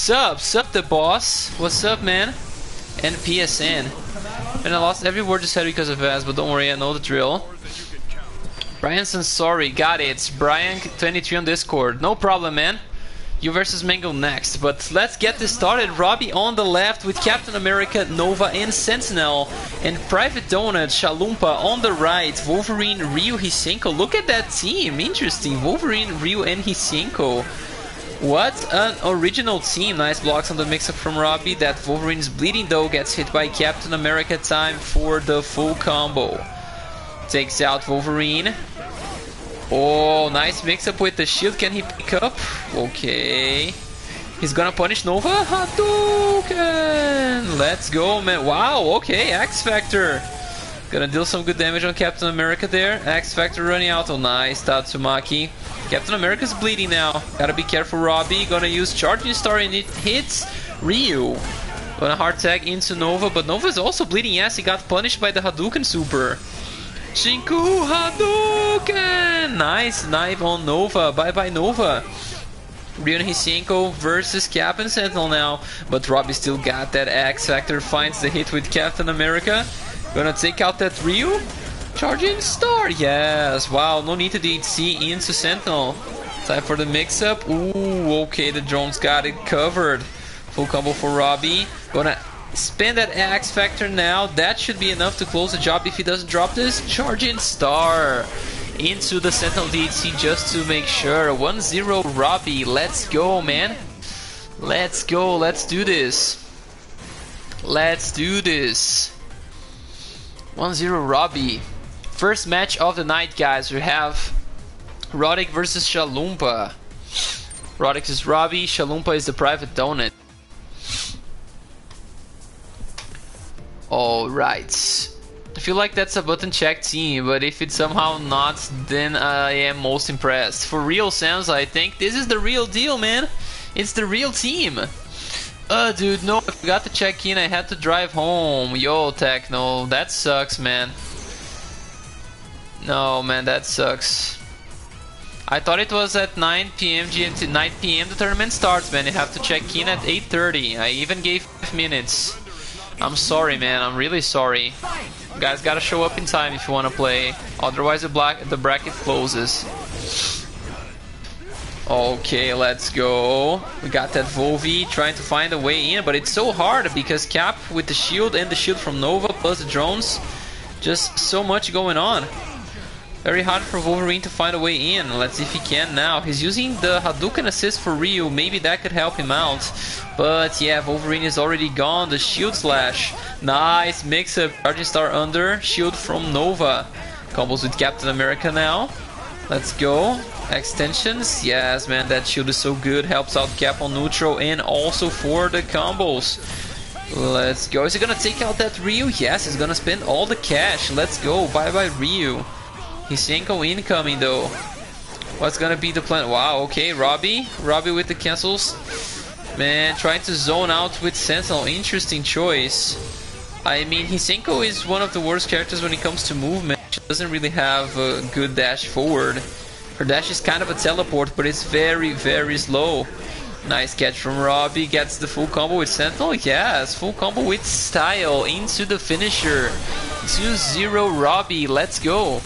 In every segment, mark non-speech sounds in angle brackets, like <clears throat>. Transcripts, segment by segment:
Sup, sup the boss. What's up, man? And PSN. And I lost every word you said because of S, but don't worry, I know the drill. Brian sorry, got it. It's Brian23 on Discord. No problem, man. You versus Mango next. But let's get this started. Robbie on the left with Captain America, Nova, and Sentinel. And Private Donut, Shalumpa on the right. Wolverine, Ryu, Hsien-Ko. Look at that team. Interesting. Wolverine, Ryu, and Hsien-Ko. What an original team. Nice blocks on the mix-up from Robbie. That Wolverine's bleeding though gets hit by Captain America. Time for the full combo. Takes out Wolverine. Oh, nice mix-up with the shield. Can he pick up? Okay. He's gonna punish Nova. Hadouken! Let's go, man. Wow, okay. X Factor. Gonna deal some good damage on Captain America there. X Factor running out. Oh, nice. Tatsumaki. Captain America's bleeding now. Gotta be careful, Robbie. Gonna use Charging Star and it hits Ryu. Gonna hard tag into Nova, but Nova's also bleeding. Yes, he got punished by the Hadouken super. Shinku Hadouken! Nice knife on Nova. Bye bye, Nova. Ryu and Hsien-Ko versus Captain Sentinel now. But Robbie still got that X Factor. Finds the hit with Captain America. Gonna take out that Ryu. Charging star, yes. Wow, no need to DHC into Sentinel. Time for the mix-up. Ooh, okay, the drones got it covered. Full combo for Robbie. Gonna spend that X Factor now. That should be enough to close the job if he doesn't drop this. Charging star into the Sentinel DHC just to make sure. 1-0 Robbie. Let's go, man. Let's go. Let's do this. Let's do this. 1-0 Robbie. First match of the night, guys. We have Roddick versus Shalumpa. Roddick is Robbie, Shalumpa is the private donut. Alright. I feel like that's a button check team, but if it's somehow not, then I am most impressed. For real, Sams, I think this is the real deal, man. It's the real team. Uh, dude, no, I forgot to check in. I had to drive home. Yo, Techno, that sucks, man. No, man, that sucks. I thought it was at 9 p.m. GMT. 9 p.m. the tournament starts, man. You have to check in at 8.30. I even gave 5 minutes. I'm sorry, man. I'm really sorry. You guys gotta show up in time if you wanna play. Otherwise, the, black, the bracket closes. Okay, let's go. We got that Volvi trying to find a way in, but it's so hard because Cap with the shield and the shield from Nova plus the drones. Just so much going on. Very hard for Wolverine to find a way in. Let's see if he can now. He's using the Hadouken assist for Ryu. Maybe that could help him out. But yeah, Wolverine is already gone. The shield slash. Nice mix up. Charging Star under. Shield from Nova. Combos with Captain America now. Let's go. Extensions. Yes, man, that shield is so good. Helps out Cap on neutral and also for the combos. Let's go. Is he gonna take out that Ryu? Yes, he's gonna spend all the cash. Let's go. Bye bye, Ryu. Hsien-Ko incoming though. What's gonna be the plan? Wow, okay, Robbie. Robbie with the cancels. Man, trying to zone out with Sentinel. Interesting choice. I mean, Hsien-Ko is one of the worst characters when it comes to movement. She doesn't really have a good dash forward. Her dash is kind of a teleport, but it's very, very slow. Nice catch from Robbie. Gets the full combo with Sentinel. Yes, full combo with style into the finisher. 2-0 Robbie. Let's go.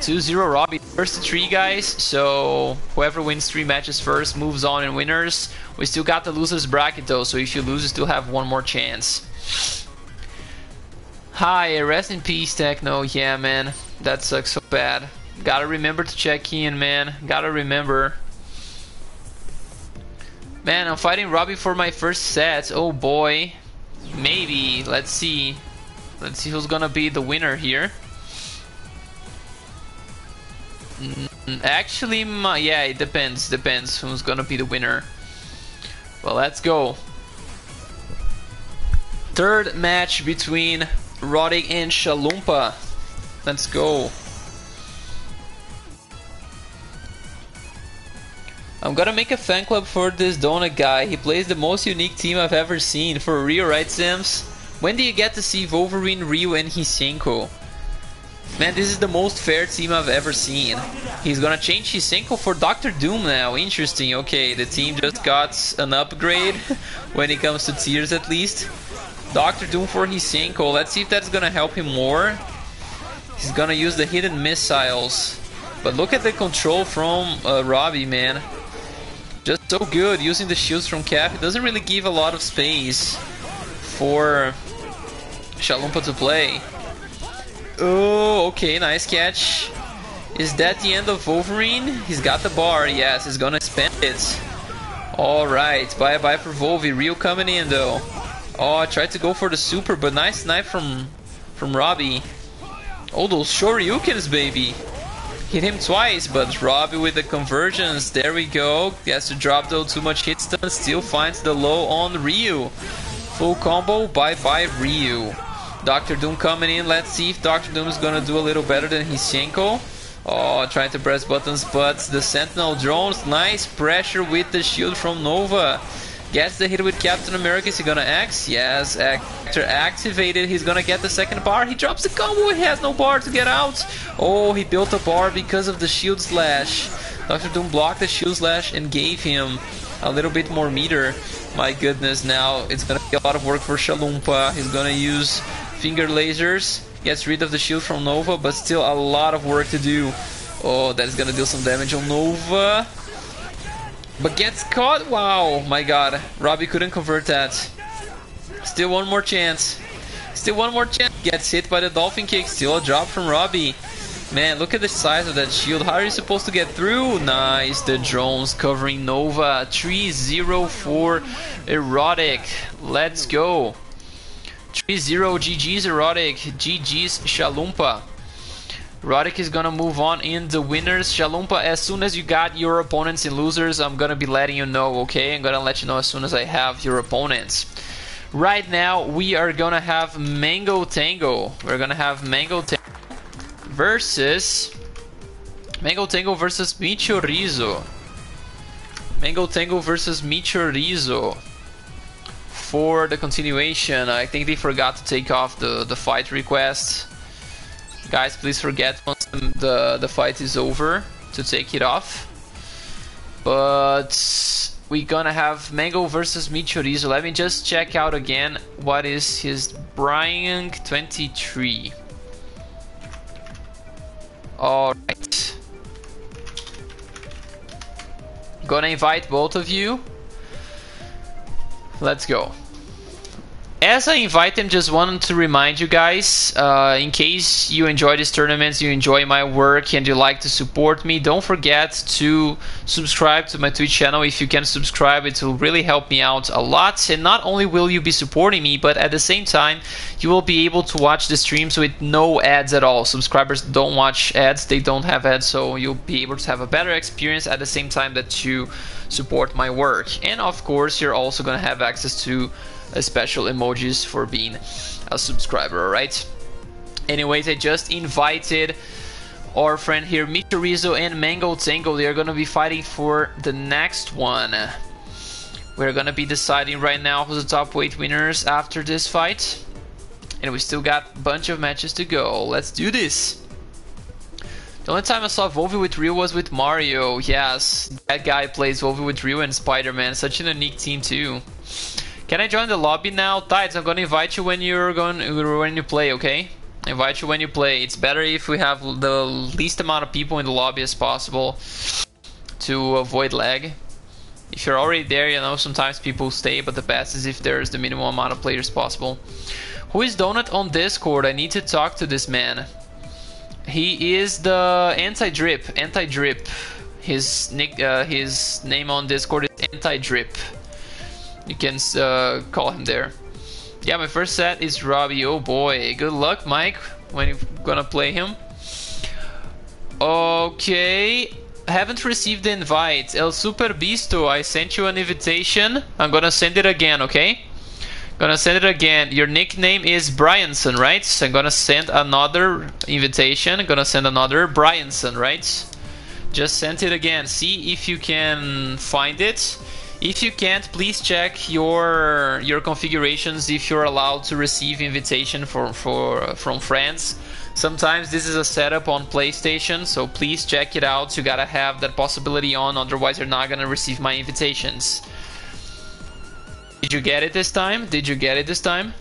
2-0 Robbie. First three guys, so whoever wins three matches first moves on in winners. We still got the losers bracket though, so if you lose, you still have one more chance. Hi, rest in peace, Techno. Yeah, man, that sucks so bad. Gotta remember to check in, man. Gotta remember. Man, I'm fighting Robbie for my first set. Oh boy. Maybe. Let's see. Let's see who's gonna be the winner here. Mm, actually, yeah, it depends. Depends who's gonna be the winner. Well, let's go. Third match between Roddick and Shalumpa. Let's go. I'm gonna make a fan club for this donut guy. He plays the most unique team I've ever seen. For real, right, Sims? When do you get to see Wolverine, Ryu, and Hsien-Ko? Man, this is the most fair team I've ever seen. He's gonna change his Senko for Doctor Doom now. Interesting. Okay, the team just got an upgrade <laughs> when it comes to tiers at least. Doctor Doom for his Senko. Let's see if that's gonna help him more. He's gonna use the hidden missiles. But look at the control from uh, Robbie, man. Just so good using the shields from Cap. It doesn't really give a lot of space for Shalumpa to play. Oh, okay, nice catch. Is that the end of Wolverine? He's got the bar, yes, he's gonna spend it. Alright, bye bye for Volvi. Real coming in though. Oh, I tried to go for the super, but nice knife from from Robbie. Oh, those Shoryukens, baby. Hit him twice, but Robbie with the conversions. There we go. Has to drop though too much hit stun. Still finds the low on Ryu. Full combo. Bye bye, Ryu. Doctor Doom coming in. Let's see if Doctor Doom is gonna do a little better than Hsien-Ko. Oh, trying to press buttons, but the Sentinel drones. Nice pressure with the shield from Nova. Gets the hit with Captain America. Is he gonna X? Yes, actor activated. He's gonna get the second bar. He drops the combo. He has no bar to get out. Oh, he built a bar because of the shield slash. Doctor Doom blocked the shield slash and gave him a little bit more meter. My goodness, now it's gonna be a lot of work for Shalumpa. He's gonna use Finger lasers. Gets rid of the shield from Nova, but still a lot of work to do. Oh, that is gonna deal some damage on Nova. But gets caught. Wow, my god. Robbie couldn't convert that. Still one more chance. Still one more chance. Gets hit by the dolphin kick. Still a drop from Robbie. Man, look at the size of that shield. How are you supposed to get through? Nice. The drones covering Nova. 3-0 for Erotic. Let's go. 3-0 GG's Erotic, GG's Shalumpa. Erotic is gonna move on in the winners. Shalumpa, as soon as you got your opponents in losers, I'm gonna be letting you know, okay? I'm gonna let you know as soon as I have your opponents. Right now, we are gonna have Mango Tango. We're gonna have Mango Tango versus... Mango Tango versus Michorizo. Mango Tango versus Michorizo for the continuation. I think they forgot to take off the, the fight request. Guys, please forget once the, the fight is over to take it off. But we're gonna have Mango versus Michorizo. Let me just check out again what is his Brian 23. Alright. Gonna invite both of you. Let's go. As I invite them, just wanted to remind you guys, uh, in case you enjoy these tournaments, you enjoy my work, and you like to support me, don't forget to subscribe to my Twitch channel. If you can subscribe, it will really help me out a lot. And not only will you be supporting me, but at the same time, you will be able to watch the streams with no ads at all. Subscribers don't watch ads, they don't have ads, so you'll be able to have a better experience at the same time that you support my work. And of course, you're also going to have access to special emojis for being a subscriber, alright? Anyways, I just invited our friend here, Michorizo and Mango Tango. They are gonna be fighting for the next one. We're gonna be deciding right now who's the top weight winners after this fight. And we still got a bunch of matches to go. Let's do this. The only time I saw Volvi with Ryu was with Mario. Yes, that guy plays Volvi with Ryu and Spider-Man. Such an unique team too. Can I join the lobby now? Tides, I'm gonna invite you when you're going when you play, okay? Invite you when you play. It's better if we have the least amount of people in the lobby as possible to avoid lag. If you're already there, you know, sometimes people stay, but the best is if there's the minimum amount of players possible. Who is Donut on Discord? I need to talk to this man. He is the anti-drip, anti-drip. His nick, uh, his name on Discord is anti-drip you can uh, call him there. Yeah, my first set is Robbie. Oh boy, good luck, Mike, when you're gonna play him. Okay, haven't received the invite. El Super Bisto, I sent you an invitation. I'm gonna send it again, okay? Gonna send it again. Your nickname is Brianson, right? So I'm gonna send another invitation. gonna send another Brianson, right? Just send it again. See if you can find it. If you can't, please check your your configurations if you're allowed to receive invitation for, for from friends. Sometimes this is a setup on PlayStation, so please check it out. You gotta have that possibility on, otherwise you're not gonna receive my invitations. Did you get it this time? Did you get it this time?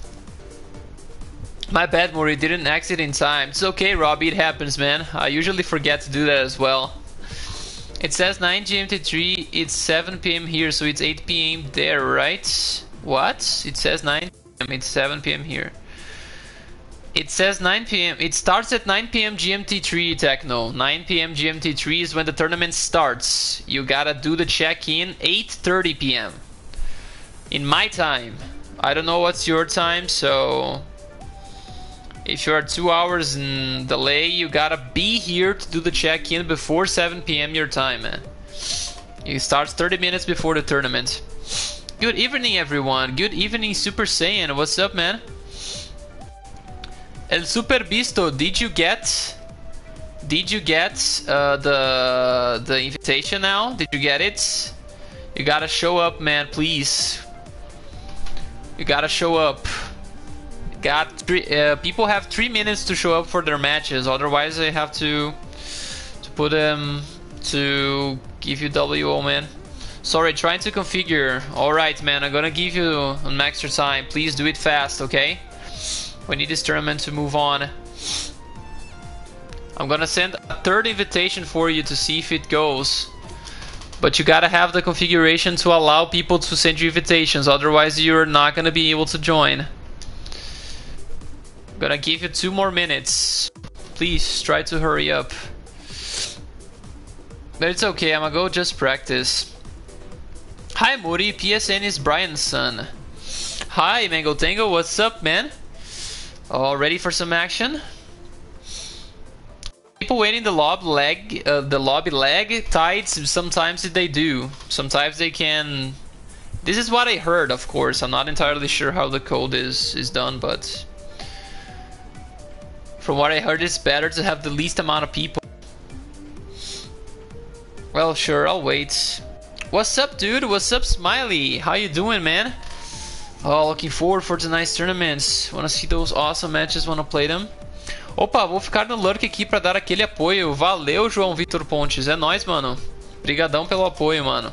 My bad, Mori, didn't exit in time. It's okay, Robbie, it happens, man. I usually forget to do that as well. It says 9 GMT3, it's 7 PM here, so it's 8 PM there, right? What? It says 9 PM, it's 7 PM here. It says 9 p.m. It starts at 9 p.m. GMT3 Techno. 9 p.m. GMT3 is when the tournament starts. You gotta do the check-in 8:30 p.m. In my time. I don't know what's your time, so if you are two hours in delay, you gotta be here to do the check-in before 7 p.m. your time, man. It starts 30 minutes before the tournament. Good evening, everyone. Good evening, Super Saiyan. What's up, man? El Super Bisto, did you get did you get uh, the the invitation now? Did you get it? You gotta show up, man, please. You gotta show up. Got three. Uh, people have three minutes to show up for their matches. Otherwise, they have to to put them to give you WO, man. Sorry, trying to configure. All right, man. I'm gonna give you an extra time. Please do it fast, okay? We need this tournament to move on. I'm gonna send a third invitation for you to see if it goes. But you gotta have the configuration to allow people to send you invitations, otherwise you're not gonna be able to join. Gonna give you two more minutes. Please try to hurry up. But it's okay, I'm gonna go just practice. Hi Moody, PSN is Brian's son. Hi Mango Tango, what's up man? All ready for some action? People waiting the lobby leg, uh, the lobby leg tights. Sometimes they do. Sometimes they can. This is what I heard, of course. I'm not entirely sure how the code is is done, but from what I heard, it's better to have the least amount of people. Well, sure, I'll wait. What's up, dude? What's up, Smiley? How you doing, man? Oh, looking forward for tonight's tournaments. Wanna see those awesome matches, wanna play them? Opa, vou ficar no lurk aqui pra dar aquele apoio. Valeu, João Vitor Pontes. É nóis, mano. Obrigadão pelo apoio, mano.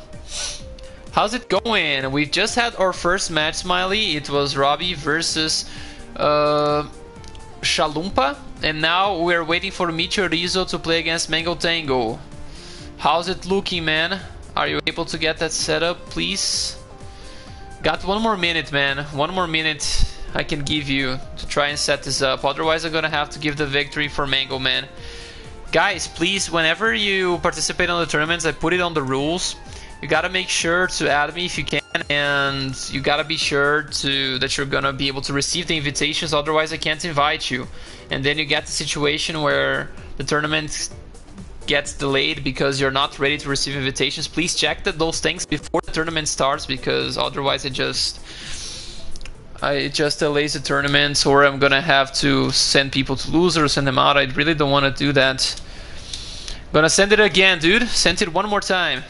How's it going? We just had our first match, Smiley. It was Robbie versus uh, Shalumpa. And now we're waiting for Michorizo to play against Mango Tango. How's it looking, man? Are you able to get that set up, please? Got one more minute, man. One more minute I can give you to try and set this up. Otherwise, I'm gonna have to give the victory for Mango, man. Guys, please, whenever you participate on the tournaments, I put it on the rules. You gotta make sure to add me if you can, and you gotta be sure to that you're gonna be able to receive the invitations. Otherwise, I can't invite you, and then you get the situation where the tournament gets delayed because you're not ready to receive invitations, please check that those things before the tournament starts because otherwise it just I just delays the tournament or I'm gonna have to send people to lose or send them out. I really don't want to do that. Gonna send it again, dude. Send it one more time.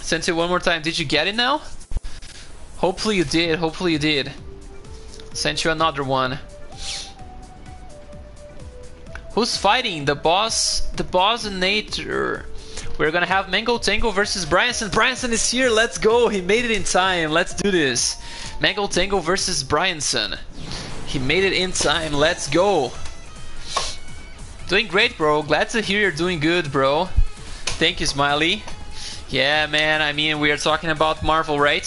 Send it one more time. Did you get it now? Hopefully you did. Hopefully you did. Sent you another one. Who's fighting? The boss, the boss in Nature. We're gonna have Mango Tango versus Bryanson. Bryanson is here. Let's go. He made it in time. Let's do this. Mango Tango versus Bryanson. He made it in time. Let's go. Doing great, bro. Glad to hear you're doing good, bro. Thank you, Smiley. Yeah, man. I mean, we are talking about Marvel, right?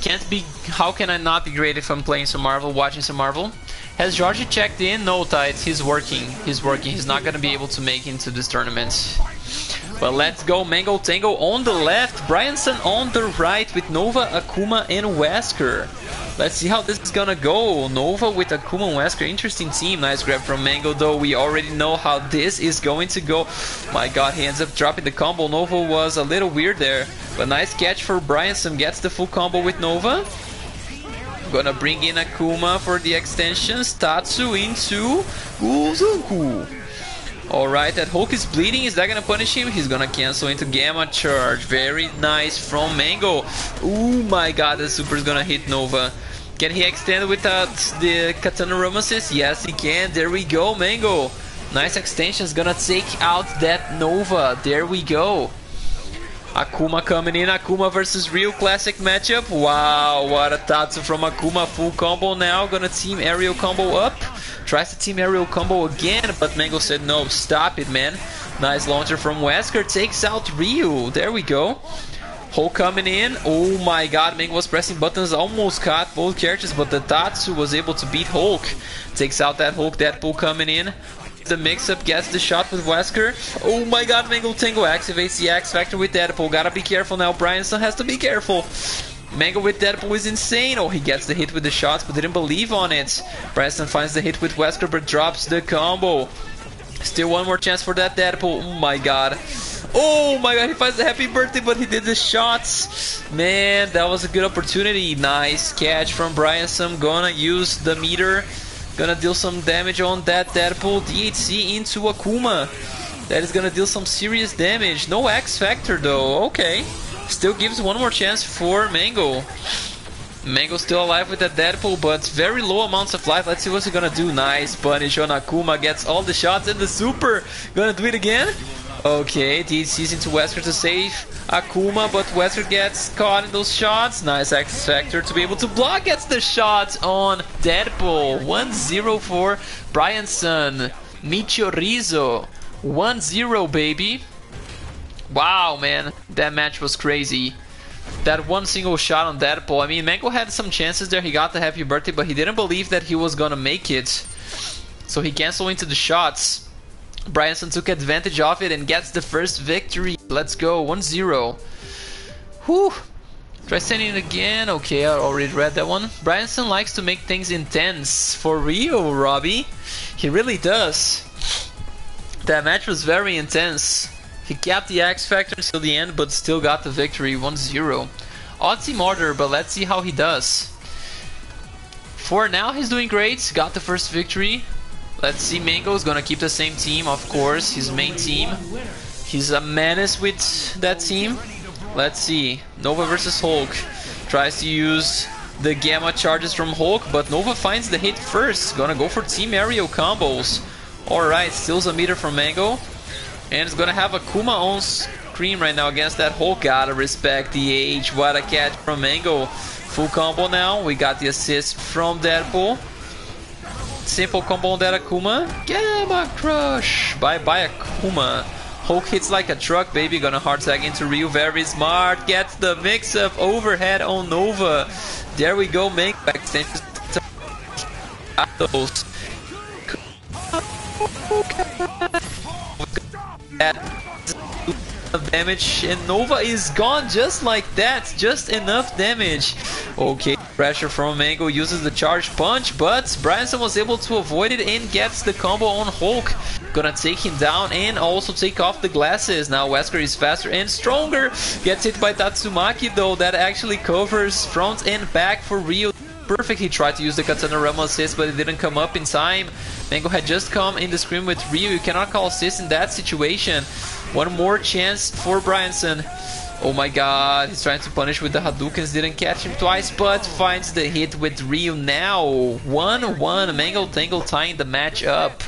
Can't be. How can I not be great if I'm playing some Marvel, watching some Marvel? Has Georgie checked in? No, Tides. He's working. He's working. He's not gonna be able to make into this tournament. But let's go. Mango Tango on the left. Bryanson on the right with Nova, Akuma, and Wesker. Let's see how this is gonna go. Nova with Akuma and Wesker. Interesting team. Nice grab from Mango, though. We already know how this is going to go. My god, he ends up dropping the combo. Nova was a little weird there. But nice catch for Bryanson. Gets the full combo with Nova. Gonna bring in Akuma for the extensions. Tatsu into Guzunku. Alright, that Hulk is bleeding. Is that gonna punish him? He's gonna cancel into Gamma Charge. Very nice from Mango. Oh my god, the super is gonna hit Nova. Can he extend without the Katana Romances? Yes, he can. There we go, Mango. Nice extensions. Gonna take out that Nova. There we go. Akuma coming in. Akuma versus Ryu classic matchup. Wow, what a Tatsu from Akuma. Full combo now. Gonna team aerial combo up. Tries to team aerial combo again, but Mango said no. Stop it, man. Nice launcher from Wesker. Takes out Ryu. There we go. Hulk coming in. Oh my god, Ming was pressing buttons, almost caught both characters, but the Tatsu was able to beat Hulk. Takes out that Hulk, Deadpool coming in. The mix-up gets the shot with Wesker. Oh my god, Mango Tango activates the X Factor with Deadpool. Gotta be careful now, Bryanson has to be careful. Mango with Deadpool is insane. Oh, he gets the hit with the shots, but didn't believe on it. Bryanson finds the hit with Wesker, but drops the combo. Still one more chance for that Deadpool. Oh my god. Oh my god, he finds the happy birthday, but he did the shots. Man, that was a good opportunity. Nice catch from Bryanson. Gonna use the meter. Gonna deal some damage on that Deadpool. DHC into Akuma. That is gonna deal some serious damage. No X Factor though. Okay. Still gives one more chance for Mango. Mango still alive with that Deadpool, but very low amounts of life. Let's see what's he gonna do. Nice punish on Akuma. Gets all the shots and the super. Gonna do it again? Okay, DHC's into Wesker to save Akuma, but Wesker gets caught in those shots. Nice X Factor to be able to block. Gets the shot on Deadpool. 1-0 for Bryanson. Michorizo. 1-0, baby. Wow, man. That match was crazy. That one single shot on Deadpool. I mean, Mango had some chances there. He got the happy birthday, but he didn't believe that he was gonna make it. So he canceled into the shots. Bryanson took advantage of it and gets the first victory. Let's go, 1-0. Whew. Try sending it again. Okay, I already read that one. Bryanson likes to make things intense. For real, Robbie. He really does. That match was very intense. He kept the X Factor until the end, but still got the victory 1-0. Odd team order, but let's see how he does. For now, he's doing great. Got the first victory. Let's see, Mango's gonna keep the same team, of course, his main team. He's a menace with that team. Let's see, Nova versus Hulk. Tries to use the Gamma charges from Hulk, but Nova finds the hit first. Gonna go for Team Aerial combos. Alright, steals a meter from Mango. And it's gonna have Akuma on screen right now against that Hulk. Gotta respect the age. What a catch from Mango. Full combo now. We got the assist from Deadpool. Simple combo on that Akuma. Gamma Crush! Bye bye Akuma. Hulk hits like a truck, baby. Gonna hard tag into Ryu. Very smart. Gets the mix up overhead on Nova. There we go. Make back extensions. Those. Of damage and Nova is gone just like that. Just enough damage. Okay. Pressure from Mango uses the charge punch, but Bryanson was able to avoid it and gets the combo on Hulk. Gonna take him down and also take off the glasses. Now Wesker is faster and stronger. Gets hit by Tatsumaki though. That actually covers front and back for Ryu. Perfect, he tried to use the Katana Rama assist, but it didn't come up in time. Mango had just come in the screen with Ryu. You cannot call assist in that situation. One more chance for Bryanson. Oh my god, he's trying to punish with the Hadoukens, didn't catch him twice, but finds the hit with Ryu now. 1-1, Mango Tango tying the match up.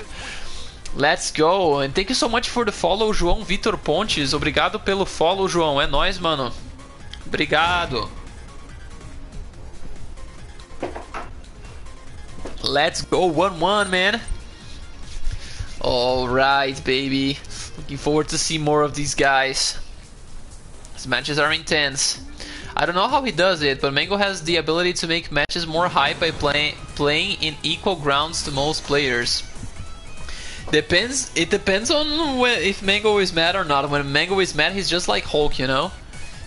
Let's go, and thank you so much for the follow, João Vitor Pontes. Obrigado pelo follow, João. É nóis, mano. Obrigado. Let's go, 1-1, man. Alright, baby. Looking forward to see more of these guys. His matches are intense. I don't know how he does it, but Mango has the ability to make matches more hype by play, playing in equal grounds to most players. Depends. It depends on when, if Mango is mad or not. When Mango is mad, he's just like Hulk, you know.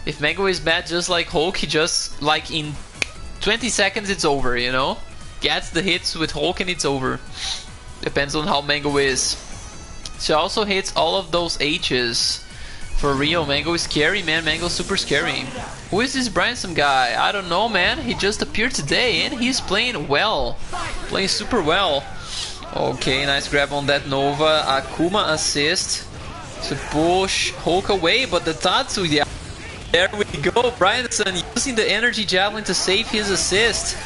If Mango is mad, just like Hulk, he just like in 20 seconds it's over, you know. Gets the hits with Hulk and it's over. Depends on how Mango is. She also hits all of those H's. For real, Mango is scary, man. Mango's super scary. Who is this Bryanson guy? I don't know, man. He just appeared today and he's playing well. Playing super well. Okay, nice grab on that Nova. Akuma assist to push Hulk away, but the Tatsu, yeah. There we go. Bryanson using the energy javelin to save his assist.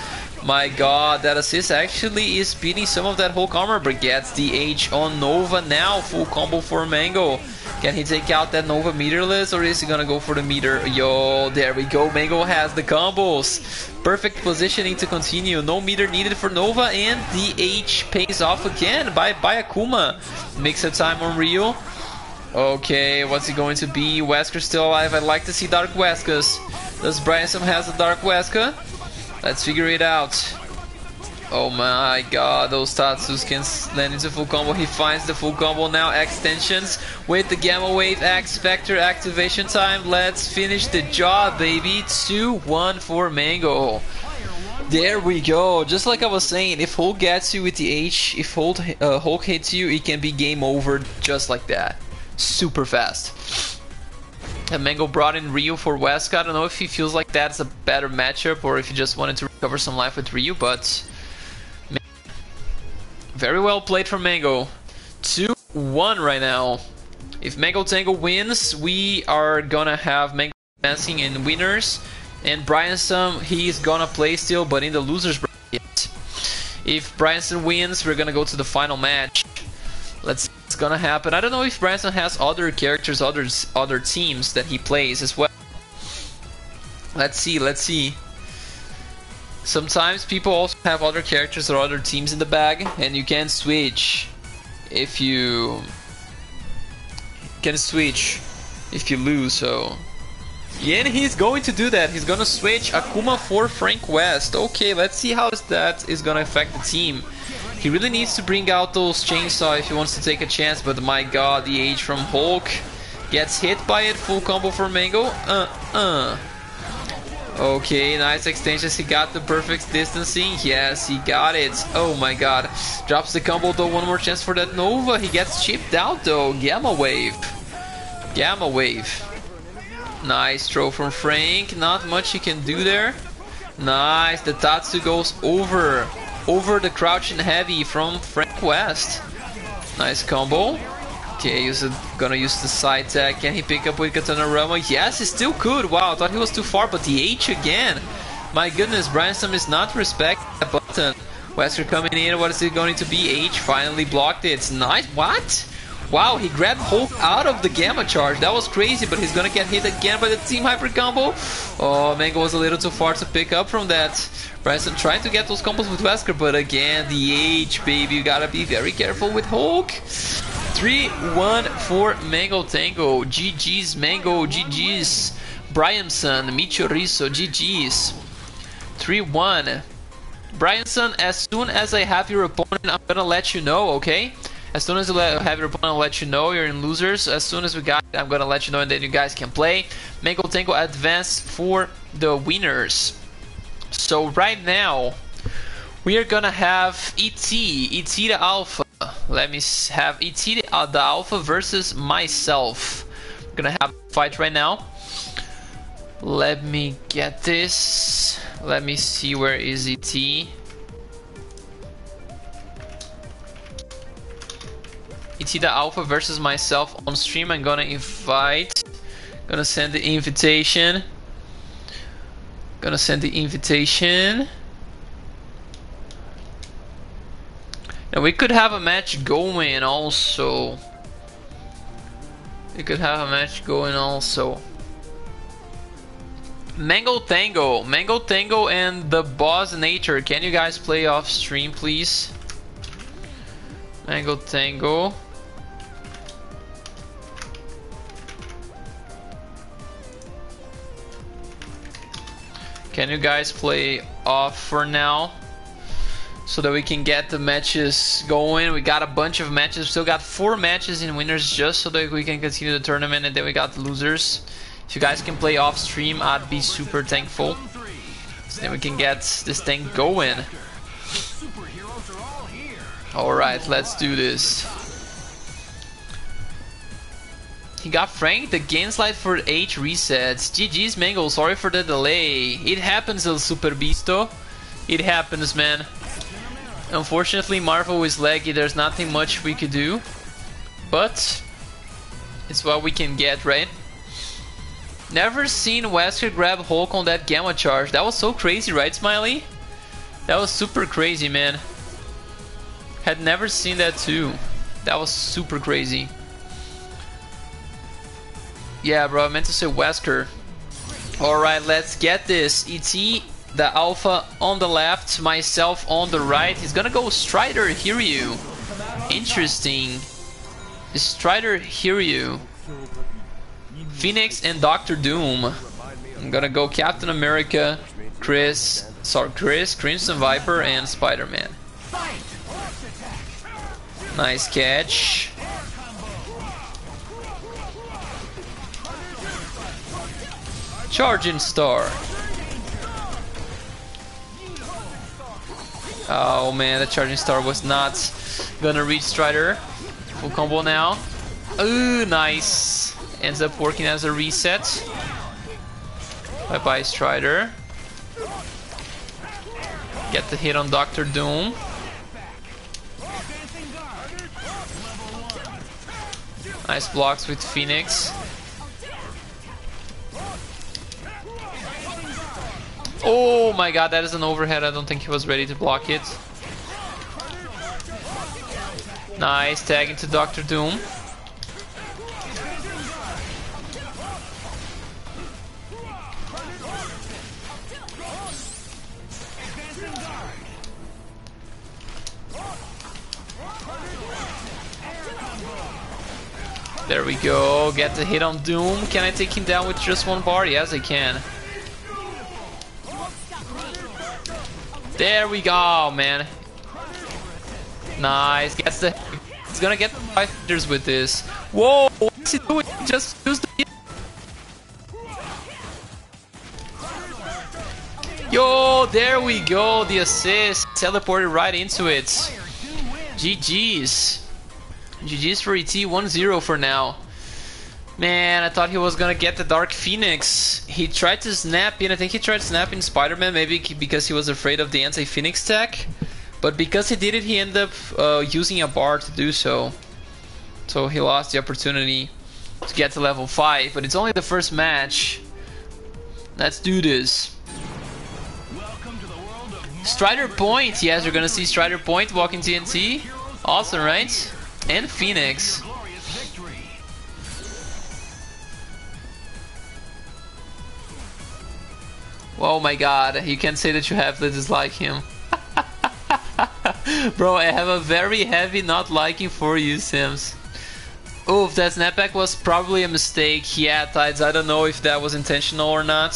My god, that assist actually is beating some of that Hulk armor, but gets the H on Nova now. Full combo for Mango. Can he take out that Nova meterless or is he gonna go for the meter? Yo, there we go. Mango has the combos. Perfect positioning to continue. No meter needed for Nova and the H pays off again by, by Akuma. Makes a time on Ryu. Okay, what's he going to be? Wesker still alive. I'd like to see Dark Weskers. Does Bryanson has a Dark Wesker? Let's figure it out. Oh my god, those Tatsus can land into full combo. He finds the full combo now. Extensions with the Gamma Wave X Factor activation time. Let's finish the job, baby. 2-1 for Mango. There we go. Just like I was saying, if Hulk gets you with the H, if Hulk, uh, Hulk hits you, it can be game over just like that. Super fast. And Mango brought in Ryu for Wesk. I don't know if he feels like that's a better matchup or if he just wanted to recover some life with Ryu, but very well played from Mango. 2-1 right now. If Mango Tango wins, we are gonna have Mango advancing in winners. And Bryanson, he's gonna play still, but in the losers bracket. If Bryanson wins, we're gonna go to the final match. Let's what's gonna happen. I don't know if Branson has other characters, other, other teams that he plays as well. Let's see, let's see. Sometimes people also have other characters or other teams in the bag, and you can switch if you can switch if you lose. So, yeah, and he's going to do that. He's gonna switch Akuma for Frank West. Okay, let's see how that is gonna affect the team. He really needs to bring out those chainsaw if he wants to take a chance. But my God, the age from Hulk gets hit by it. Full combo for Mango. Uh, uh. Okay, nice extensions. He got the perfect distancing. Yes, he got it. Oh my god. Drops the combo though. One more chance for that Nova. He gets chipped out though. Gamma Wave. Gamma Wave. Nice throw from Frank. Not much he can do there. Nice. The Tatsu goes over. Over the crouching heavy from Frank West. Nice combo. Okay, he's gonna use the side tag. Can he pick up with Katana Rama? Yes, he still could. Wow, thought he was too far, but the H again. My goodness, Bryanson is not respect that button. Wesker coming in. What is it going to be? H finally blocked it. It's nice. What? Wow, he grabbed Hulk out of the Gamma Charge. That was crazy, but he's gonna get hit again by the Team Hyper combo. Oh, Mango was a little too far to pick up from that. Bryanson trying to get those combos with Wesker, but again, the H, baby. You gotta be very careful with Hulk. 3-1 for Mango Tango. GG's Mango, GG's Bryanson, Michorizo, GG's. 3-1. Bryanson, as soon as I have your opponent, I'm gonna let you know, okay? As soon as I have your opponent, let you know you're in losers. As soon as we got it, I'm gonna let you know and then you guys can play. Mango Tango advance for the winners. So right now, we are gonna have ET, ET the Alpha. Let me have ET uh, the Alpha versus myself. I'm gonna have a fight right now. Let me get this. Let me see where is ET. The Alpha versus myself on stream. I'm gonna invite. Gonna send the invitation. Gonna send the invitation. And we could have a match going also. We could have a match going also. Mango Tango. Mango Tango and the Boss Nature. Can you guys play off stream, please? Mango Tango. Can you guys play off for now? So that we can get the matches going. We got a bunch of matches. Still got four matches in winners just so that we can continue the tournament. And then we got losers. If you guys can play off stream, I'd be super thankful. So then we can get this thing going. Alright, let's do this. He got Frank the game slide for 8 resets. GG's Mango, sorry for the delay. It happens, El Super Bisto. It happens, man. Unfortunately, Marvel is laggy, there's nothing much we could do. But, it's what we can get, right? Never seen Wesker grab Hulk on that Gamma charge. That was so crazy, right, Smiley? That was super crazy, man. Had never seen that too. That was super crazy. Yeah, bro, I meant to say Wesker. Alright, let's get this. ET, the Alpha on the left, myself on the right. He's gonna go Strider Hiryu. Interesting. Strider Hiryu. Phoenix and Doctor Doom. I'm gonna go Captain America, Chris, sorry, Chris, Crimson Viper, and Spider-Man. Nice catch. Charging Star. Oh man, the Charging Star was not gonna reach Strider. Full combo now. Ooh, nice. Ends up working as a reset. Bye bye, Strider. Get the hit on Doctor Doom. Nice blocks with Phoenix. Oh my god, that is an overhead. I don't think he was ready to block it. Nice, tag into Doctor Doom. There we go. Get the hit on Doom. Can I take him down with just one bar? Yes, I can. There we go, man. Nice. Gets the. He's gonna get the fighters with this. Whoa! What's he doing? Just use the. Yo, there we go. The assist teleported right into it. GG's. GG's for ET 1-0 for now. Man, I thought he was gonna get the Dark Phoenix. He tried to snap in, I think he tried snapping Spider-Man maybe because he was afraid of the anti-Phoenix tech. But because he did it, he ended up uh, using a bar to do so. So he lost the opportunity to get to level 5. But it's only the first match. Let's do this. Strider Point. Yes, we're gonna see Strider Point walking TNT. Awesome, right? And Phoenix. Oh my god, you can't say that you have to dislike him. <laughs> Bro, I have a very heavy not liking for you, Sims. Oof, that snapback was probably a mistake. Yeah, Tides, I don't know if that was intentional or not.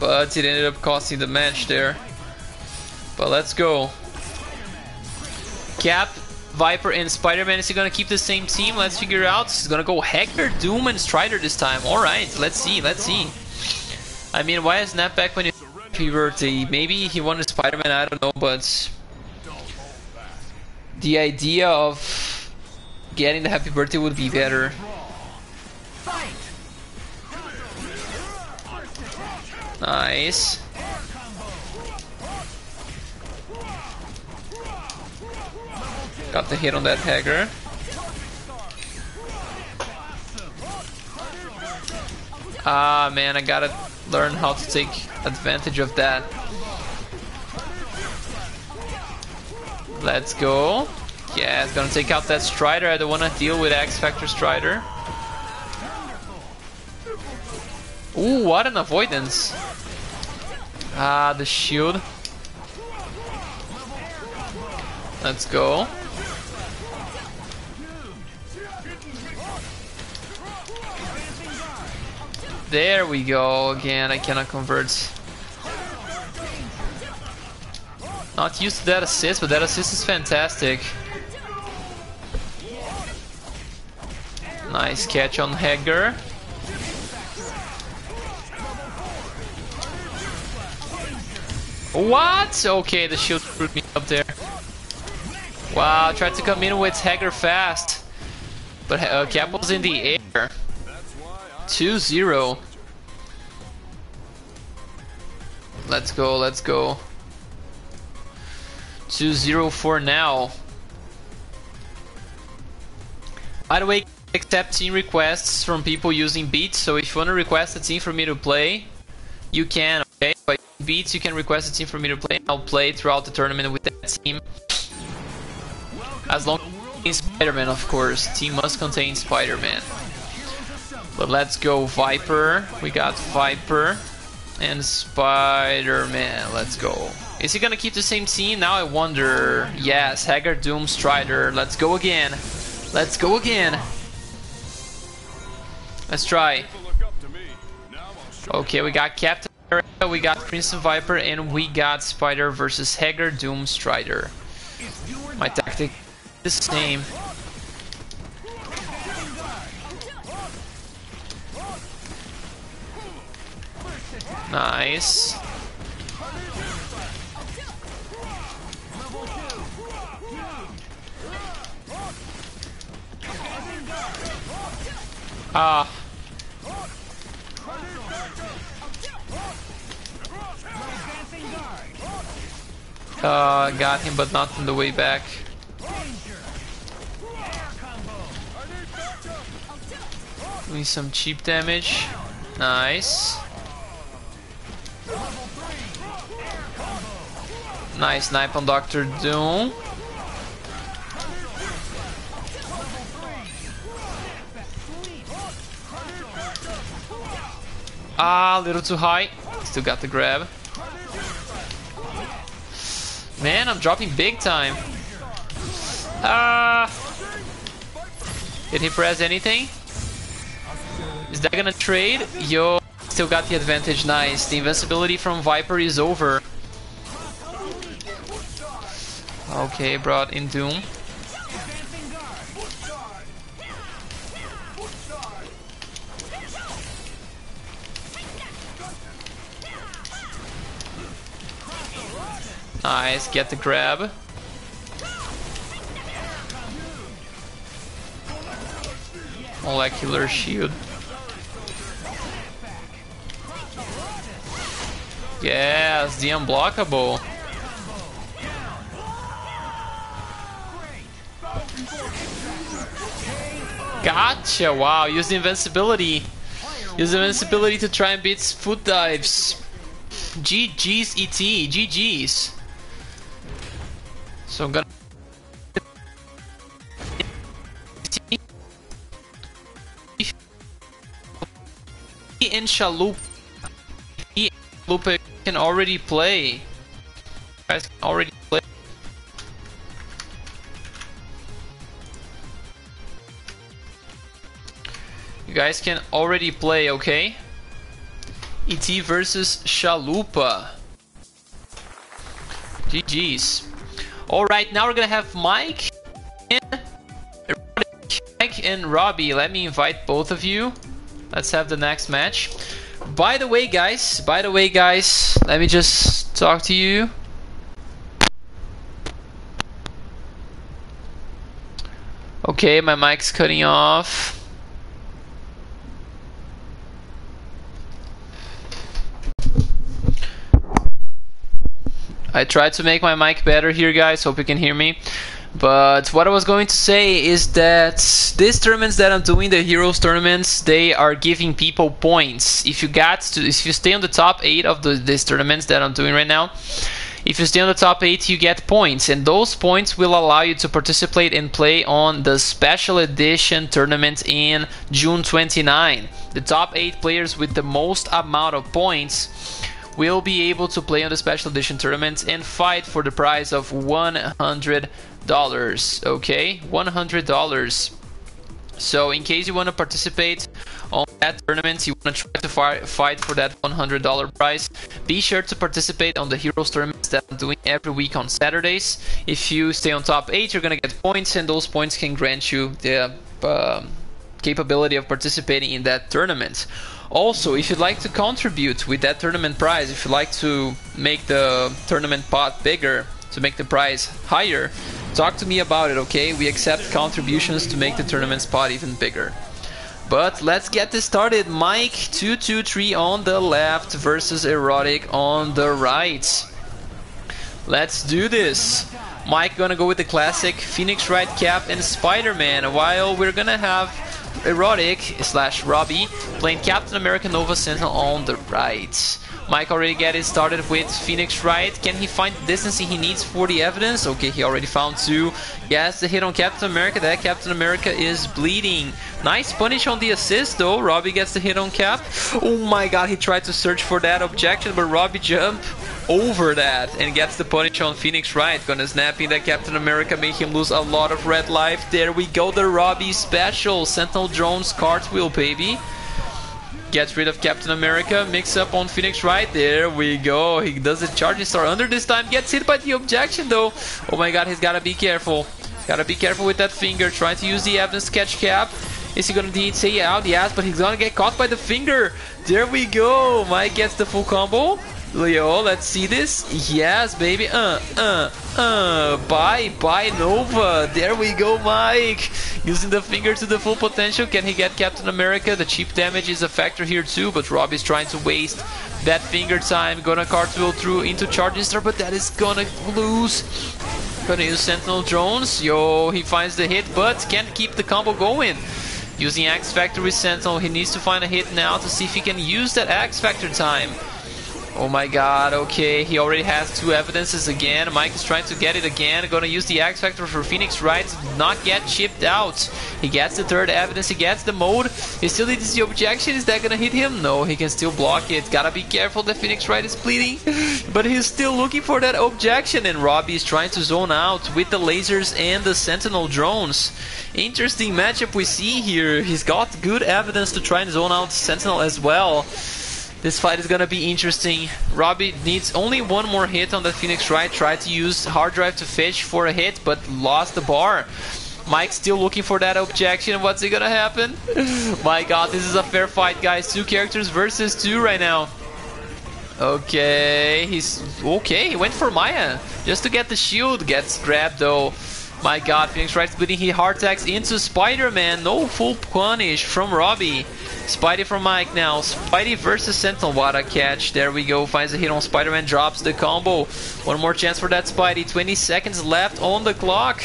But it ended up costing the match there. But let's go. Cap, Viper, and Spider-Man. Is he gonna keep the same team? Let's figure out. He's gonna go Haggar, Doom, and Strider this time. Alright, let's see, let's see. I mean, why is Snapback when he you puberty? Maybe he wanted Spider-Man, I don't know, but the idea of getting the happy birthday would be better. Nice. Got the hit on that Haggar. Ah man, I gotta learn how to take advantage of that. Let's go. Yeah, it's gonna take out that Strider. I don't wanna deal with X Factor Strider. Ooh, what an avoidance. Ah, the shield. Let's go. There we go. Again, I cannot convert. Not used to that assist, but that assist is fantastic. Nice catch on Haggar. What? Okay, the shield screwed me up there. Wow, tried to come in with Haggar fast. But uh, Cap was in the air. 2-0. Let's go, let's go. 2-0 for now. By the way, accept team requests from people using beats, so if you want to request a team for me to play, you can, okay? But beats, you can request a team for me to play. I'll play throughout the tournament with that team. As long as Spider-Man, of course. Team must contain Spider-Man. But let's go Viper. We got Viper and Spider-Man. Let's go. Is he gonna keep the same team? Now I wonder. Yes, Haggar, Doom, Strider. Let's go again. Let's go again. Let's try. Okay, we got Captain America, we got Crimson Viper, and we got Spider versus Haggar, Doom, Strider. My tactic is the same. Nice. Ah. Uh, got him, but not on the way back. Doing some cheap damage. Nice. Nice snipe on Doctor Doom. Ah, a little too high. Still got the grab. Man, I'm dropping big time. Ah. Did he press anything? Is that gonna trade? Yo, still got the advantage. Nice. The invincibility from Viper is over. Okay, brought in Doom. Nice, get the grab. Molecular shield. Yes, the unblockable. Gotcha, wow, use the invincibility. Use the invincibility to try and beat foot dives. GG's ET, GG's. So I'm gonna in can already play. You guys can already play. You guys can already play, okay? ET versus Chalupa. GG's. Alright, now we're gonna have Mike and Mike and Robbie. Let me invite both of you. Let's have the next match. By the way, guys, by the way, guys, let me just talk to you. Okay, my mic's cutting off. I tried to make my mic better here, guys. Hope you can hear me. But what I was going to say is that these tournaments that I'm doing, the Heroes tournaments, they are giving people points. If you got to, if you stay on the top eight of the, these tournaments that I'm doing right now, if you stay on the top 8, you get points, and those points will allow you to participate and play on the special edition tournament in June 29. The top 8 players with the most amount of points will be able to play on the special edition tournament and fight for the prize of $100. Dollars, okay, $100. So, in case you want to participate on that tournament, you want to try to fi fight for that $100 prize, be sure to participate on the Heroes tournaments that I'm doing every week on Saturdays. If you stay on top 8, you're to get points, and those points can grant you the uh, capability of participating in that tournament. Also, if you'd like to contribute with that tournament prize, if you'd like to make the tournament pot bigger, to make the prize higher, talk to me about it, okay? We accept contributions to make the tournament spot even bigger. But let's get this started. Mike 223 on the left versus Erotic on the right. Let's do this. Mike gonna go with the classic Phoenix Wright cap and Spider-Man, while we're gonna have Erotic slash Robbie playing Captain America Nova Sentinel on the right. Mike already get it started with Phoenix Wright. Can he find the distance he needs for the evidence? Okay, he already found two. Yes, the hit on Captain America. That Captain America is bleeding. Nice punish on the assist though. Robbie gets the hit on Cap. Oh my god, he tried to search for that objection, but Robbie jump over that and gets the punish on Phoenix Wright. Gonna snap in that Captain America, make him lose a lot of red life. There we go, the Robbie special. Sentinel drones cartwheel, baby. Gets rid of Captain America, mix up on Phoenix Wright. There we go. He does the charging star under this time. Gets hit by the objection though. Oh my god, he's gotta be careful. Gotta be careful with that finger. Trying to use the evidence catch Cap. Is he gonna say out? Yes, but he's gonna get caught by the finger. There we go. Mike gets the full combo. Leo, let's see this. Yes, baby. Uh, uh, uh. Bye, bye, Nova. There we go, Mike. Using the finger to the full potential. Can he get Captain America? The cheap damage is a factor here too, but Robbie's trying to waste that finger time. Gonna cartwheel through into Charging Star, but that is gonna lose. Gonna use Sentinel drones. Yo, he finds the hit, but can't keep the combo going. Using X Factor Sentinel, he needs to find a hit now to see if he can use that X Factor time. Oh my god, okay, he already has two evidences again. Mike is trying to get it again. Gonna use the X Factor for Phoenix Wright to not get chipped out. He gets the third evidence, he gets the mode. He still needs the objection. Is that gonna hit him? No, he can still block it. Gotta be careful that Phoenix Wright is bleeding. <laughs> but he's still looking for that objection. And Robbie is trying to zone out with the lasers and the Sentinel drones. Interesting matchup we see here. He's got good evidence to try and zone out Sentinel as well. This fight is gonna be interesting. Robbie needs only one more hit on the Phoenix Wright. Tried to use hard drive to fish for a hit, but lost the bar. Mike's still looking for that objection. What's it gonna happen? <laughs> My god, this is a fair fight, guys. Two characters versus two right now. Okay, he's okay. He went for Maya just to get the shield. Gets grabbed though. My god, Phoenix Wright's bleeding. He hard attacks into Spider-Man. No full punish from Robbie. Spidey from Mike now. Spidey versus Sentinel. What a catch. There we go. Finds a hit on Spider-Man. Drops the combo. One more chance for that Spidey. 20 seconds left on the clock.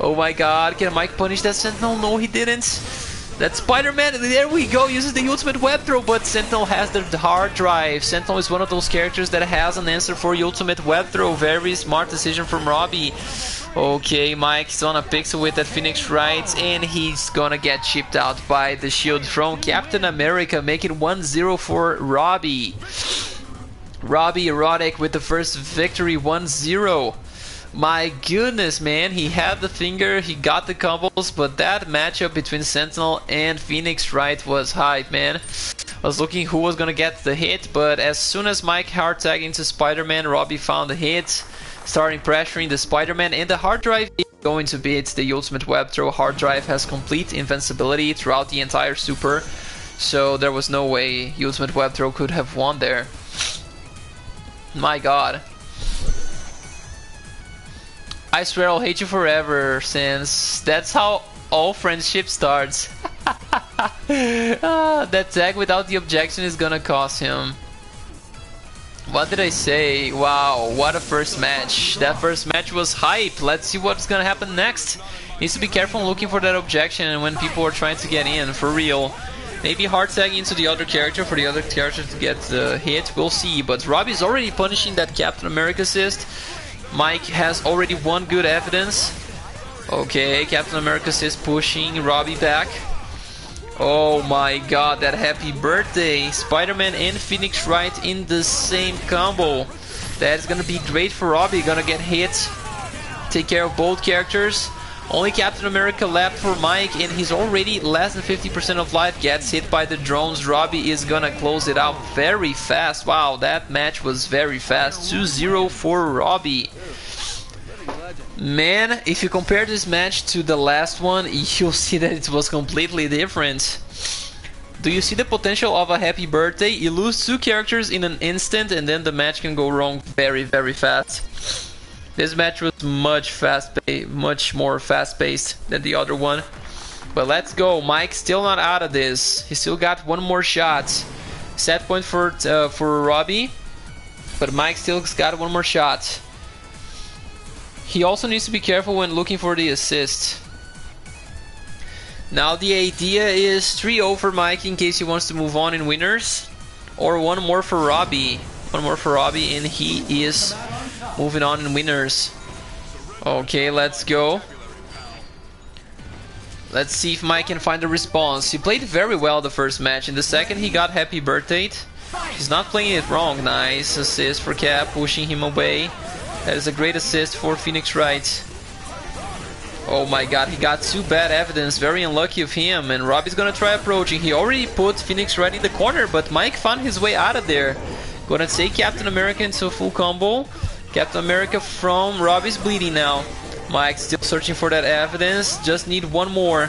Oh my god. Can Mike punish that Sentinel? No, he didn't. That Spider-Man, there we go, uses the ultimate web throw, but Sentinel has the hard drive. Sentinel is one of those characters that has an answer for the ultimate web throw. Very smart decision from Robbie. Okay, Mike's on a pixel with that Phoenix Wright, and he's gonna get chipped out by the shield from Captain America, making 1-0 for Robbie. Robbie Erotic with the first victory, 1-0. My goodness, man, he had the finger, he got the combos, but that matchup between Sentinel and Phoenix Wright was hype, man. I was looking who was gonna get the hit, but as soon as Mike hard tagged into Spider-Man, Robbie found the hit starting pressuring the Spider-Man and the hard drive is going to beat the ultimate web throw. Hard drive has complete invincibility throughout the entire super, so there was no way ultimate web throw could have won there. My god. I swear I'll hate you forever since that's how all friendship starts. <laughs> ah, that tag without the objection is gonna cost him. What did I say? Wow, what a first match. That first match was hype. Let's see what's gonna happen next. Needs to be careful looking for that objection when people are trying to get in, for real. Maybe hard tag into the other character for the other character to get the hit, we'll see. But Robbie's already punishing that Captain America assist. Mike has already one good evidence. Okay, Captain America is pushing Robbie back. Oh my god, that happy birthday! Spider-Man and Phoenix Wright in the same combo. That is gonna be great for Robbie, gonna get hit. Take care of both characters. Only Captain America left for Mike, and he's already less than 50% of life. Gets hit by the drones. Robbie is gonna close it out very fast. Wow, that match was very fast. 2-0 for Robbie. Man, if you compare this match to the last one, <laughs> you'll see that it was completely different. Do you see the potential of a happy birthday? You lose two characters in an instant and then the match can go wrong very, very fast. This match was much fast much more fast paced than the other one. But let's go. Mike still not out of this. He still got one more shot. Set point for uh, for Robbie. But Mike still got one more shot. He also needs to be careful when looking for the assist. Now the idea is 3 over Mike in case he wants to move on in winners. Or one more for Robbie. One more for Robbie and he is moving on in winners. Okay, let's go. Let's see if Mike can find a response. He played very well the first match. In the second, he got happy birthday. He's not playing it wrong. Nice assist for Cap, pushing him away. That is a great assist for Phoenix Wright. Oh my god, he got two bad evidence. Very unlucky of him. And Robbie's gonna try approaching. He already put Phoenix Wright in the corner, but Mike found his way out of there. Gonna take Captain America into a full combo. Captain America from Robbie's bleeding now. Mike still searching for that evidence. Just need one more.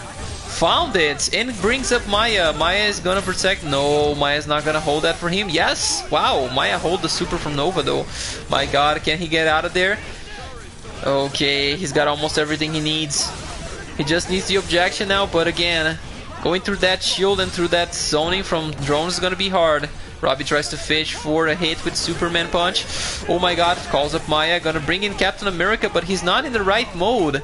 Found it and brings up Maya. Maya is gonna protect. No, Maya's not gonna hold that for him. Yes. Wow. Maya hold the super from Nova though. My God, can he get out of there? Okay, he's got almost everything he needs. He just needs the objection now. But again, going through that shield and through that zoning from drones is gonna be hard. Robbie tries to fish for a hit with Superman Punch. Oh my god, calls up Maya, gonna bring in Captain America, but he's not in the right mode.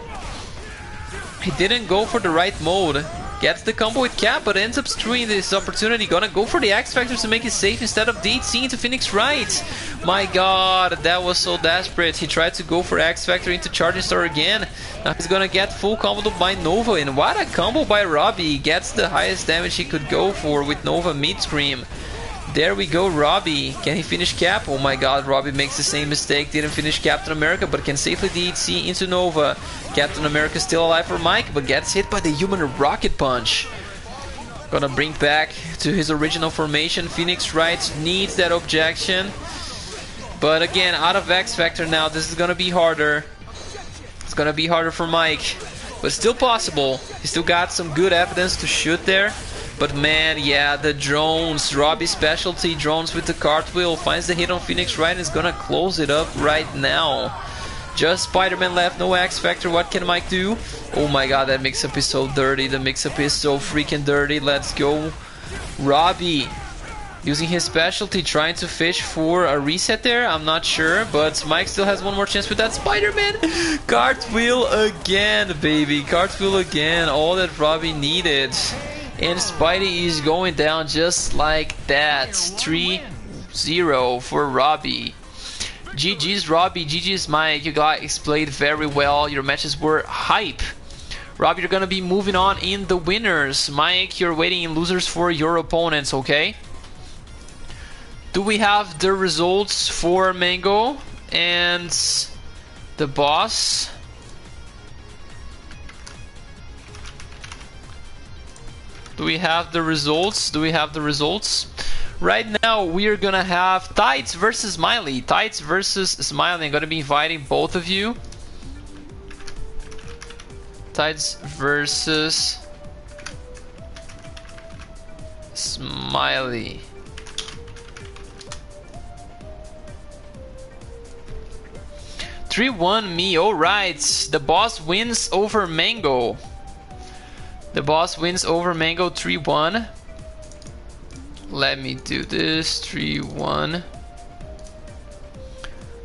He didn't go for the right mode. Gets the combo with Cap, but ends up screwing this opportunity. Gonna go for the X Factor to make it safe instead of DHC into Phoenix Wright. My god, that was so desperate. He tried to go for X Factor into Charging Star again. Now he's gonna get full combo by Nova. And what a combo by Robbie. Gets the highest damage he could go for with Nova mid scream. There we go, Robbie. Can he finish Cap? Oh my god, Robbie makes the same mistake. Didn't finish Captain America, but can safely DHC into Nova. Captain America still alive for Mike, but gets hit by the human rocket punch. Gonna bring back to his original formation. Phoenix Wright needs that objection. But again, out of X Factor now, this is gonna be harder. It's gonna be harder for Mike. But still possible. He still got some good evidence to shoot there. But man, yeah, the drones, Robbie specialty drones with the cartwheel finds the hit on Phoenix Wright and is gonna close it up right now. Just Spider-Man left, no X Factor. What can Mike do? Oh my god, that mix-up is so dirty. The mix-up is so freaking dirty. Let's go. Robbie using his specialty, trying to fish for a reset there. I'm not sure, but Mike still has one more chance with that Spider-Man. Cartwheel again, baby. Cartwheel again. All that Robbie needed. And Spidey is going down just like that. 3-0 for Robbie. GG's Robbie, GG's Mike. You guys played very well. Your matches were hype. Robbie, you're gonna be moving on in the winners. Mike, you're waiting in losers for your opponents, okay? Do we have the results for Mango and the boss? Do we have the results? Do we have the results? Right now, we are gonna have Tides versus Smiley. Tides versus Smiley. I'm gonna be inviting both of you. Tides versus Smiley. Three one me. All right. The boss wins over Mango. The boss wins over Mango 3-1. Let me do this, 3-1.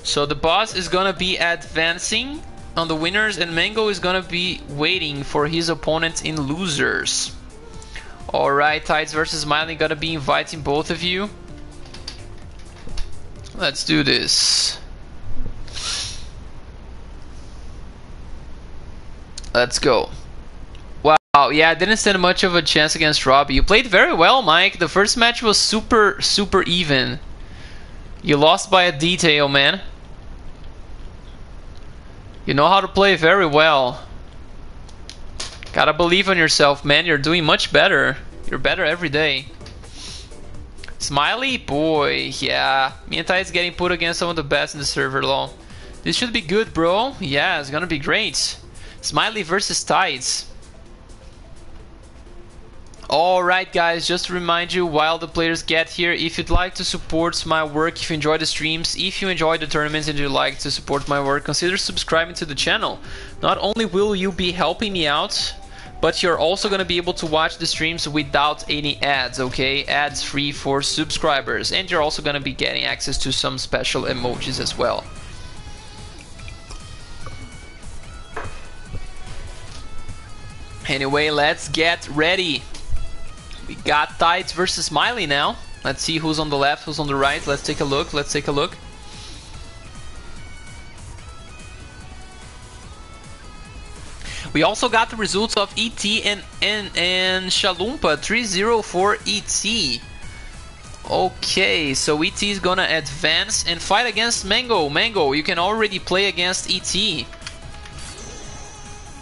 So the boss is gonna be advancing on the winners and Mango is gonna be waiting for his opponents in losers. Alright, Tides versus Smiley gonna be inviting both of you. Let's do this. Let's go. Oh yeah, I didn't stand much of a chance against Robbie. You played very well, Mike. The first match was super, super even. You lost by a detail, man. You know how to play very well. Gotta believe in yourself, man. You're doing much better. You're better every day. Smiley? Boy, yeah. Me and Ty is getting put against some of the best in the server, lol. This should be good, bro. Yeah, it's gonna be great. Smiley versus Tides. Alright guys, just to remind you while the players get here, if you'd like to support my work, if you enjoy the streams, if you enjoy the tournaments and you'd like to support my work, consider subscribing to the channel. Not only will you be helping me out, but you're also going to be able to watch the streams without any ads, okay? Ads free for subscribers. And you're also going to be getting access to some special emojis as well. Anyway, let's get ready. We got Tides versus Smiley now. Let's see who's on the left, who's on the right. Let's take a look. Let's take a look. We also got the results of ET and and, and Shalumpa 3-0 ET. Okay, so ET is gonna advance and fight against Mango. Mango, you can already play against ET.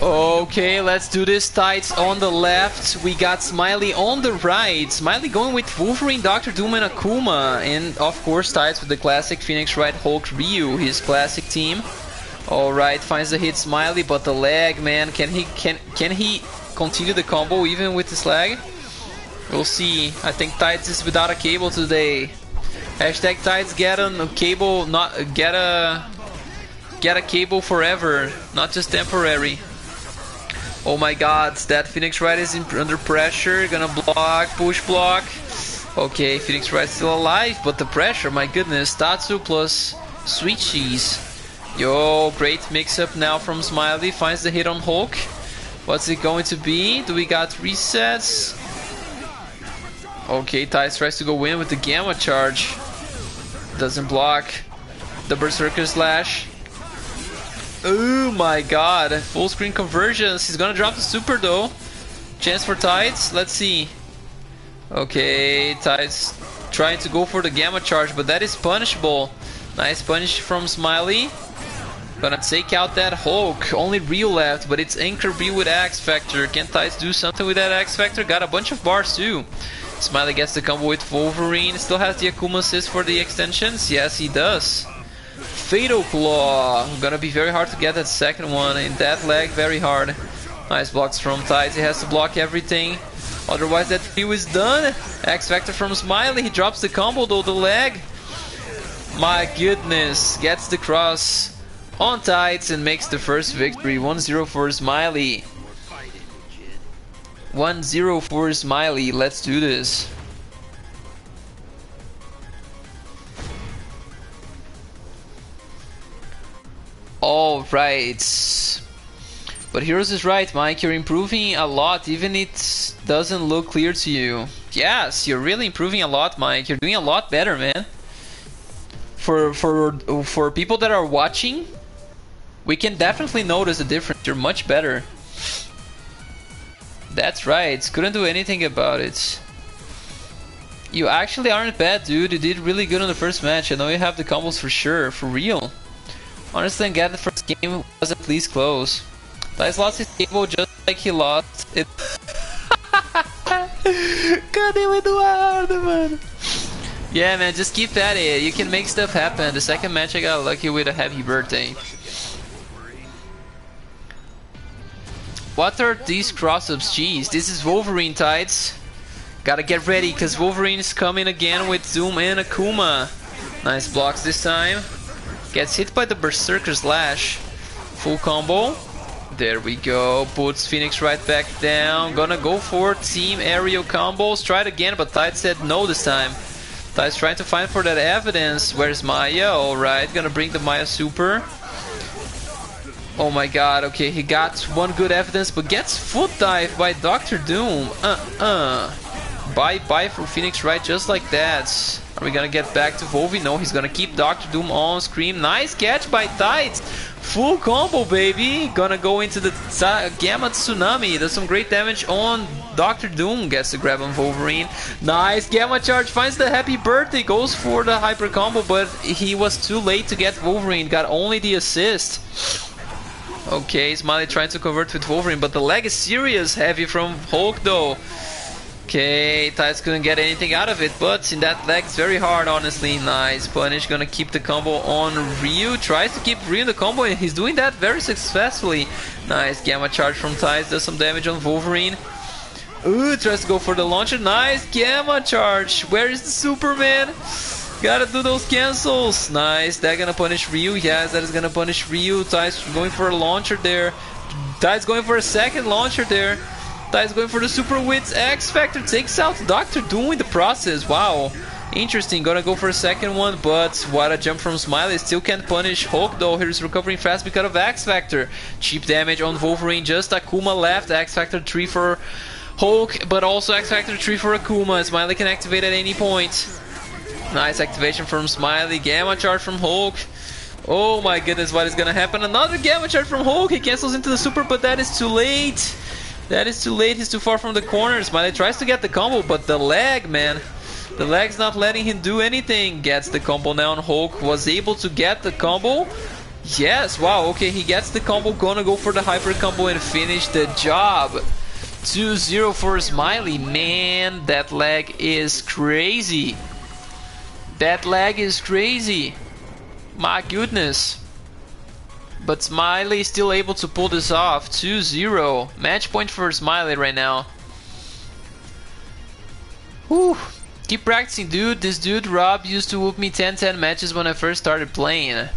Okay, let's do this. Tights on the left. We got Smiley on the right. Smiley going with Wolverine, Doctor Doom, and Akuma. And of course, Tights with the classic Phoenix Wright Hulk Ryu, his classic team. Alright, finds the hit Smiley, but the leg, man. Can he can can he continue the combo even with his leg? We'll see. I think Tights is without a cable today. Hashtag Tides get a cable, not get a get a cable forever, not just temporary. Oh my god, that Phoenix Wright is in, under pressure, gonna block, push block. Okay, Phoenix Wright still alive, but the pressure, my goodness. Tatsu plus Sweet Cheese. Yo, great mix up now from Smiley, finds the hit on Hulk. What's it going to be? Do we got resets? Okay, Tice tries to go in with the Gamma Charge. Doesn't block. The Berserker Slash. Oh my god, full screen conversions. He's gonna drop the super though. Chance for Tides, let's see. Okay, Tides trying to go for the Gamma Charge, but that is punishable. Nice punish from Smiley. Gonna take out that Hulk. Only Ryu left, but it's Anchor B with X Factor. Can Tides do something with that X Factor? Got a bunch of bars too. Smiley gets the combo with Wolverine. Still has the Akuma assist for the extensions? Yes, he does. Fatal Claw. Gonna be very hard to get that second one. In that leg, very hard. Nice blocks from Tides. He has to block everything. Otherwise, that view is done. X Factor from Smiley. He drops the combo though, the leg. My goodness. Gets the cross on Tides and makes the first victory. 1-0 for Smiley. 1-0 for Smiley. Let's do this. All right. But Heroes is right, Mike. You're improving a lot, even it doesn't look clear to you. Yes, you're really improving a lot, Mike. You're doing a lot better, man. For for for people that are watching, we can definitely notice a difference. You're much better. That's right. Couldn't do anything about it. You actually aren't bad, dude. You did really good on the first match. I know you have the combos for sure, for real. Honestly, get the first game was at least close. Dice lost his cable just like he lost it. <laughs> Cadê o Eduardo, mano? Yeah, man, just keep at it. You can make stuff happen. The second match, I got lucky with a happy birthday. What are these cross-ups? Jeez, this is Wolverine tights. Gotta get ready, because Wolverine is coming again with Zoom and Akuma. Nice blocks this time. Gets hit by the Berserker Slash. Full combo. There we go. Puts Phoenix Wright back down. Gonna go for team aerial combos. It again, but Tide said no this time. Tide's trying to find for that evidence. Where's Maya? Alright, gonna bring the Maya Super. Oh my god, okay, he got one good evidence, but gets foot dive by Doctor Doom. Uh-uh. Bye-bye for Phoenix Wright just like that. Are we gonna get back to Volvi? No, he's gonna keep Doctor Doom on screen. Nice catch by Tides. Full combo, baby. Gonna go into the Gamma Tsunami. Does some great damage on Doctor Doom. Gets to grab on Wolverine. Nice Gamma Charge. Finds the happy birthday. Goes for the hyper combo, but he was too late to get Wolverine. Got only the assist. Okay, Smiley trying to convert with Wolverine, but the leg is serious heavy from Hulk though. Okay, Tides couldn't get anything out of it, but in that leg it's very hard, honestly. Nice punish, gonna keep the combo on Ryu. Tries to keep Ryu in the combo, and he's doing that very successfully. Nice Gamma Charge from Tides, does some damage on Wolverine. Ooh, tries to go for the launcher. Nice Gamma Charge. Where is the Superman? Gotta do those cancels. Nice. That gonna punish Ryu. Yes, that is gonna punish Ryu. Ty's going for a launcher there. Ty's going for a second launcher there. Ty's going for the Super Wits X Factor. Takes out Doctor Doom in the process. Wow. Interesting, gonna go for a second one, but what a jump from Smiley. Still can't punish Hulk though. He's recovering fast because of X Factor. Cheap damage on Wolverine, just Akuma left. X Factor 3 for Hulk, but also X Factor 3 for Akuma. Smiley can activate at any point. Nice activation from Smiley. Gamma charge from Hulk. Oh my goodness, what is gonna happen? Another Gamma charge from Hulk. He cancels into the super, but that is too late. That is too late. He's too far from the corner. Smiley tries to get the combo, but the leg, man. The leg's not letting him do anything. Gets the combo now, and Hulk was able to get the combo. Yes, wow, okay, he gets the combo, gonna go for the hyper combo and finish the job. 2-0 for Smiley. Man, that leg is crazy. That leg is crazy. My goodness. But Smiley is still able to pull this off. 2-0. Match point for Smiley right now. Whew. Keep practicing, dude. This dude, Rob, used to whoop me 10-10 matches when I first started playing.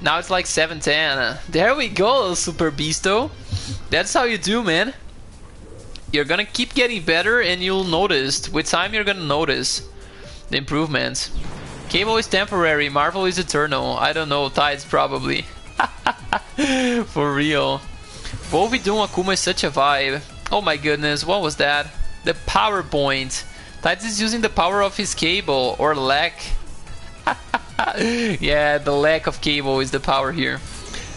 Now it's like 7-10. There we go, Super Beasto. That's how you do, man. You're gonna keep getting better and you'll notice. With time, you're gonna notice the improvements. Cable is temporary, Marvel is eternal. I don't know, Tides probably. <laughs> For real. Volvi Doom Akuma is such a vibe. Oh my goodness, what was that? The PowerPoint. Tides is using the power of his cable, or lack. <laughs> yeah, the lack of cable is the power here.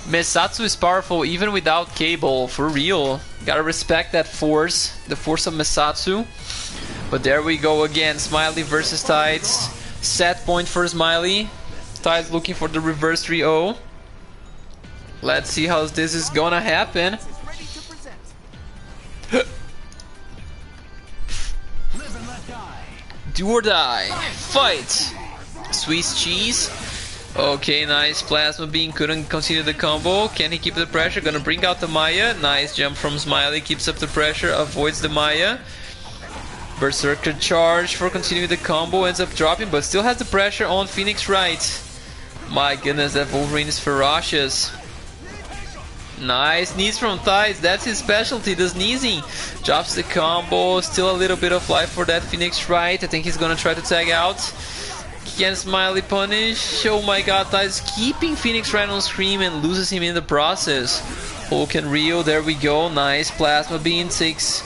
Messatsu is powerful even without cable, for real. Gotta respect that force, the force of Messatsu. But there we go again, Smiley versus Tides. Set point for Smiley. Tides looking for the reverse 3-0. Let's see how this is gonna happen. Do or die. Fight! Swiss cheese. Okay, nice. Plasma Beam couldn't continue the combo. Can he keep the pressure? Gonna bring out the Maya. Nice jump from Smiley. Keeps up the pressure. Avoids the Maya. Berserker charge for continuing the combo. Ends up dropping, but still has the pressure on Phoenix Wright. My goodness, that Wolverine is ferocious. Nice knees from thighs. That's his specialty, the sneezing. Drops the combo. Still a little bit of life for that Phoenix Wright. I think he's gonna try to tag out. Can Smiley punish? Oh my god, that is keeping Phoenix Wright on screen and loses him in the process. Hulk and Ryu, there we go. Nice Plasma Beam takes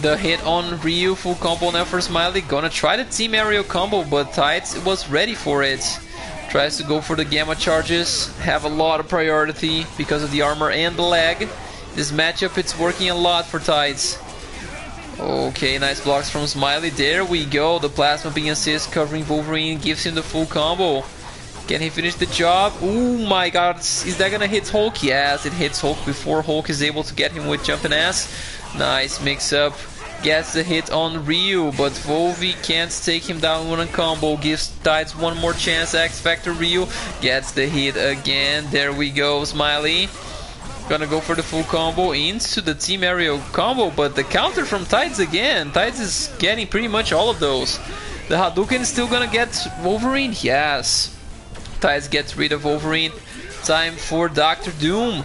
the hit on Ryu. Full combo now for Smiley. Gonna try the Team Aerial combo, but Tides was ready for it. Tries to go for the Gamma charges. Have a lot of priority because of the armor and the leg. This matchup, it's working a lot for Tides. Okay, nice blocks from Smiley. There we go. The Plasma Beam assist covering Wolverine gives him the full combo. Can he finish the job? Oh my god, is that gonna hit Hulk? Yes, it hits Hulk before Hulk is able to get him with jumping ass. Nice mix up. Gets the hit on Ryu, but Volvi can't take him down with a combo. Gives Tides one more chance. X Factor Ryu gets the hit again. There we go, Smiley. Gonna go for the full combo into the Team Aerial combo, but the counter from Tides again. Tides is getting pretty much all of those. The Hadouken is still gonna get Wolverine? Yes. Tides gets rid of Wolverine. Time for Doctor Doom.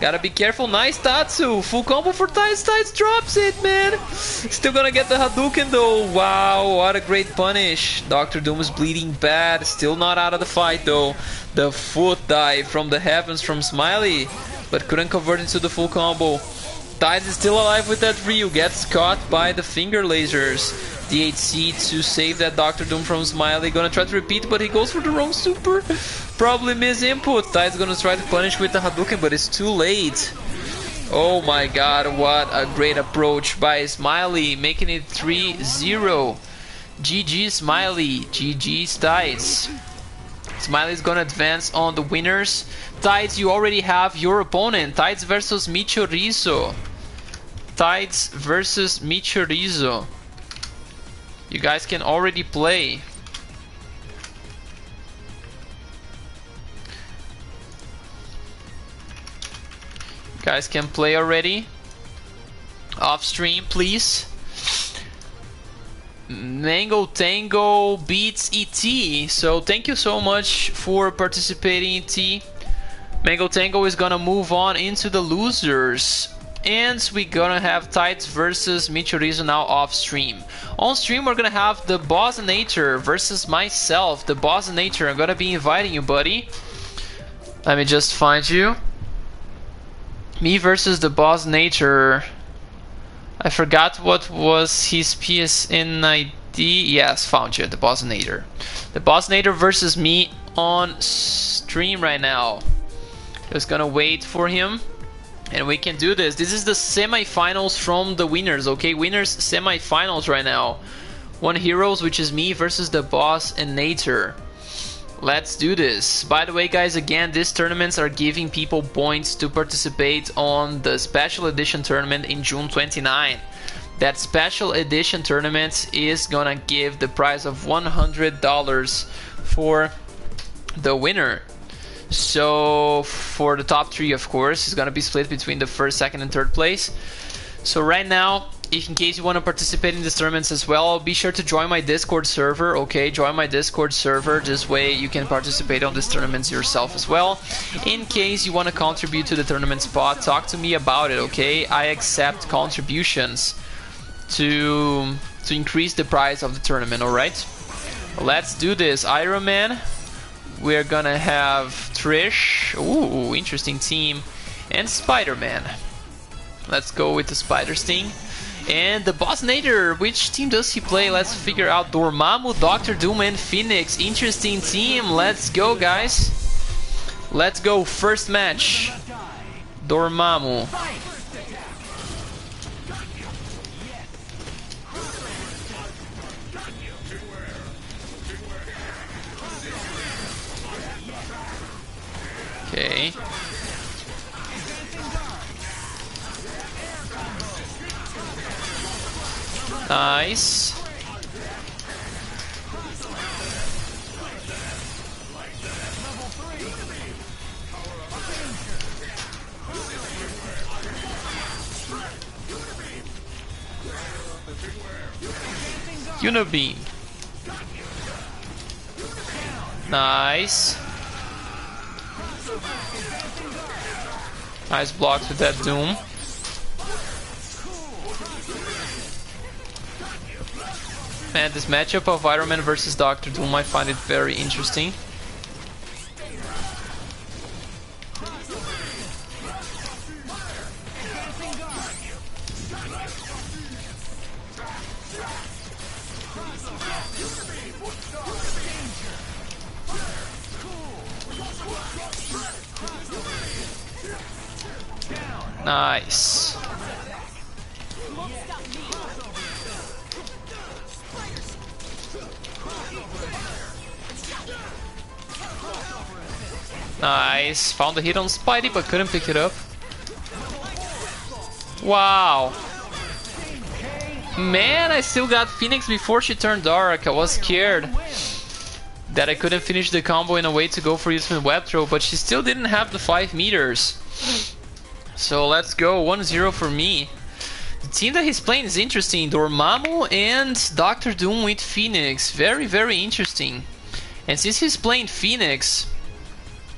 Gotta be careful. Nice Tatsu. Full combo for Tides. Tides drops it, man. Still gonna get the Hadouken though. Wow, what a great punish. Doctor Doom is bleeding bad. Still not out of the fight though. The foot dive from the heavens from Smiley but couldn't convert into the full combo. Tides is still alive with that Ryu, gets caught by the finger lasers. DHC to save that Doctor Doom from Smiley. Gonna try to repeat, but he goes for the wrong super. Probably miss input. Tide's gonna try to punish with the Hadouken, but it's too late. Oh my god, what a great approach by Smiley, making it 3-0. GG Smiley, GG Tides. Smiley's gonna advance on the winners. Tides, you already have your opponent. Tides versus Michorizo. Tides versus Michorizo. You guys can already play. You guys can play already. Off stream, please. Mango Tango beats ET. So thank you so much for participating, ET. Mango Tango is gonna move on into the losers. And we're gonna have Tides versus Michorizo now off stream. On stream, we're gonna have the Boss Nature versus myself. The Boss Nature, I'm gonna be inviting you, buddy. Let me just find you. Me versus the Boss Nature. I forgot what was his PSN ID. Yes, found you, the Bosnator. The Bosnator versus me on stream right now. Just gonna wait for him. And we can do this. This is the semifinals from the winners, okay? Winners semifinals right now. One heroes, which is me versus the boss and Nature. Let's do this. By the way, guys, again, these tournaments are giving people points to participate on the special edition tournament in June 29. That special edition tournament is gonna give the prize of $100 for the winner. So, for the top three, of course, it's gonna be split between the first, second, and third place. So, right now, if in case you want to participate in these tournaments as well, be sure to join my Discord server, okay? Join my Discord server, this way you can participate on these tournaments yourself as well. In case you want to contribute to the tournament spot, talk to me about it, okay? I accept contributions to to increase the price of the tournament, alright? Let's do this. Iron Man, we're gonna have Trish, ooh, interesting team, and Spider-Man. Let's go with the Spider Sting. And the Boss Nader, which team does he play? Let's figure out. Dormammu, Doctor Doom, and Phoenix. Interesting team. Let's go, guys. Let's go. First match. Dormammu. Okay. Nice. Unibeam. Nice. Nice blocks with that Doom. Man, this matchup of Iron Man versus Doctor Doom, I find it very interesting. Found the hit on Spidey, but couldn't pick it up. Wow. Man, I still got Phoenix before she turned dark. I was scared that I couldn't finish the combo in a way to go for Ultimate Web Throw, but she still didn't have the 5 meters. So let's go, 1-0 for me. The team that he's playing is interesting. Dormammu and Doctor Doom with Phoenix. Very, very interesting. And since he's playing Phoenix,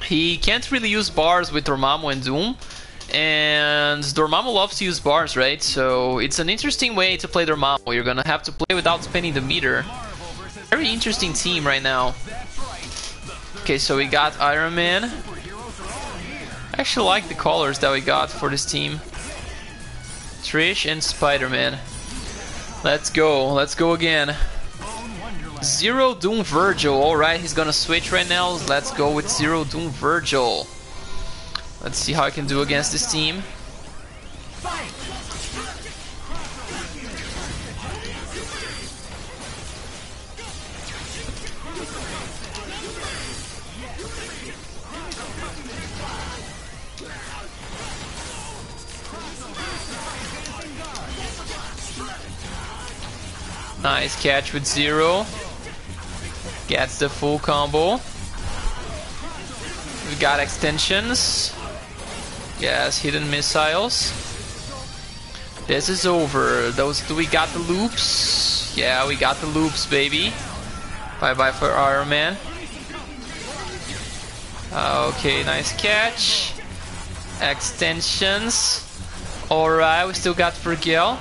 he can't really use bars with Dormammu and Doom. And Dormammu loves to use bars, right? So it's an interesting way to play Dormammu. You're gonna have to play without spending the meter. Very interesting team right now. Okay, so we got Iron Man. I actually like the colors that we got for this team. Trish and Spider-Man. Let's go, let's go again. Zero Doom Vergil, alright, he's gonna switch right now. Let's go with Zero Doom Vergil. Let's see how I can do against this team. Nice catch with Zero. Gets the full combo. We've got extensions. Yes, hidden missiles. This is over. Those do we got the loops. Yeah, we got the loops, baby. Bye bye for Iron Man. Okay, nice catch. Extensions. Alright, we still got Vergil.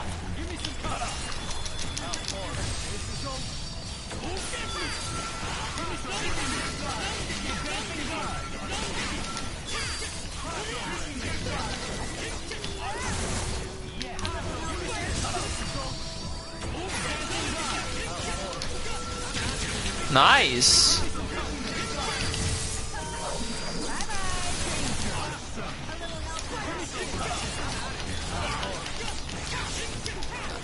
Nice.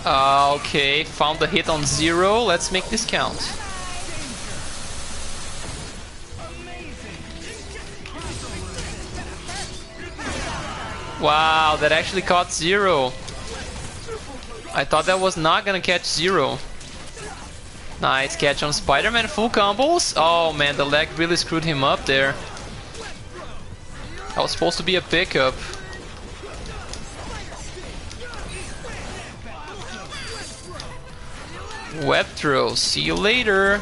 Uh, okay, found the hit on zero. Let's make this count. Wow, that actually caught zero. I thought that was not gonna catch zero. Nice catch on Spider-Man, full combos. Oh man, the leg really screwed him up there. That was supposed to be a pickup. Web throw, see you later.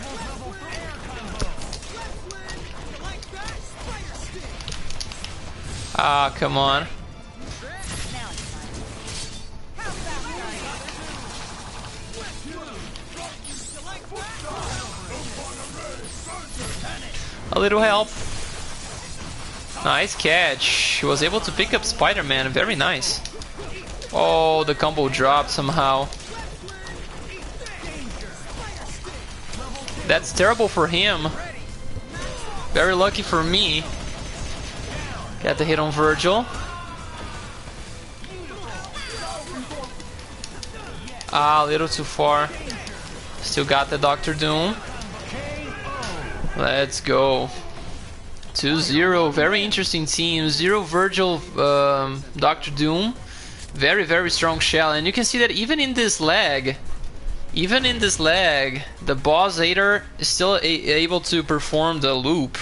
Ah, come on. A little help. Nice catch. He was able to pick up Spider-Man. Very nice. Oh, the combo dropped somehow. That's terrible for him. Very lucky for me. Got the hit on Vergil. Ah, a little too far. Still got the Doctor Doom. Let's go. 2-0, very interesting team. Zero Vergil, um, Doctor Doom. Very, very strong shell. And you can see that even in this leg, even in this leg, the Bosnator is still able to perform the loop.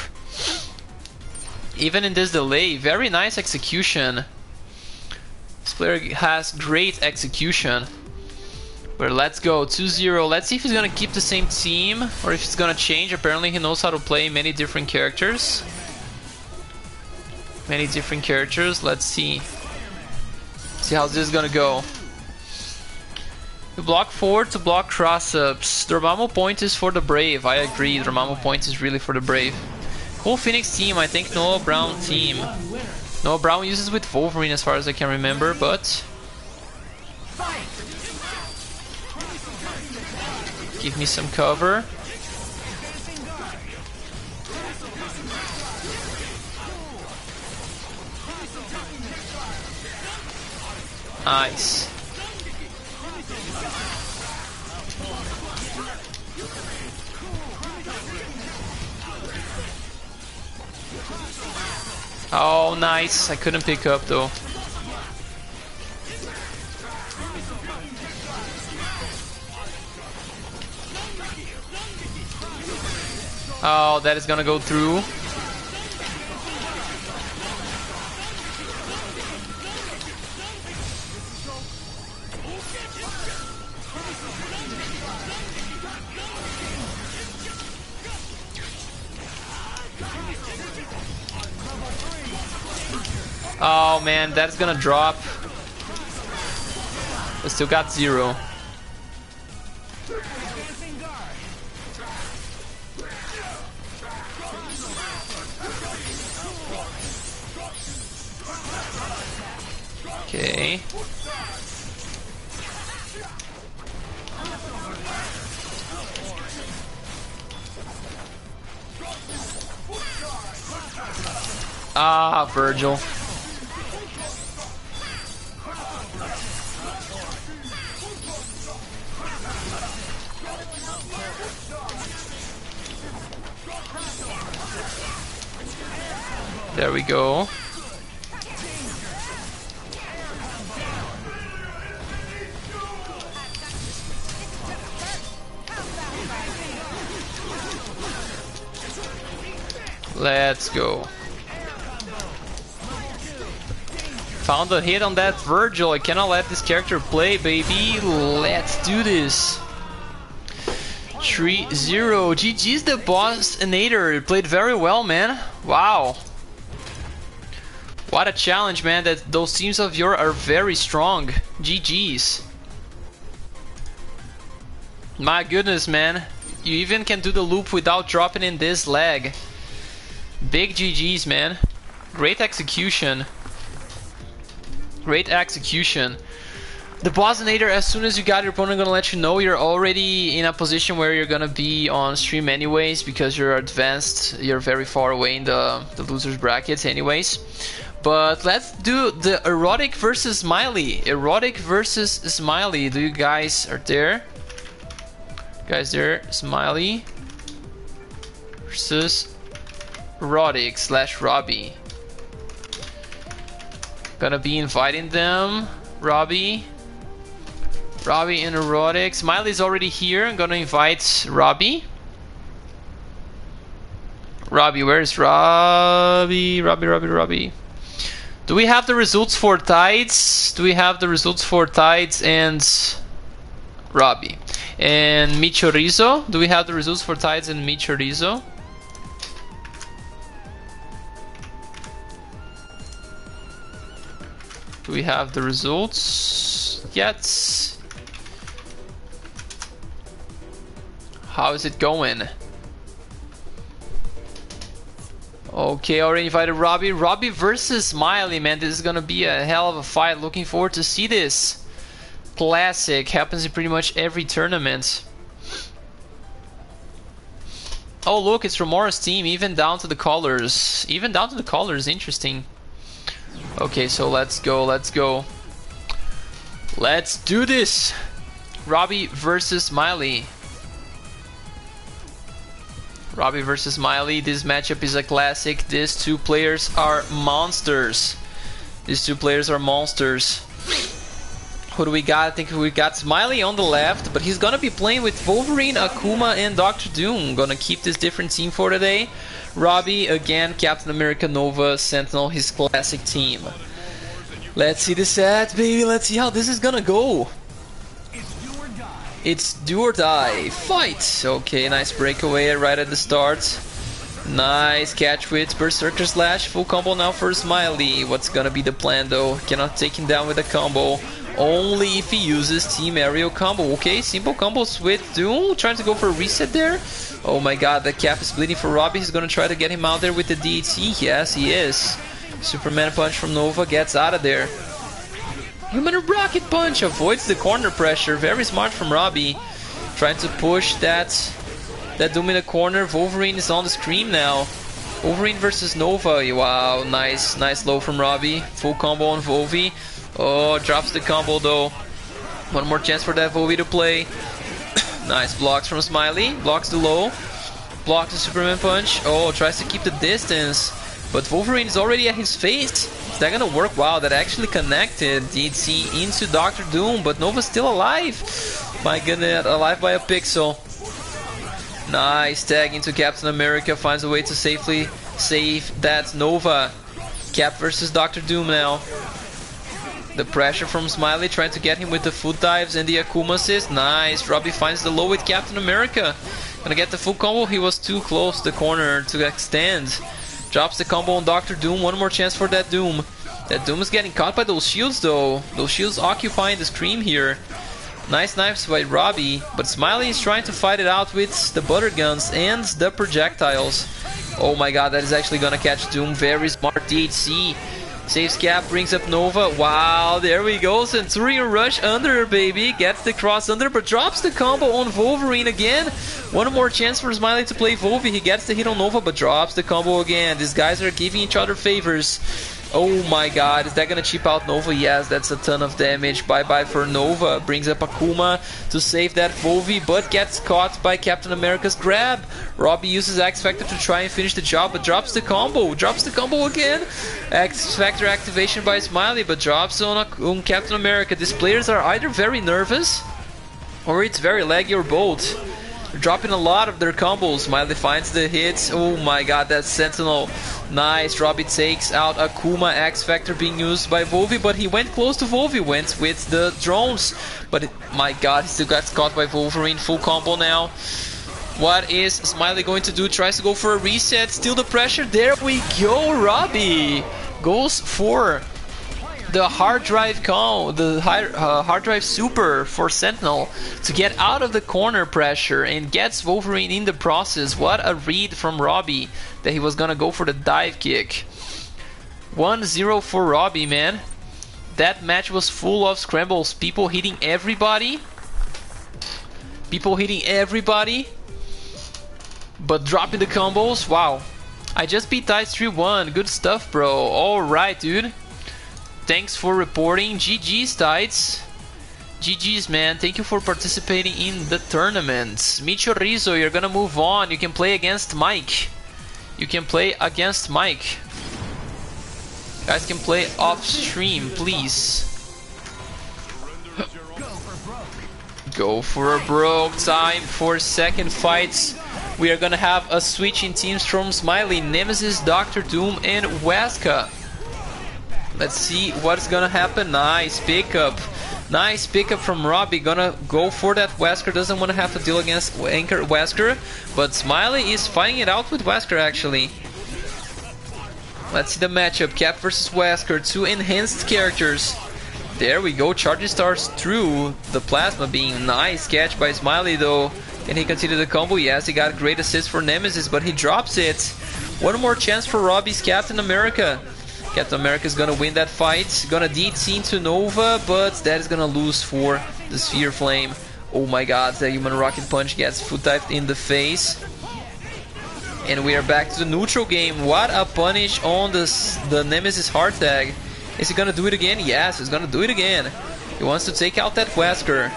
Even in this delay, very nice execution. This player has great execution. But let's go, 2-0. Let's see if he's gonna keep the same team or if he's gonna change. Apparently he knows how to play many different characters. Many different characters. Let's see. See how this is gonna go. You block forward to block cross-ups. Dormammu point is for the brave. I agree, Dormammu point is really for the brave. Cool Phoenix team, I think Noah Brown team. Noah Brown uses with Wolverine as far as I can remember, but... Give me some cover. Nice. Oh, nice. I couldn't pick up though. Oh, that is gonna go through. Oh man, that's gonna drop. I still got zero. Okay. Ah, Vergil. There we go. Let's go. Found a hit on that Vergil. I cannot let this character play, baby. Let's do this. 3-0. GG's the Bosnator. Played very well, man. Wow. What a challenge, man. That those teams of yours are very strong. GG's. My goodness, man. You even can do the loop without dropping in this leg. Big GG's, man. Great execution. Great execution. The Bosnator, as soon as you got your opponent, gonna let you know you're already in a position where you're gonna be on stream anyways because you're advanced. You're very far away in the, the losers brackets anyways. But let's do the erotic versus smiley. Erotic versus smiley. Do you guys are there? Guys there, smiley versus erotic slash Robbie. Gonna be inviting them. Robbie. Robbie and Erotic. Smiley's already here. I'm gonna invite Robbie. Robbie, where's Robbie? Robbie, Robbie, Robbie. Do we have the results for Tides? Do we have the results for Tides and Robbie? And Michorizo? Do we have the results for Tides and Michorizo? Do we have the results yet? How is it going? Okay, already invited Robbie. Robbie versus Smiley, man. This is gonna be a hell of a fight. Looking forward to see this. Classic. Happens in pretty much every tournament. Oh, look, it's Remorse team. Even down to the colors. Even down to the colors. Interesting. Okay, so let's go, let's go. Let's do this! Robbie versus Smiley. Robbie versus Smiley. This matchup is a classic. These two players are monsters. These two players are monsters. Who do we got? I think we got Smiley on the left, but he's gonna be playing with Wolverine, Akuma, and Doctor Doom. Gonna keep this different team for today. Robbie, again, Captain America Nova, Sentinel, his classic team. Let's see the set, baby. Let's see how this is gonna go. It's do or die. Fight! Okay, nice breakaway right at the start. Nice catch with Berserker Slash. Full combo now for Smiley. What's gonna be the plan though? Cannot take him down with a combo. Only if he uses Team Aerial combo. Okay, simple combos with Doom. Trying to go for a reset there. Oh my god, the cap is bleeding for Robbie. He's gonna try to get him out there with the DT. Yes, he is. Superman punch from Nova gets out of there. Human rocket punch avoids the corner pressure. Very smart from Robbie. Trying to push that that Doom in the corner. Wolverine is on the screen now. Wolverine versus Nova. Wow, nice, nice low from Robbie. Full combo on Volvi. Oh, drops the combo though. One more chance for that Volvi to play. Nice blocks from Smiley. Blocks the low. Blocks the Superman punch. Oh, tries to keep the distance. But Wolverine is already at his face. Is that gonna work? Wow, that actually connected DT into Doctor Doom, but Nova's still alive. My goodness, alive by a pixel. Nice tag into Captain America. Finds a way to safely save that Nova. Cap versus Doctor Doom now. The pressure from Smiley trying to get him with the foot dives and the Akuma assist. Nice. Robbie finds the low with Captain America. Gonna get the full combo. He was too close to the corner to extend. Drops the combo on Doctor Doom. One more chance for that Doom. That Doom is getting caught by those shields though. Those shields occupying the screen here. Nice knives by Robbie, but Smiley is trying to fight it out with the butter guns and the projectiles. Oh my god, that is actually gonna catch Doom. Very smart DHC. Saves Cap, brings up Nova. Wow, there we go. Centurion Rush under, baby. Gets the cross under, but drops the combo on Wolverine again. One more chance for Smiley to play Volvi. He gets the hit on Nova, but drops the combo again. These guys are giving each other favors. Oh my god, is that gonna cheap out Nova? Yes, that's a ton of damage. Bye bye for Nova. Brings up Akuma to save that Volvi, but gets caught by Captain America's grab. Robbie uses X Factor to try and finish the job, but drops the combo. Drops the combo again. X Factor activation by Smiley, but drops on, on Captain America. These players are either very nervous or it's very laggy or both. Dropping a lot of their combos. Smiley finds the hits. Oh my god, that Sentinel. Nice. Robbie takes out Akuma X Factor being used by Volvi, but he went close to Volvi, went with the drones. But it, my god, he still got caught by Wolverine. Full combo now. What is Smiley going to do? Tries to go for a reset. Still the pressure. There we go. Robbie goes for the hard drive call, the hard, uh, hard drive super for Sentinel to get out of the corner pressure and gets Wolverine in the process. What a read from Robbie that he was gonna go for the dive kick. 1-0 for Robbie, man. That match was full of scrambles, people hitting everybody. People hitting everybody. But dropping the combos, wow. I just beat Dice 3-1, good stuff bro. Alright dude. Thanks for reporting. GG's, Tides. GG's, man. Thank you for participating in the tournament. Michorizo, you're gonna move on. You can play against Mike. You can play against Mike. Guys can play off stream, please. Go for a broke time for second fights. We are gonna have a switch in teams from Smiley, Nemesis, Doctor Doom, and Wesker. Let's see what's gonna happen. Nice pickup. Nice pickup from Robbie. Gonna go for that. Wesker doesn't want to have to deal against Anchor Wesker. But Smiley is fighting it out with Wesker actually. Let's see the matchup. Cap versus Wesker. Two enhanced characters. There we go. Charging stars through the plasma beam nice catch by Smiley though. Can he continue the combo? Yes, he got great assist for Nemesis, but he drops it. One more chance for Robbie's Captain America. Captain America is gonna win that fight. Gonna DT into Nova, but that is gonna lose for the Sphere Flame. Oh my god, the Human Rocket Punch gets foot typed in the face. And we are back to the neutral game. What a punish on this, the Nemesis hard tag. Is he gonna do it again? Yes, he's gonna do it again. He wants to take out that Wesker.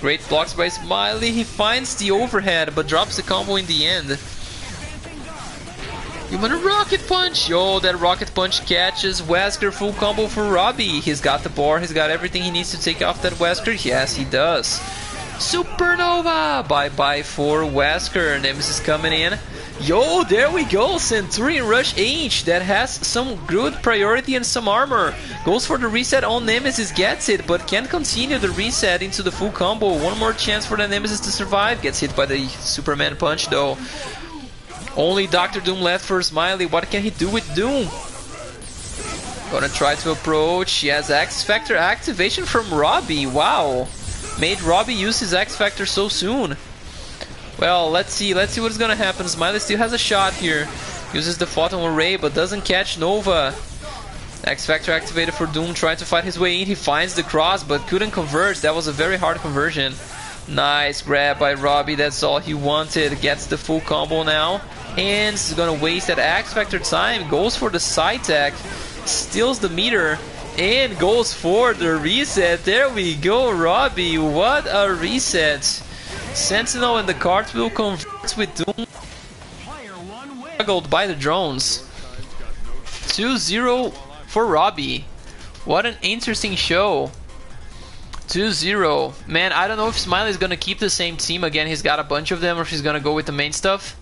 Great blocks by Smiley. He finds the overhead, but drops the combo in the end. You want a rocket punch? Yo, that rocket punch catches Wesker full combo for Robbie. He's got the bar, he's got everything he needs to take off that Wesker. Yes, he does. Supernova! Bye bye for Wesker. Nemesis coming in. Yo, there we go. Centurion Rush H that has some good priority and some armor. Goes for the reset on Nemesis, gets it, but can't continue the reset into the full combo. One more chance for the Nemesis to survive. Gets hit by the Superman punch though. Only Doctor Doom left for Smiley. What can he do with Doom? Gonna try to approach. He has X Factor activation from Robbie. Wow. Made Robbie use his X Factor so soon. Well, let's see. Let's see what's gonna happen. Smiley still has a shot here. Uses the Photon Array, but doesn't catch Nova. X Factor activated for Doom, trying to fight his way in. He finds the cross, but couldn't converge. That was a very hard conversion. Nice grab by Robbie. That's all he wanted. Gets the full combo now and is gonna waste that X Factor time, goes for the side tech, steals the meter, and goes for the reset. There we go, Robbie. What a reset. Sentinel and the cartwheel converts with Doom. Struggled by the drones. 2-0 for Robbie. What an interesting show. 2-0. Man, I don't know if Smiley is gonna keep the same team again. He's got a bunch of them, or if he's gonna go with the main stuff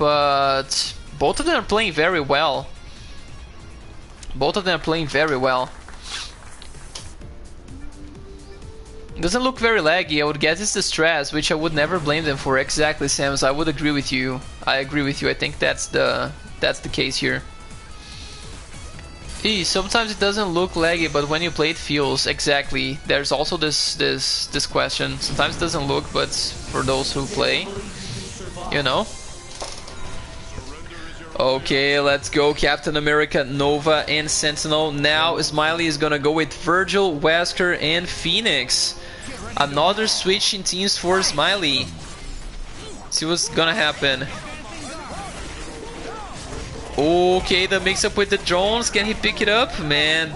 but both of them are playing very well. Both of them are playing very well. Doesn't look very laggy, I would guess it's the stress, which I would never blame them for. Exactly, Sams, I would agree with you. I agree with you, I think that's the that's the case here. E, sometimes it doesn't look laggy, but when you play it feels exactly. There's also this this this question. Sometimes it doesn't look, but for those who play, you know. Okay, let's go. Captain America, Nova, and Sentinel. Now Smiley is gonna go with Vergil, Wesker, and Phoenix. Another switch in teams for Smiley. See what's gonna happen. Okay, the mix-up with the drones. Can he pick it up? Man.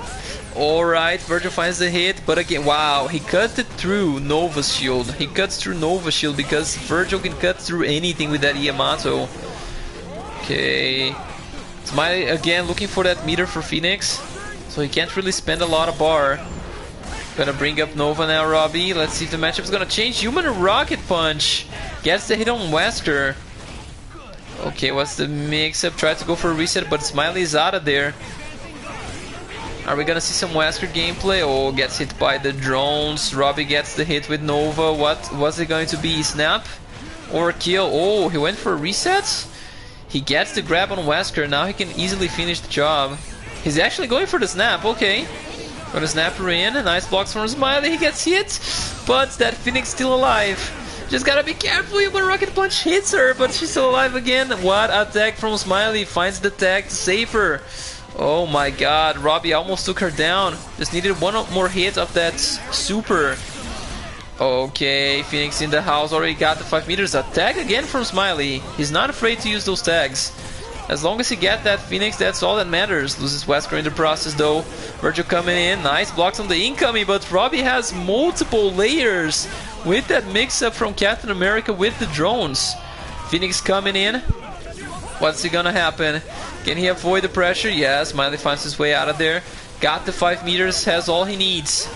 Alright, Vergil finds the hit, but again, wow, he cut it through Nova's shield. He cuts through Nova's shield because Vergil can cut through anything with that Yamato. Okay. Smiley again looking for that meter for Phoenix. So he can't really spend a lot of bar. Gonna bring up Nova now, Robbie. Let's see if the matchup's gonna change. Human Rocket Punch gets the hit on Wesker. Okay, what's the mix-up? Try to go for a reset, but Smiley's out of there. Are we gonna see some Wesker gameplay? Oh, gets hit by the drones. Robbie gets the hit with Nova. What was it going to be? Snap or kill? Oh, he went for a reset? He gets the grab on Wesker. Now he can easily finish the job. He's actually going for the snap. Okay. Gonna snap her in. Nice blocks from Smiley. He gets hit. But that Phoenix still alive. Just gotta be careful when Rocket Punch hits her, but she's still alive again. What attack from Smiley. Finds the tag to save her. Oh my god, Robbie almost took her down. Just needed one more hit of that super. Okay, Phoenix in the house already got the 5 meters. Attack again from Smiley. He's not afraid to use those tags. As long as he get that Phoenix, that's all that matters. Loses Wesker in the process though. Vergil coming in. Nice blocks on the incoming, but Robbie has multiple layers with that mix-up from Captain America with the drones. Phoenix coming in. What's he gonna happen? Can he avoid the pressure? Yes, Smiley finds his way out of there. Got the 5 meters, has all he needs.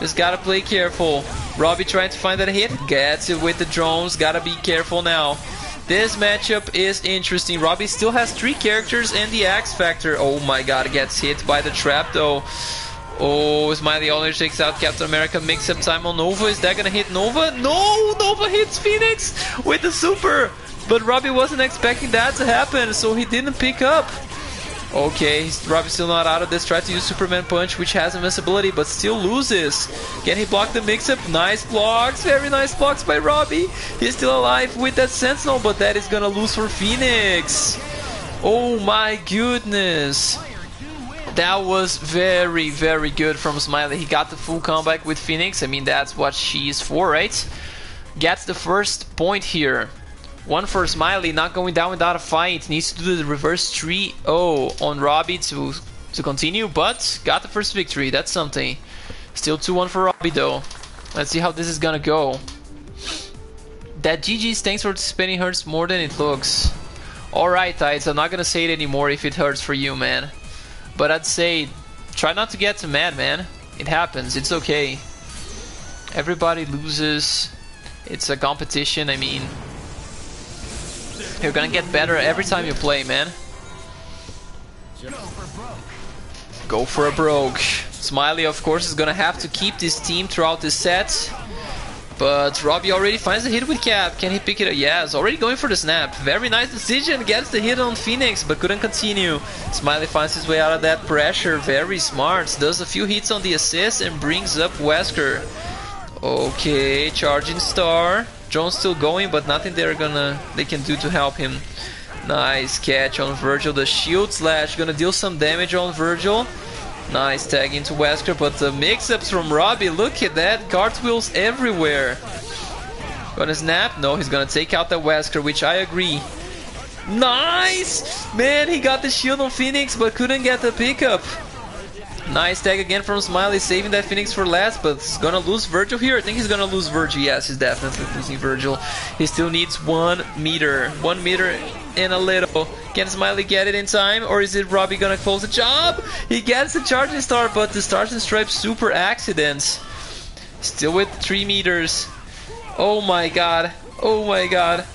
Just gotta play careful. Robbie trying to find that hit. Gets it with the drones. Gotta be careful now. This matchup is interesting. Robbie still has three characters and the X Factor. Oh my god, gets hit by the trap though. Oh, Smiley only takes out Captain America. Mix up time on Nova. Is that gonna hit Nova? No! Nova hits Phoenix with the super! But Robbie wasn't expecting that to happen, so he didn't pick up. Okay, Robbie's still not out of this. Tries to use Superman Punch, which has invincibility, but still loses. Can he block the mix-up? Nice blocks. Very nice blocks by Robbie. He's still alive with that Sentinel, but that is gonna lose for Phoenix. Oh my goodness. That was very, very good from Smiley. He got the full comeback with Phoenix. I mean, that's what she's for, right? Gets the first point here. One for Smiley, not going down without a fight. Needs to do the reverse 3-0 on Robbie to, to continue, but got the first victory. That's something. Still 2-1 for Robbie, though. Let's see how this is gonna go. That GG's thanks for spinning hurts more than it looks. Alright, Tides, I'm not gonna say it anymore if it hurts for you, man. But I'd say, try not to get too mad, man. It happens, it's okay. Everybody loses. It's a competition, I mean, you're gonna get better every time you play, man. Go for a broke. Smiley, of course, is gonna have to keep this team throughout this set. But Robbie already finds the hit with Cap. Can he pick it up? Yes, already going for the snap. Very nice decision. Gets the hit on Phoenix, but couldn't continue. Smiley finds his way out of that pressure. Very smart. Does a few hits on the assist and brings up Wesker. Okay, charging star. Jones still going, but nothing they're gonna they can do to help him. Nice catch on Vergil. The shield slash gonna deal some damage on Vergil. Nice tag into Wesker, but the mix-ups from Robbie, look at that, cartwheels everywhere. Gonna snap? No, he's gonna take out the Wesker, which I agree. Nice! Man, he got the shield on Phoenix, but couldn't get the pickup. Nice tag again from Smiley, saving that Phoenix for last, but he's gonna lose Vergil here. I think he's gonna lose Vergil. Yes, he's definitely losing Vergil. He still needs one meter. One meter and a little. Can Smiley get it in time, or is it Robbie gonna close the job? He gets the charging star, but the stars and stripes super accidents. Still with three meters. Oh my god. Oh my god.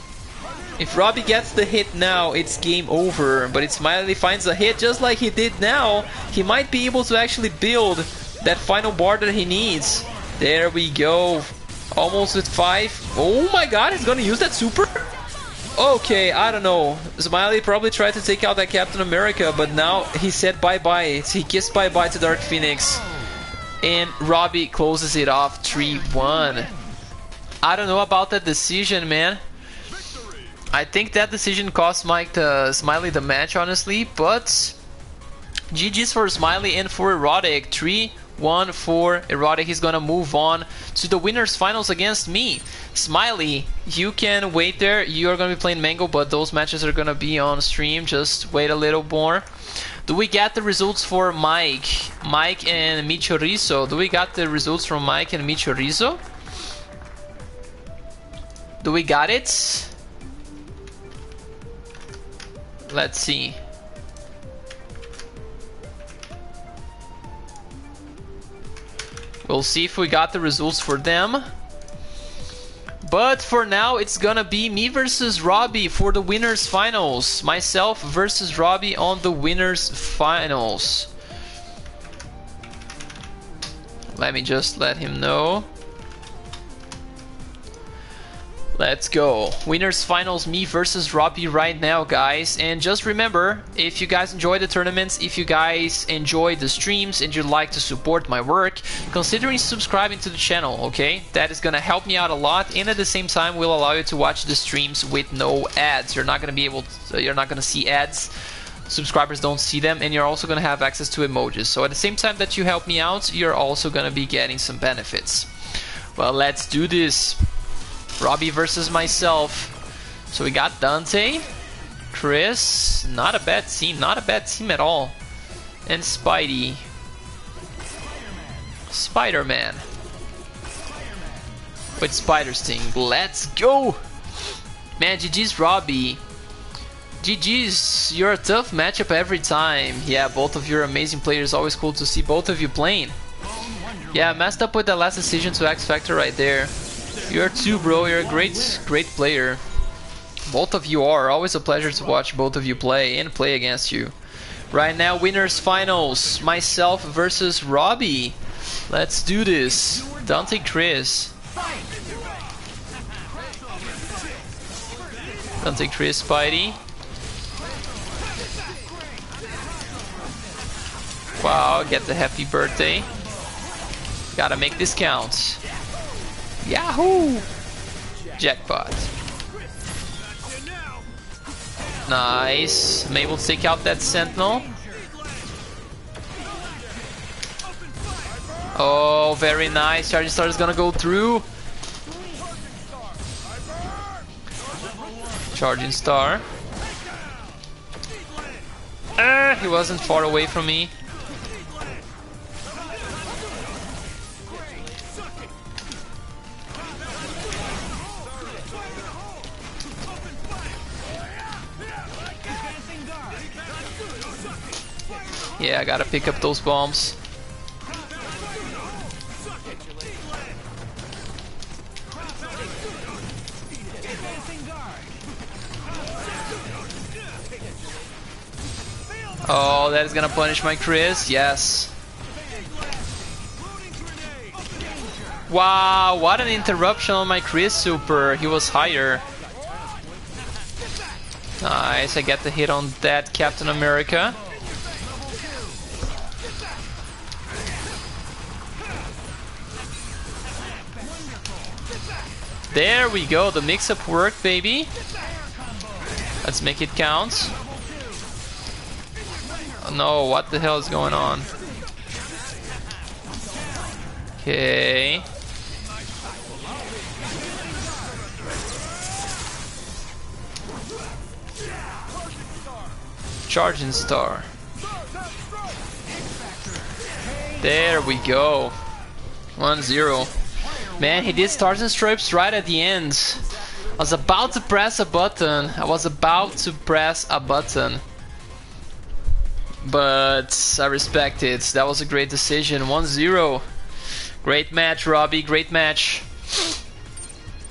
If Robbie gets the hit now, it's game over. But if Smiley finds a hit just like he did now, he might be able to actually build that final bar that he needs. There we go. Almost with five. Oh my god, he's gonna use that super? Okay, I don't know. Smiley probably tried to take out that Captain America, but now he said bye-bye. He kissed bye-bye to Dark Phoenix. And Robbie closes it off 3-1. I don't know about that decision, man. I think that decision cost Mike the Smiley the match, honestly, but GG's for Smiley and for Erotic. 3 1 for Erotic. He's gonna move on to the winners finals against me. Smiley, you can wait there. You are gonna be playing Mango, but those matches are gonna be on stream. Just wait a little more. Do we get the results for Mike? Mike and Michorizo. Do we got the results from Mike and Michorizo? Do we got it? Let's see. We'll see if we got the results for them. But for now, it's gonna be me versus Robbie for the winners finals. Myself versus Robbie on the winners finals. Let me just let him know. Let's go. Winners finals, me versus Robbie right now, guys. And just remember, if you guys enjoy the tournaments, if you guys enjoy the streams and you'd like to support my work, considering subscribing to the channel, okay? That is gonna help me out a lot and at the same time will allow you to watch the streams with no ads. You're not gonna be able to, you're not gonna see ads subscribers don't see them and you're also going to have access to emojis so at the same time that you help me out you're also going to be getting some benefits well let's do this Robbie versus myself. So we got Dante, Chris, not a bad team, not a bad team at all. And Spidey. Spider-Man. With Spider Sting. Let's go! Man, GG's Robbie. GG's, you're a tough matchup every time. Yeah, both of you are amazing players. Always cool to see both of you playing. Yeah, messed up with the last decision to X Factor right there. You're too, bro. You're a great, great player. Both of you are. Always a pleasure to watch both of you play and play against you. Right now, winners finals. Myself versus Robbie. Let's do this. Dante Chris. Dante Chris Spidey. Wow, get the happy birthday. Gotta make this count. Yahoo! Jackpot. Nice. I'm able to take out that sentinel. Oh, very nice. Charging Star is gonna go through. Charging Star. Ah, he wasn't far away from me. Yeah, I gotta pick up those bombs. Oh, that is gonna punish my Chris. Yes. Wow, what an interruption on my Chris super. He was higher. Nice, I get the hit on that Captain America. There we go, the mix-up worked, baby. Let's make it count. Oh, no, what the hell is going on? Okay. Charging star. There we go. 1-0. Man, he did stars and stripes right at the end. I was about to press a button. I was about to press a button. But I respect it. That was a great decision. 1-0. Great match, Robbie. Great match.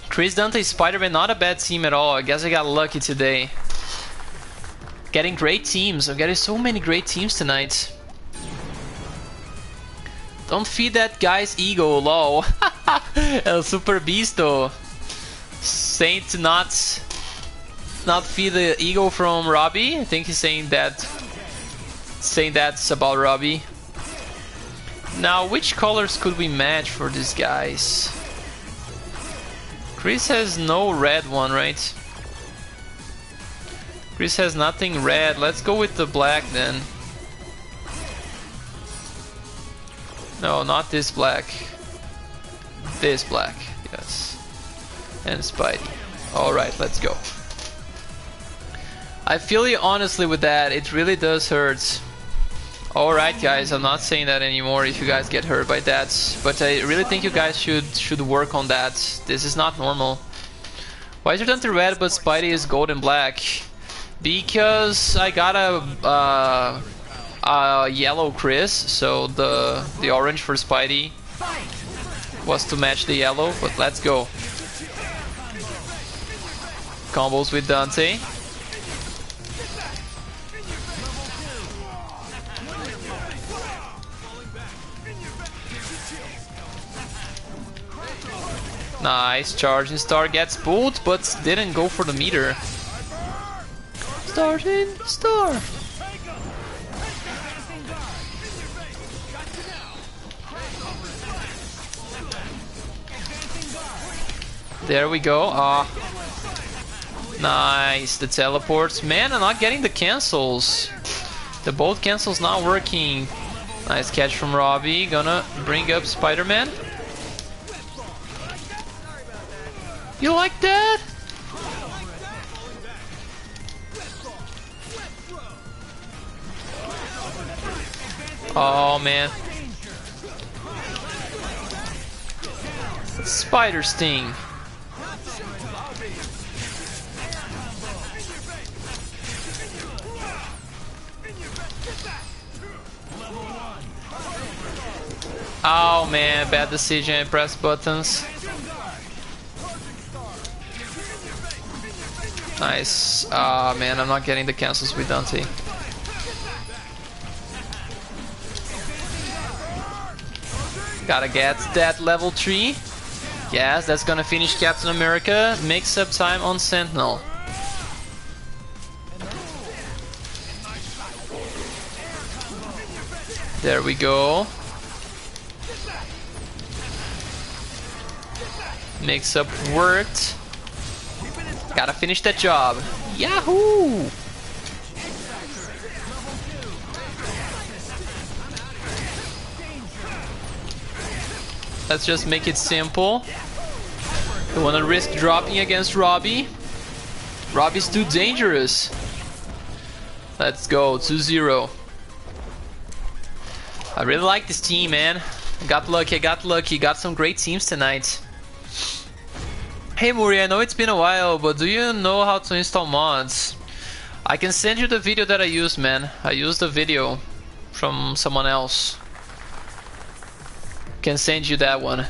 Chris Dante Spider-Man, not a bad team at all. I guess I got lucky today. Getting great teams. I'm getting so many great teams tonight. Don't feed that guy's ego, lol. <laughs> El Super Beasto. Saint not not feed the ego from Robbie. I think he's saying that saying that's about Robbie. Now, which colors could we match for these guys? Chris has no red one, right? Chris has nothing red. Let's go with the black then. No, not this black. This black, yes. And Spidey. Alright, let's go. I feel you honestly with that, it really does hurt. Alright guys, I'm not saying that anymore if you guys get hurt by that, but I really think you guys should should work on that. This is not normal. Why is your Dante red but Spidey is gold and black? Because I got a uh, uh, yellow Chris, so the the orange for Spidey Was to match the yellow, but let's go. Combos with Dante. Nice, charging star gets pulled, but didn't go for the meter. Starting star. There we go. Ah. Nice, the teleports. Man, I'm not getting the cancels. The bolt cancels not working. Nice catch from Robbie. Gonna bring up Spider-Man. You like that? Oh man. Spider Sting. Oh man, bad decision, I press buttons. Nice. Ah uh, man, I'm not getting the cancels with Dante. Gotta get that level 3. Yes, that's gonna finish Captain America. Mix up time on Sentinel. There we go. Mix up worked. Gotta finish that job. Yahoo! Let's just make it simple. Don't wanna risk dropping against Robbie. Robbie's too dangerous. Let's go, 2-0. I really like this team, man. Got lucky, got lucky, got some great teams tonight. Hey Muri, I know it's been a while, but do you know how to install mods? I can send you the video that I used, man. I used the video from someone else. Can send you that one.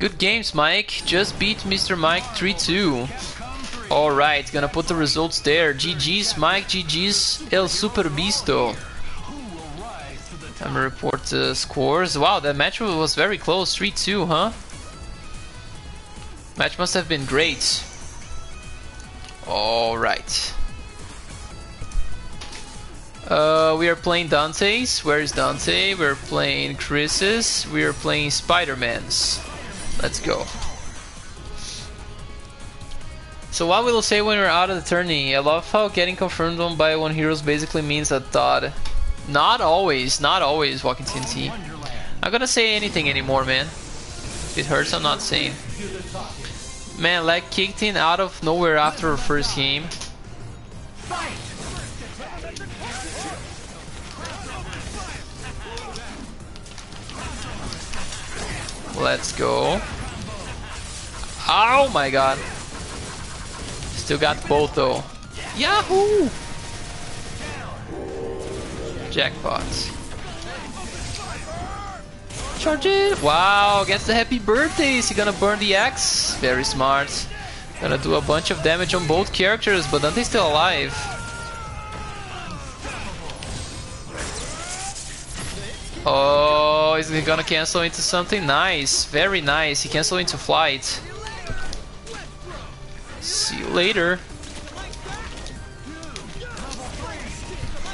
Good games, Mike. Just beat Mr. Mike 3-2. Alright, gonna put the results there. GG's Mike, GG's El Super Bisto. I'm gonna report the scores. Wow, that match was very close. 3-2, huh? Match must have been great. Alright. Uh, we are playing Dante's. Where is Dante? We're playing Chris's. We are playing Spider-Man's. Let's go. So what will say when we're out of the tourney? I love how getting confirmed on by one heroes basically means a thought. Not always, not always, Walking TNT. I'm gonna say anything anymore, man. If it hurts, I'm not saying. Man, like kicked in out of nowhere after our first game. Let's go. Oh my god. Still got both though. Yahoo! Jackpots. Charge it! Wow, gets the happy birthday. Is he gonna burn the axe? Very smart. Gonna do a bunch of damage on both characters, but Dante's still alive. Oh, is he gonna cancel into something? Nice, very nice. He canceled into flight. See you later.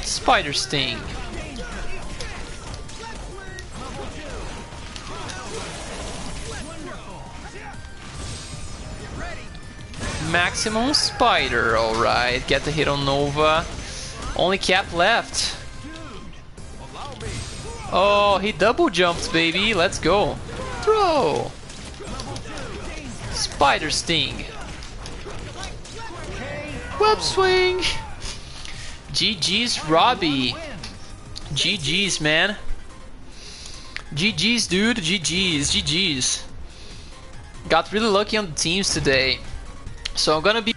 Spider Sting. Maximum Spider, alright. Get the hit on Nova. Only Cap left. Oh, he double jumps, baby. Let's go. Throw. Spider Sting. Web swing. GG's Robbie. GG's, man. GG's, dude. GG's. GG's. Got really lucky on the teams today. So I'm gonna be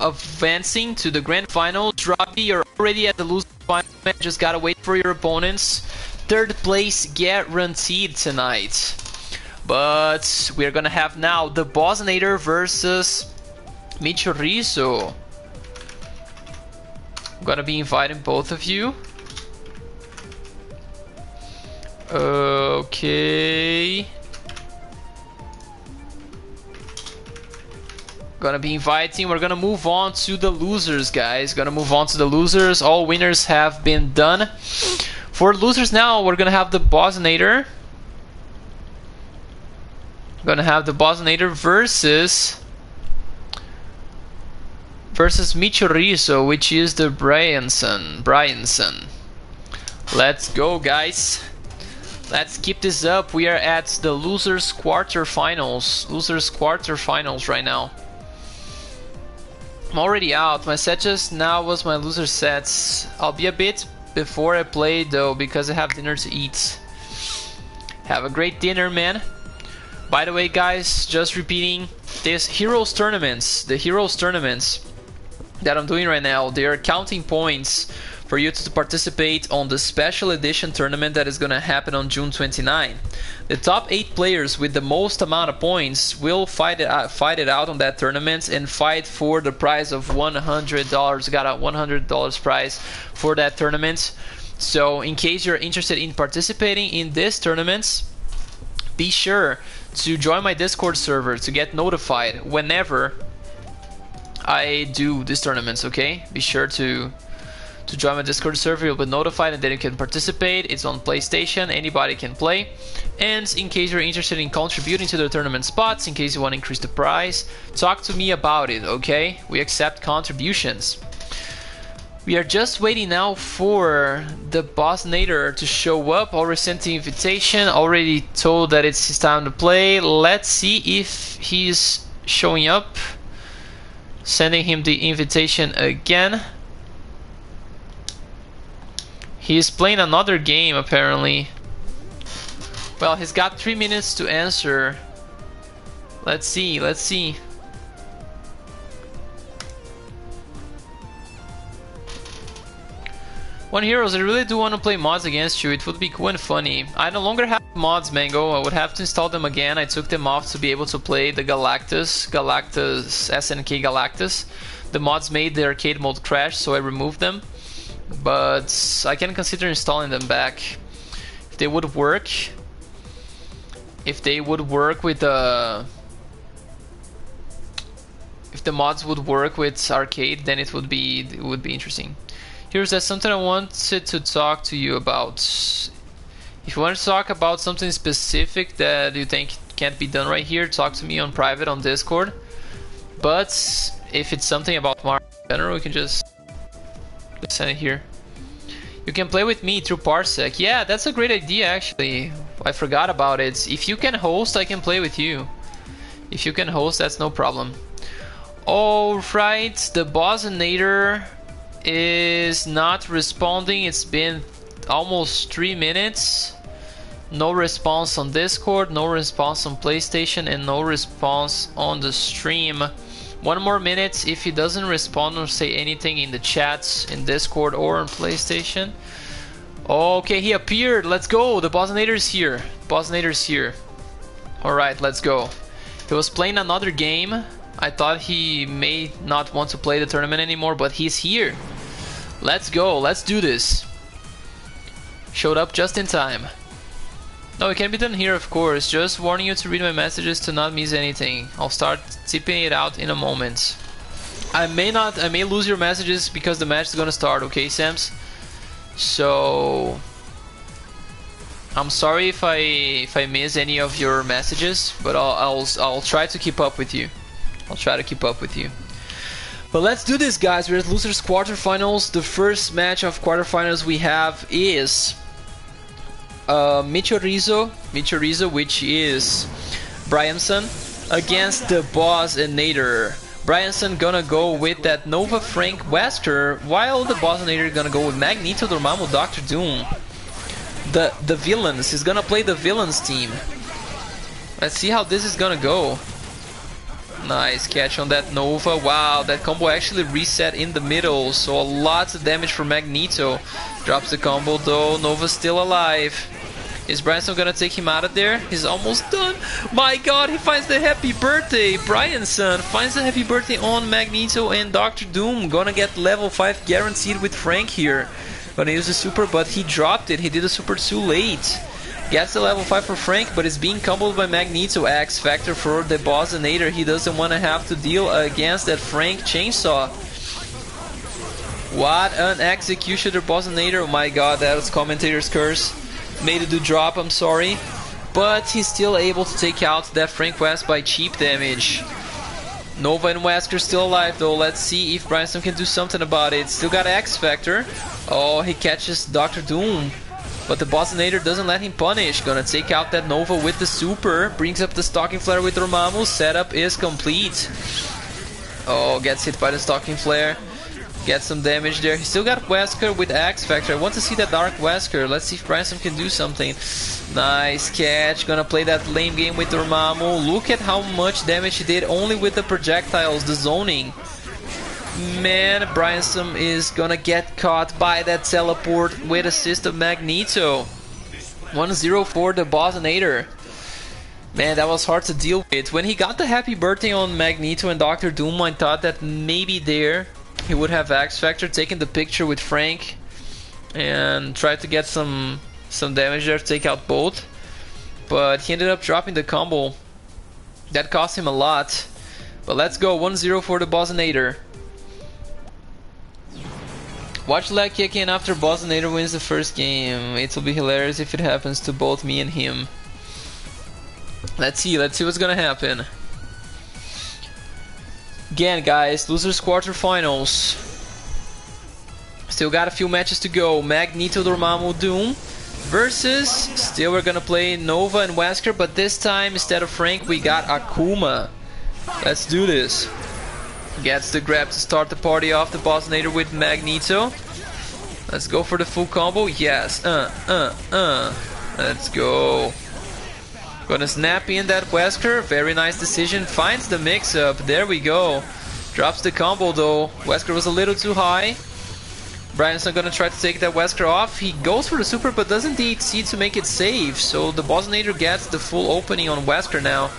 advancing to the grand finals. Robbie, you're already at the losing final. Just gotta wait for your opponents. third place guaranteed tonight. But we're gonna have now the Bosnator versus Michorizo. I'm gonna be inviting both of you. Okay. Gonna be inviting. We're gonna move on to the losers, guys. Gonna move on to the losers. All winners have been done. For losers now, we're gonna have the Bosnator. Gonna have the Bosnator versus versus Michorizo, which is the Bryanson. Bryanson. Let's go, guys. Let's keep this up. We are at the losers quarterfinals. Losers quarterfinals right now. I'm already out. My set just now was my loser sets. I'll be a bit before I play though because I have dinner to eat. Have a great dinner, man. By the way, guys, just repeating, this Heroes tournaments, the Heroes tournaments that I'm doing right now, they are counting points for you to participate on the special edition tournament that is going to happen on June 29. The top 8 players with the most amount of points will fight it out, fight it out on that tournament and fight for the prize of $100. Got a $100 prize for that tournament. So, in case you're interested in participating in this tournament, be sure to join my Discord server to get notified whenever I do these tournaments, okay? Be sure to to join my Discord server, you'll be notified and then you can participate. It's on PlayStation, anybody can play. And in case you're interested in contributing to the tournament spots, in case you want to increase the prize, talk to me about it, okay? We accept contributions. We are just waiting now for the Bosnator to show up. Already sent the invitation, already told that it's his time to play. Let's see if he's showing up. Sending him the invitation again. He's playing another game apparently. Well, he's got three minutes to answer. Let's see, let's see. One Heroes, I really do want to play mods against you. It would be cool and funny. I no longer have mods, Mango. I would have to install them again. I took them off to be able to play the Galactus, Galactus, SNK Galactus. The mods made the arcade mode crash, so I removed them but I can consider installing them back. If they would work if they would work with the uh, if the mods would work with arcade then it would be it would be interesting. Here's that something I wanted to talk to you about. If you want to talk about something specific that you think can't be done right here talk to me on private on discord. But if it's something about Mario in general we can just send it here. You can play with me through Parsec. Yeah, that's a great idea actually. I forgot about it. If you can host, I can play with you. If you can host, that's no problem. Alright, the Bosnator is not responding. It's been almost three minutes. No response on Discord, no response on PlayStation, and no response on the stream. One more minute. If he doesn't respond or say anything in the chats, in Discord or on PlayStation. Okay, he appeared. Let's go. The is here. is here. Alright, let's go. He was playing another game. I thought he may not want to play the tournament anymore, but he's here. Let's go. Let's do this. Showed up just in time. No, it can be done here, of course. Just warning you to read my messages to not miss anything. I'll start tipping it out in a moment. I may not, I may lose your messages because the match is gonna start, okay, Sams? So, I'm sorry if I if I miss any of your messages, but I'll I'll I'll try to keep up with you. I'll try to keep up with you. But let's do this, guys. We're at losers quarterfinals. The first match of quarterfinals we have is uh, Michorizo, Michorizo, which is Bryanson, against the Bosnator. Bryanson gonna go with that Nova Frank Wester, while the Bosnator gonna go with Magneto, Dormammu, Doctor Doom. The the villains, he's gonna play the villains team. Let's see how this is gonna go. Nice catch on that Nova. Wow, that combo actually reset in the middle, so lots of damage for Magneto. Drops the combo though, Nova's still alive. Is Bryanson gonna take him out of there? He's almost done. My god, he finds the happy birthday. Bryanson finds the happy birthday on Magneto and Doctor Doom. Gonna get level 5 guaranteed with Frank here. Gonna use the super, but he dropped it. He did the super too late. Gets the level 5 for Frank, but is being comboed by Magneto X Factor for the Bosinator. He doesn't want to have to deal against that Frank Chainsaw. What an executioner Bosinator. Oh my god, that was commentator's curse. Made it do drop, I'm sorry. But he's still able to take out that Frank West by cheap damage. Nova and Wesker still alive though. Let's see if Bryanson can do something about it. Still got X Factor. Oh, he catches Doctor Doom. But the Bosinator doesn't let him punish. Gonna take out that Nova with the super. Brings up the Stalking Flare with Dormammu. Setup is complete. Oh, gets hit by the Stalking Flare. Gets some damage there. He still got Wesker with X Factor. I want to see that Dark Wesker. Let's see if Bryanson can do something. Nice catch. Gonna play that lame game with Dormammu. Look at how much damage he did only with the projectiles, the zoning. Man, Bryanson is gonna get caught by that teleport with assist of Magneto. 1-0 for the Bosinator. Man, that was hard to deal with. When he got the happy birthday on Magneto and Doctor Doom, I thought that maybe there he would have X Factor taking the picture with Frank and try to get some some damage there to take out both. But he ended up dropping the combo. That cost him a lot. But let's go 1-0 for the Bosinator. Watch leg kick in after Bosinator wins the first game. It will be hilarious if it happens to both me and him. Let's see, let's see what's gonna happen. Again, guys, losers quarterfinals. Still got a few matches to go. Magneto Dormammu Doom versus. Still, we're gonna play Nova and Wesker, but this time instead of Frank, we got Akuma. Let's do this. Gets the grab to start the party off the Bosinator with Magneto. Let's go for the full combo. Yes. Uh, uh, uh. Let's go. Gonna snap in that Wesker. Very nice decision. Finds the mix up. There we go. Drops the combo though. Wesker was a little too high. Bryanson gonna try to take that Wesker off. He goes for the super but doesn't succeed to make it safe. So the Bosinator gets the full opening on Wesker now.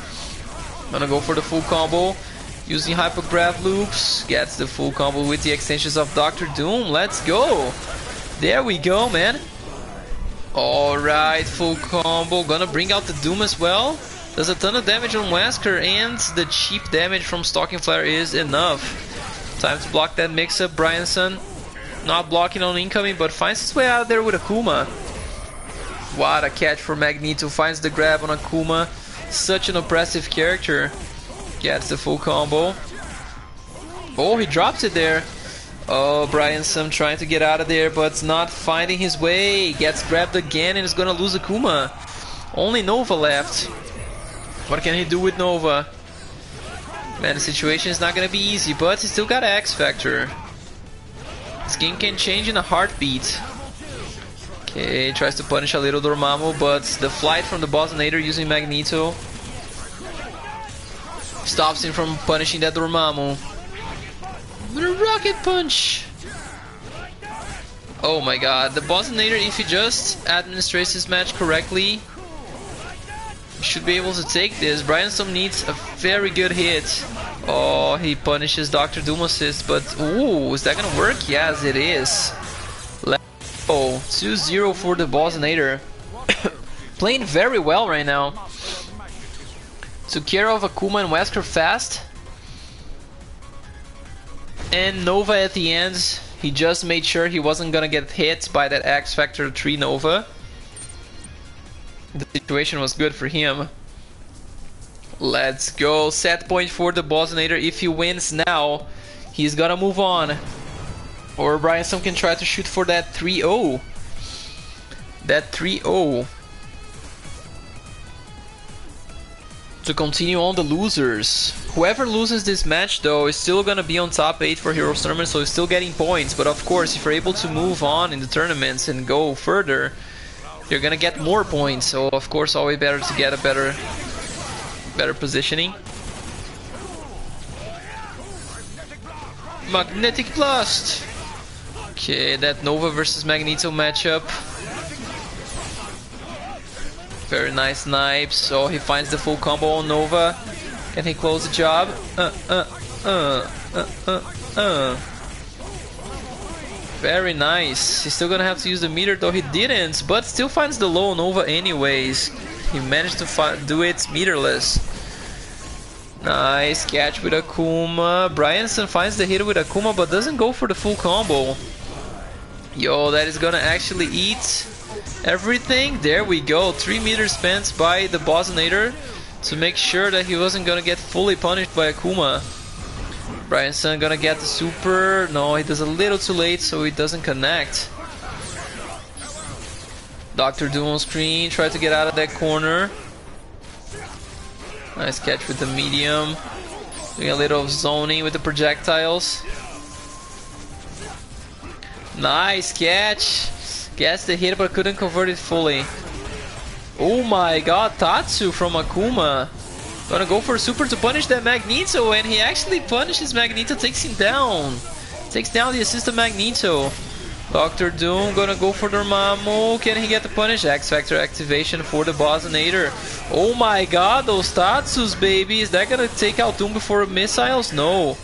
Gonna go for the full combo. Using Hypergrav loops, gets the full combo with the extensions of Doctor Doom. Let's go! There we go, man. Alright, full combo. Gonna bring out the Doom as well. Does a ton of damage on Wesker, and the cheap damage from Stalking Flare is enough. Time to block that mix-up, Bryanson. Not blocking on incoming, but finds his way out there with Akuma. What a catch for Magneto. Finds the grab on Akuma. Such an oppressive character. Gets the full combo. Oh, he drops it there. Oh, Bryanson trying to get out of there, but not finding his way. Gets grabbed again and is gonna lose Akuma. Only Nova left. What can he do with Nova? Man, the situation is not gonna be easy, but he still got X Factor. This game can change in a heartbeat. Okay, tries to punish a little Dormammu, but the flight from the Bosinator using Magneto stops him from punishing that Dormammu. With a rocket punch! Oh my god, the Bosinator, if he just administrates his match correctly, should be able to take this. Bryanson needs a very good hit. Oh, he punishes Dr. Doom assist, but ooh, is that gonna work? Yes, it is. Let's 2-0 for the Bosinator. <coughs> Playing very well right now. Took care of Akuma and Wesker fast. And Nova at the end, he just made sure he wasn't gonna get hit by that X Factor 3 Nova. The situation was good for him. Let's go. Set point for the Bosinator. If he wins now, he's gonna move on. Or Bryanson can try to shoot for that 3-0. That 3-0. To continue on the losers. Whoever loses this match though is still gonna be on top 8 for Heroes Tournament, so he's still getting points. But of course, if you're able to move on in the tournaments and go further, you're gonna get more points. So of course, always better to get a better, better positioning. Magnetic Blast! Okay, that Nova versus Magneto matchup. Very nice snipes. So he finds the full combo on Nova. Can he close the job? Uh, uh, uh, uh, uh, uh. Very nice. He's still gonna have to use the meter, though he didn't, but still finds the low Nova anyways. He managed to do it meterless. Nice catch with Akuma. Bryanson finds the hit with Akuma, but doesn't go for the full combo. Yo, that is gonna actually eat everything. There we go. Three meters spent by the Bosnator to make sure that he wasn't gonna get fully punished by Akuma. Bryanson gonna get the super. No, he does a little too late, so he doesn't connect. Doctor Doom on screen, try to get out of that corner. Nice catch with the medium. Doing a little zoning with the projectiles. Nice catch. Gets the hit but couldn't convert it fully. Oh my god, Tatsu from Akuma. Gonna go for super to punish that Magneto and he actually punishes Magneto, takes him down. Takes down the assist of Magneto. Doctor Doom gonna go for Dormammu. Can he get the punish? X Factor activation for the Bosnator. Oh my god, those Tatsus, baby. Is that gonna take out Doom before missiles? No.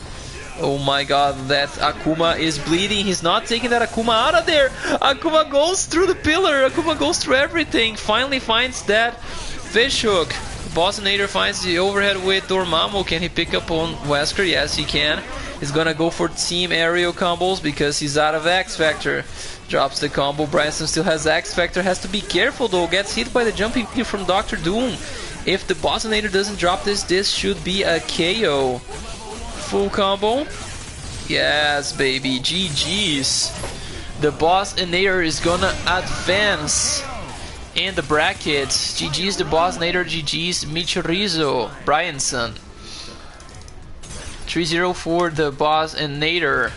Oh my god, that Akuma is bleeding. He's not taking that Akuma out of there. Akuma goes through the pillar. Akuma goes through everything. Finally finds that fish hook. Bosnator finds the overhead with Dormammu. Can he pick up on Wesker? Yes, he can. He's gonna go for team aerial combos because he's out of X Factor. Drops the combo. Bryanson still has X Factor. Has to be careful though. Gets hit by the jumping kick from Doctor Doom. If the Bosnator doesn't drop this, this should be a KO full combo? Yes, baby. GG's. The Bosnator is gonna advance in the brackets. GG's the Bosnator, GG's Michorizo, Bryanson. 3-0 for the Bosnator.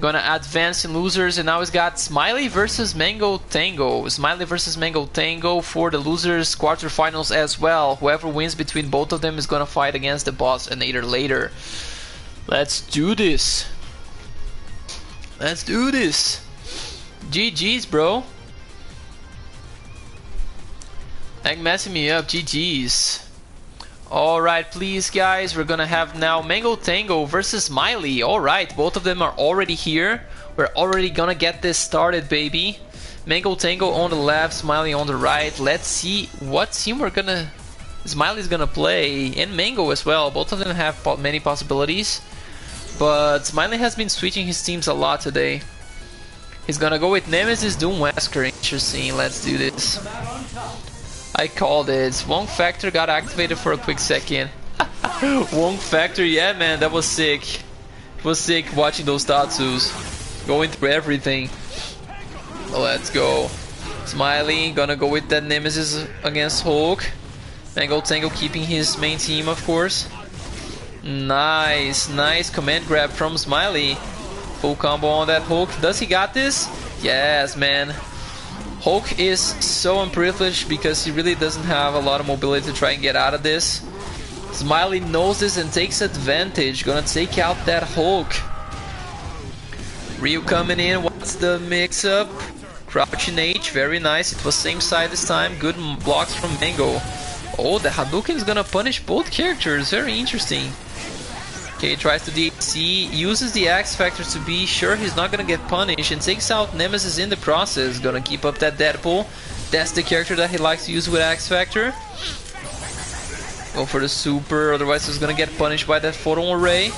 Gonna advance in losers, and now he's got Smiley versus Mango Tango. Smiley versus Mango Tango for the losers quarterfinals as well. Whoever wins between both of them is gonna fight against the Bosnator later. Let's do this. Let's do this. GG's, bro. Egg messing me up. GG's. Alright, please, guys. We're gonna have now Mango Tango versus Smiley. Alright, both of them are already here. We're already gonna get this started, baby. Mango Tango on the left, Smiley on the right. Let's see what team we're gonna... Smiley's gonna play, and Mango as well. Both of them have many possibilities. But Smiley has been switching his teams a lot today. He's gonna go with Nemesis Doom Wesker. Interesting, let's do this. I called it. Wong Factor got activated for a quick second. <laughs> Wong Factor, yeah man, that was sick. It was sick watching those Tatsus. Going through everything. Let's go. Smiley, gonna go with that Nemesis against Hulk. Mango Tango keeping his main team, of course. Nice, nice command grab from Smiley. Full combo on that Hulk. Does he got this? Yes, man. Hulk is so unprivileged because he really doesn't have a lot of mobility to try and get out of this. Smiley knows this and takes advantage. Gonna take out that Hulk. Ryu coming in. What's the mix-up? Crouching H, very nice. It was same side this time. Good blocks from Mango. Oh, the Hadouken is gonna punish both characters. Very interesting. Okay, tries to DC, uses the X Factor to be sure he's not gonna get punished, and takes out Nemesis in the process. Gonna keep up that Deadpool. That's the character that he likes to use with X Factor. Go for the super, otherwise he's gonna get punished by that photon array.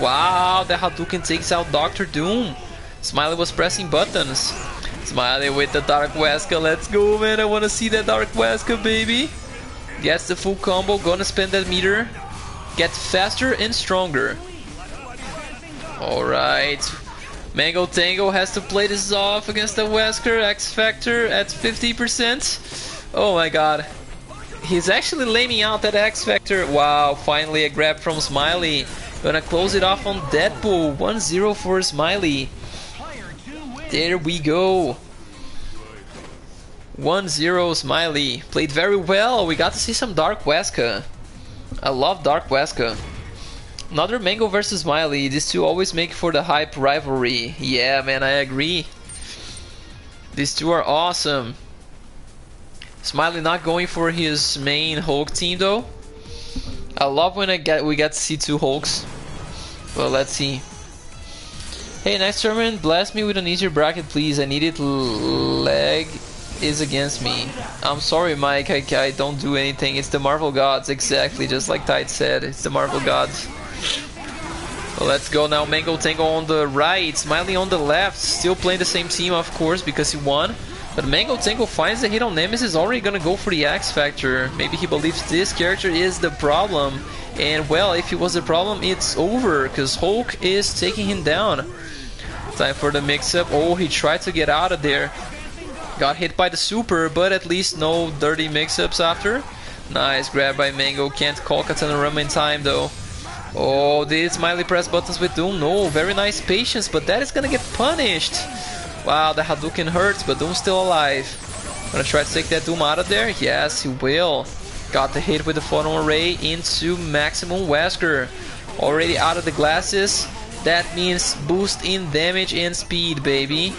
Wow, the Hadouken takes out Doctor Doom. Smiley was pressing buttons. Smiley with the Dark Wesker, let's go man, I wanna see that Dark Wesker baby. Gets the full combo, gonna spend that meter. Get faster and stronger. Alright. Mango Tango has to play this off against the Wesker X Factor at 50%. Oh my god. He's actually laying out that X Factor. Wow, finally a grab from Smiley. Gonna close it off on Deadpool. 1-0 for Smiley. There we go. 1-0 Smiley. Played very well. We got to see some Dark Wesker. I love Dark Wesker. Another Mango versus Smiley. These two always make for the hype rivalry. Yeah, man, I agree. These two are awesome. Smiley not going for his main Hulk team though. I love when I get we get to see two Hulks. Well, let's see. Hey, next tournament, blast me with an easier bracket, please. I need it. Leg is against me. I'm sorry, Mike. I, I don't do anything. It's the Marvel Gods, exactly. Just like Tide said, it's the Marvel Gods. Let's go now. Mango Tango on the right, Smiley on the left. Still playing the same team, of course, because he won. But Mango Tango finds the hit on Nemesis, already gonna go for the X Factor. Maybe he believes this character is the problem. And well, if he was the problem, it's over, because Hulk is taking him down. Time for the mix-up. Oh, he tried to get out of there. Got hit by the super, but at least no dirty mix-ups after. Nice grab by Mango. Can't call Katana Rama in time, though. Oh, did Smiley press buttons with Doom? No, very nice patience, but that is gonna get punished. Wow, the Hadouken hurts, but Doom's still alive. Gonna try to take that Doom out of there? Yes, he will. Got the hit with the photon array into maximum Wesker. Already out of the glasses. That means boost in damage and speed, baby.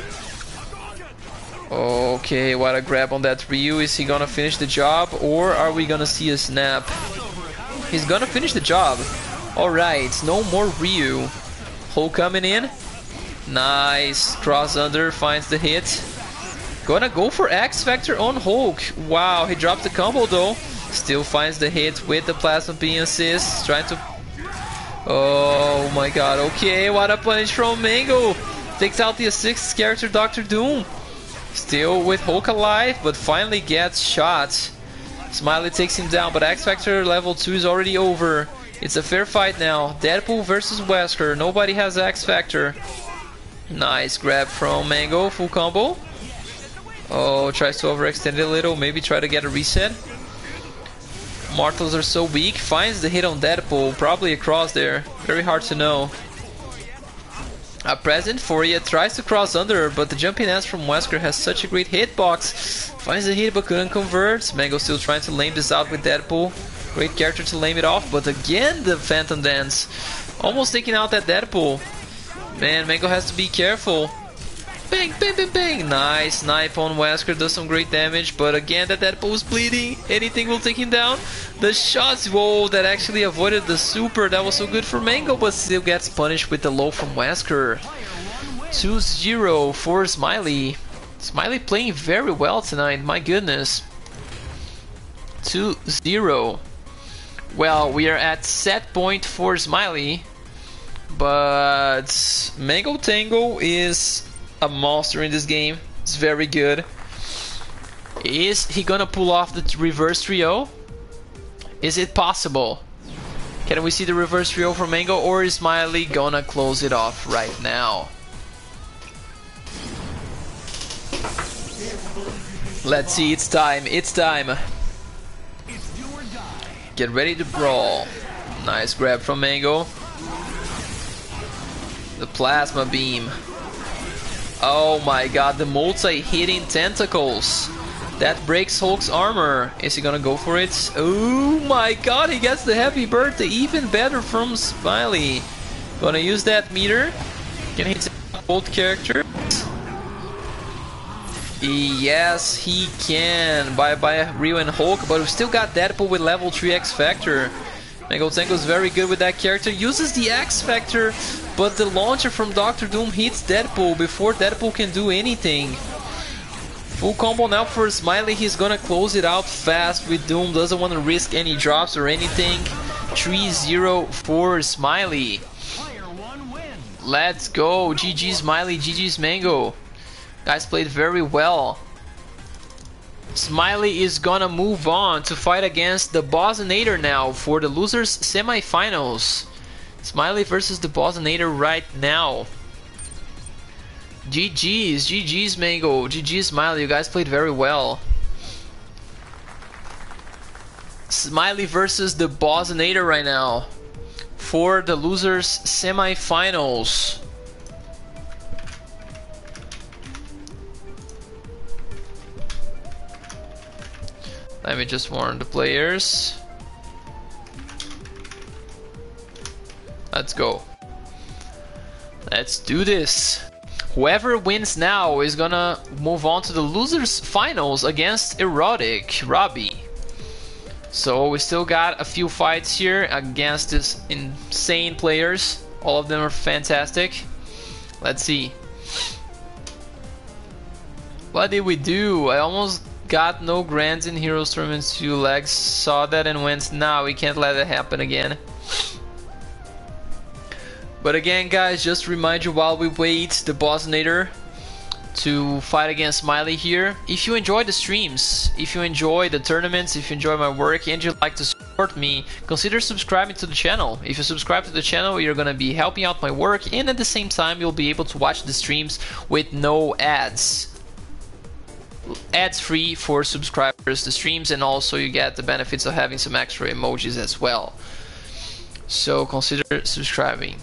Okay, what a grab on that Ryu. Is he gonna finish the job or are we gonna see a snap? He's gonna finish the job. Alright, no more Ryu. Hulk coming in. Nice. Cross under finds the hit. Gonna go for X Factor on Hulk. Wow, he dropped the combo though. Still finds the hit with the Plasma Beam assist. Trying to... Oh my god. Okay, what a punish from Mango. Takes out the sixth character, Doctor Doom. Still with Hulk alive, but finally gets shot. Smiley takes him down, but X Factor level 2 is already over. It's a fair fight now. Deadpool versus Wesker. Nobody has X Factor. Nice grab from Mango, full combo. Oh, tries to overextend a little, maybe try to get a reset. Mortals are so weak, finds the hit on Deadpool, probably across there. Very hard to know. A present for you, tries to cross under, but the jumping ass from Wesker has such a great hitbox. Finds the hit but couldn't convert. Mango still trying to lame this out with Deadpool. Great character to lame it off, but again the Phantom Dance. Almost taking out that Deadpool. Man, Mango has to be careful. Bang, bang, bang, bang. Nice snipe on Wesker. Does some great damage. But again, that Deadpool is bleeding. Anything will take him down. The shots, whoa, that actually avoided the super. That was so good for Mango, but still gets punished with the low from Wesker. 2-0 for Smiley. Smiley playing very well tonight. My goodness. 2-0. Well, we are at set point for Smiley. But Mango Tango is a monster in this game. It's very good. Is he gonna pull off the reverse trio? Is it possible? Can we see the reverse trio from Mango or is Smiley gonna close it off right now? Let's see, it's time, it's time. Get ready to brawl. Nice grab from Mango. The plasma beam. Oh my god, the multi-hitting tentacles. That breaks Hulk's armor. Is he gonna go for it? Oh my god, he gets the happy birthday. Even better from Smiley. Gonna use that meter. Can he take both characters? Yes, he can. Bye bye Ryu and Hulk, but we've still got Deadpool with level 3 X Factor. Mango Tango is very good with that character. Uses the X Factor, but the launcher from Doctor Doom hits Deadpool before Deadpool can do anything. Full combo now for Smiley. He's gonna close it out fast with Doom. Doesn't want to risk any drops or anything. 3-0 for Smiley. Let's go. GG Smiley, GG's Mango. Guys played very well. Smiley is gonna move on to fight against the Bosnator now for the losers semifinals. Smiley versus the Bosnator right now. GG's, GG's Mango, GG's Smiley, you guys played very well. Smiley versus the Bosnator right now for the losers semifinals. Let me just warn the players. Let's go. Let's do this. Whoever wins now is gonna move on to the losers finals against Erotic Robbie. So we still got a few fights here against these insane players. All of them are fantastic. Let's see. What did we do? I almost got no grants in Heroes Tournaments 2 legs. Saw that and went, nah, we can't let that happen again. But again, guys, just remind you while we wait the Bosnator to fight against Smiley here. If you enjoy the streams, if you enjoy the tournaments, if you enjoy my work and you'd like to support me, consider subscribing to the channel. If you subscribe to the channel, you're gonna be helping out my work and at the same time you'll be able to watch the streams with no ads. Ads free for subscribers the streams and also you get the benefits of having some extra emojis as well. So consider subscribing.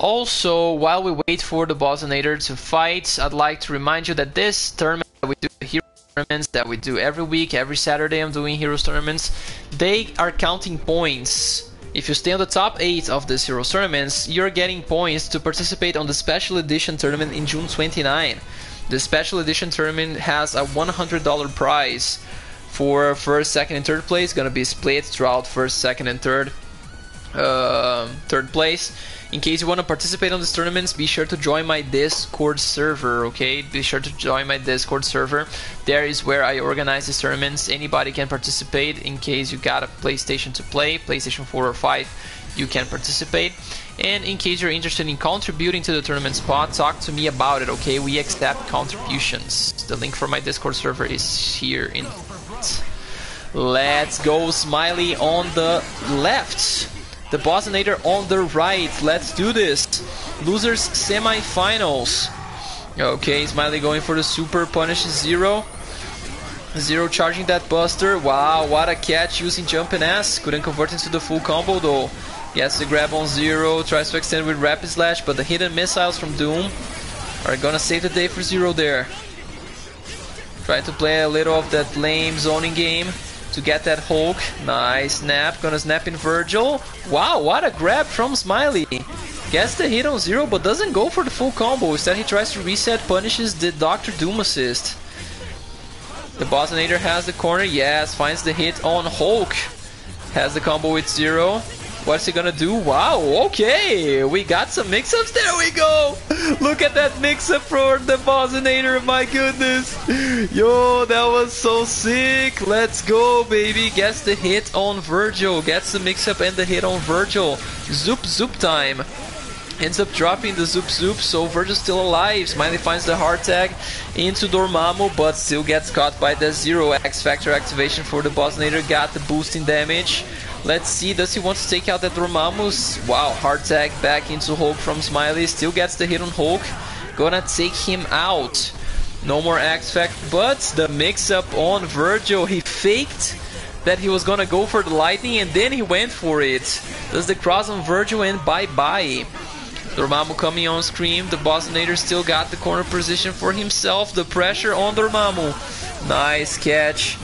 Also, while we wait for the Bosnator to fight, I'd like to remind you that this tournament that we do, tournaments that we do every week, every Saturday I'm doing Heroes tournaments, they are counting points. If you stay on the top 8 of these Heroes tournaments, you're getting points to participate on the Special Edition tournament in June 29. The Special Edition tournament has a $100 prize for first, second, and third place, gonna be split throughout first, second, and third, uh, third place in case you want to participate on these tournaments, be sure to join my Discord server, okay? Be sure to join my Discord server. There is where I organize these tournaments. Anybody can participate in case you got a PlayStation to play, PlayStation 4 or 5, you can participate. And in case you're interested in contributing to the tournament spot, talk to me about it, okay? We accept contributions. The link for my Discord server is here in. Let's go, Smiley on the left. The Bosnator on the right. Let's do this. Losers semifinals. Okay, Smiley going for the super punish zero. Zero charging that buster. Wow, what a catch using jump and ass. Couldn't convert into the full combo though. Gets the grab on zero. Tries to extend with rapid slash, but the hidden missiles from Doom are gonna save the day for zero there. Try to play a little of that lame zoning game to get that Hulk. Nice snap. Gonna snap in Vergil. Wow, what a grab from Smiley. Gets the hit on zero, but doesn't go for the full combo. Instead, he tries to reset, punishes the Doctor Doom assist. The Bosnator has the corner. Yes, finds the hit on Hulk. Has the combo with zero. What's he gonna do? Wow, okay, we got some mix-ups. There we go. Look at that mix-up for the Bosnator. My goodness. Yo, that was so sick. Let's go, baby. Gets the hit on Vergil. Gets the mix-up and the hit on Vergil. Zoop, zoop time. Ends up dropping the Zoop Zoop, so Vergil's still alive. Smiley finds the hard tag into Dormammu, but still gets caught by the Zero X Factor activation for the Bosnator. Got the boosting damage. Let's see, does he want to take out that Dormammu's? Wow, hard tag back into Hulk from Smiley. Still gets the hit on Hulk. Gonna take him out. No more X Factor, but the mix-up on Vergil. He faked that he was gonna go for the lightning and then he went for it. Does the cross on Vergil and bye-bye. Dormammu coming on screen. The Bosnator still got the corner position for himself. The pressure on Dormammu. Nice catch.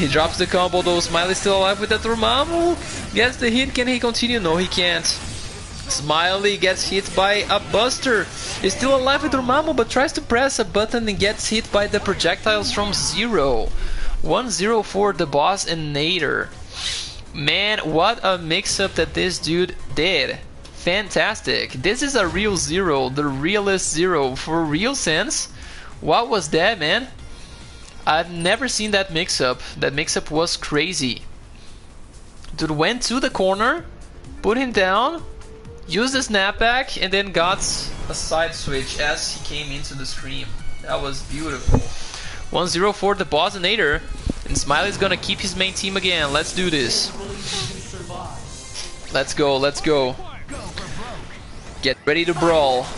He drops the combo though. Smiley still alive with that Dormammu. Gets the hit. Can he continue? No, he can't. Smiley gets hit by a Buster. He's still alive with Dormammu, but tries to press a button and gets hit by the projectiles from Zero. 1-0 for the Bosnator. Man, what a mix-up that this dude did. Fantastic. This is a real Zero, the realest Zero. For real sense, what was that, man? I've never seen that mix-up. That mix-up was crazy. Dude went to the corner, put him down, used the snapback, and then got a side switch as he came into the stream. That was beautiful. 1-0 for the Bosnator, and Smiley's gonna keep his main team again. Let's do this. Let's go, let's go. Get ready to brawl.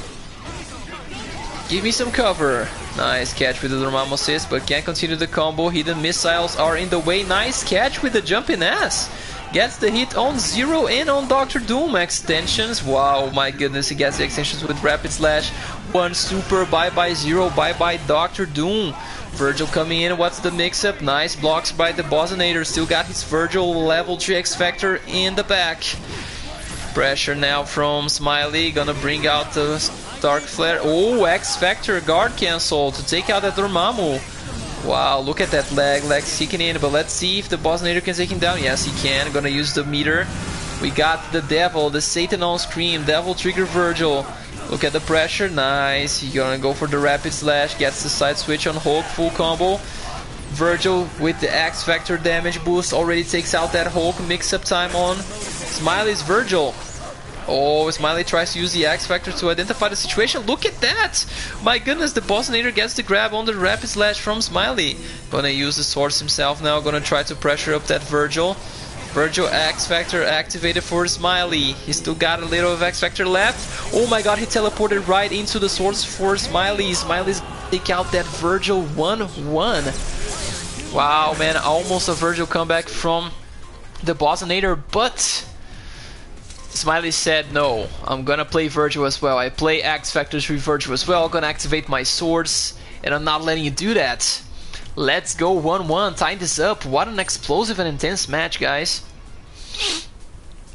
Give me some cover. Nice catch with the Dormammu assist, but can't continue the combo. Hidden missiles are in the way. Nice catch with the jumping ass. Gets the hit on Zero and on Doctor Doom. Extensions. Wow, my goodness, he gets the extensions with Rapid Slash. One super. Bye bye Zero. Bye bye Doctor Doom. Vergil coming in. What's the mix up? Nice blocks by the Bosnator. Still got his Vergil level 3 X Factor in the back. Pressure now from Smiley, gonna bring out the Dark Flare. Oh, X Factor guard cancel to take out that Dormammu. Wow, look at that leg, leg seeking in, but let's see if the Bosnator can take him down. Yes, he can. Gonna use the meter. We got the Devil, the Satan on screen, Devil trigger Vergil. Look at the pressure, nice. He's gonna go for the Rapid Slash, gets the side switch on Hulk, full combo. Vergil with the X Factor damage boost already takes out that Hulk mix-up time on Smiley's Vergil. Oh, Smiley tries to use the X Factor to identify the situation. Look at that! My goodness, the Bosnator gets the grab on the Rapid Slash from Smiley. Gonna use the Swords himself now, gonna try to pressure up that Vergil. Vergil X Factor activated for Smiley. He still got a little of X Factor left. Oh my god, he teleported right into the Swords for Smiley. Smiley's take out that Vergil 1-1. Wow, man, almost a Vergil comeback from the Bosnator, but Smiley said no. I'm gonna play Vergil as well. I play X Factors with Vergil as well. I'm gonna activate my swords, and I'm not letting you do that. Let's go 1-1, tie this up. What an explosive and intense match, guys.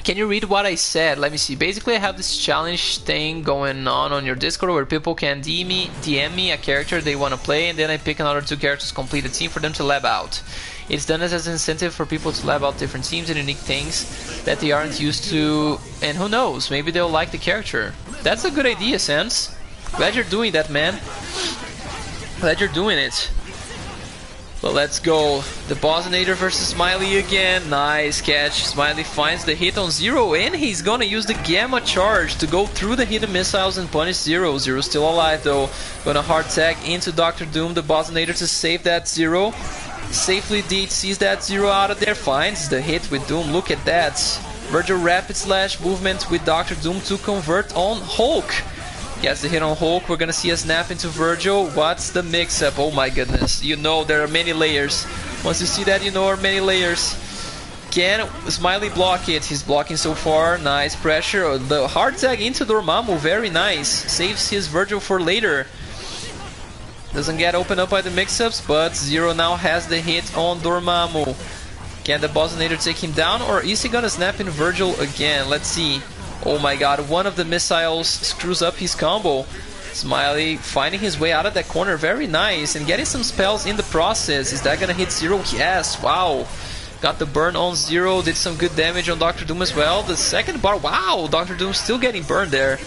Can you read what I said? Let me see. Basically, I have this challenge thing going on on your Discord where people can DM me, DM me a character they want to play, and then I pick another two characters, to complete a team for them to lab out. It's done as an incentive for people to lab out different teams and unique things that they aren't used to, and who knows, maybe they'll like the character. That's a good idea, Sans. Glad you're doing that, man. Glad you're doing it. But let's go. The Bosnator versus Smiley again. Nice catch. Smiley finds the hit on Zero and he's gonna use the Gamma Charge to go through the hidden missiles and punish Zero. Zero still alive though. Gonna hard tag into Doctor Doom, the Bosnator to save that Zero. Safely D sees that Zero out of there. Finds the hit with Doom. Look at that. Vergil Rapid Slash movement with Doctor Doom to convert on Hulk. Gets the hit on Hulk. We're gonna see a snap into Vergil. What's the mix-up? Oh my goodness. You know there are many layers. Once you see that, you know there are many layers. Can Smiley block it? He's blocking so far. Nice pressure. The hard tag into Dormammu. Very nice. Saves his Vergil for later. Doesn't get opened up by the mix-ups, but Zero now has the hit on Dormammu. Can the Bosnator take him down, or is he gonna snap in Vergil again? Let's see. Oh my god, one of the missiles screws up his combo. Smiley finding his way out of that corner, very nice, and getting some spells in the process. Is that gonna hit Zero? Yes, wow. Got the burn on Zero, did some good damage on Doctor Doom as well. The second bar, wow, Doctor Doom still getting burned there.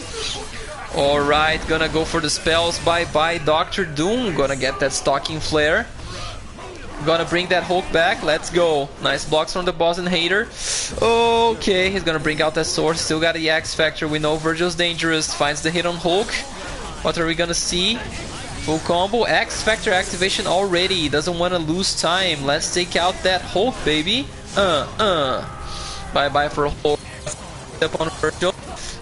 Alright, gonna go for the spells. Bye bye, Doctor Doom. Gonna get that Stalking Flare. Gonna bring that Hulk back. Let's go. Nice blocks from the Bosnator. Okay, he's gonna bring out that sword. Still got the X Factor. We know Vergil's dangerous. Finds the hit on Hulk. What are we gonna see? Full combo. X Factor activation already. Doesn't want to lose time. Let's take out that Hulk, baby. Uh, uh. Bye bye for Hulk. Up on Vergil.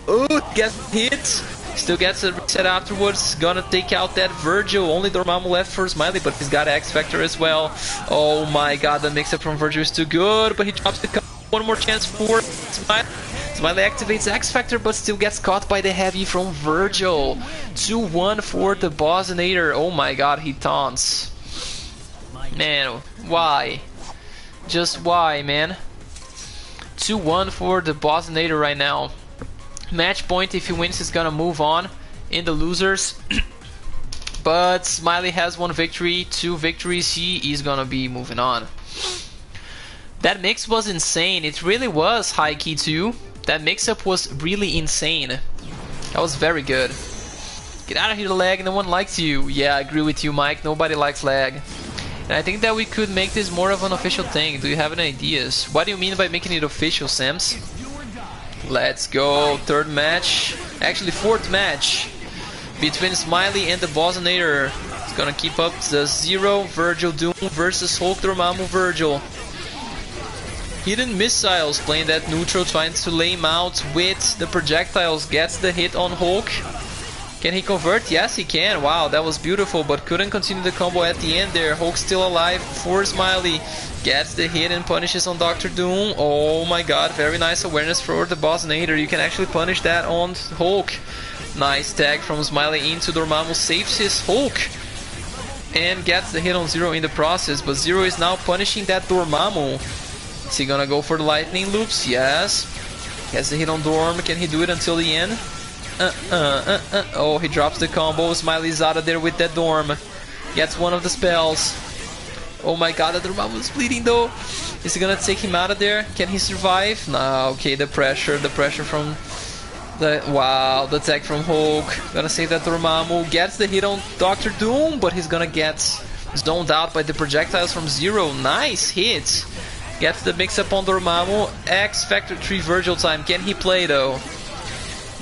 Oh, gets hit. Still gets a reset afterwards. Gonna take out that Vergil. Only Dormammu left for Smiley, but he's got X Factor as well. Oh my god, the mix up from Vergil is too good, but he drops the one more chance for Smiley. Smiley activates X Factor, but still gets caught by the heavy from Vergil. 2-1 for the Bosnator. Oh my god, he taunts. Man, why? Just why, man? 2-1 for the Bosnator right now. Match point, if he wins, he's gonna move on in the losers. <clears throat> but Smiley has one victory, two victories, he is gonna be moving on. That mix was insane. It really was high key too. That mix up was really insane. That was very good. Get out of here, lag. No one likes you. Yeah, I agree with you, Mike. Nobody likes lag. And I think that we could make this more of an official thing. Do you have any ideas? What do you mean by making it official, Sams? Let's go. Third match. Actually, fourth match between Smiley and the Bosnator. It's gonna keep up the zero. Vergil Doom versus Hulk Dormammu Vergil. Hidden missiles playing that neutral, trying to lay him out with the projectiles. Gets the hit on Hulk. Can he convert? Yes, he can. Wow, that was beautiful, but couldn't continue the combo at the end there. Hulk still alive for Smiley. Gets the hit and punishes on Doctor Doom. Oh my god, very nice awareness for the Bosnator. You can actually punish that on Hulk. Nice tag from Smiley into Dormammu. Saves his Hulk. And gets the hit on Zero in the process. But Zero is now punishing that Dormammu. Is he gonna go for the lightning loops? Yes. Has the hit on Dorm. Can he do it until the end? Uh, uh, uh, uh. Oh, he drops the combo. Smiley's out of there with that Dorm. Gets one of the spells. Oh my god, the Dormammu's bleeding though. Is he gonna take him out of there? Can he survive? No, okay, the pressure, the pressure from the wow, the attack from Hulk. Gonna save that Dormammu. Gets the hit on Doctor Doom, but he's gonna get zoned out by the projectiles from Zero. Nice hit. Gets the mix up on Dormammu. X Factor 3 Vergil time. Can he play though?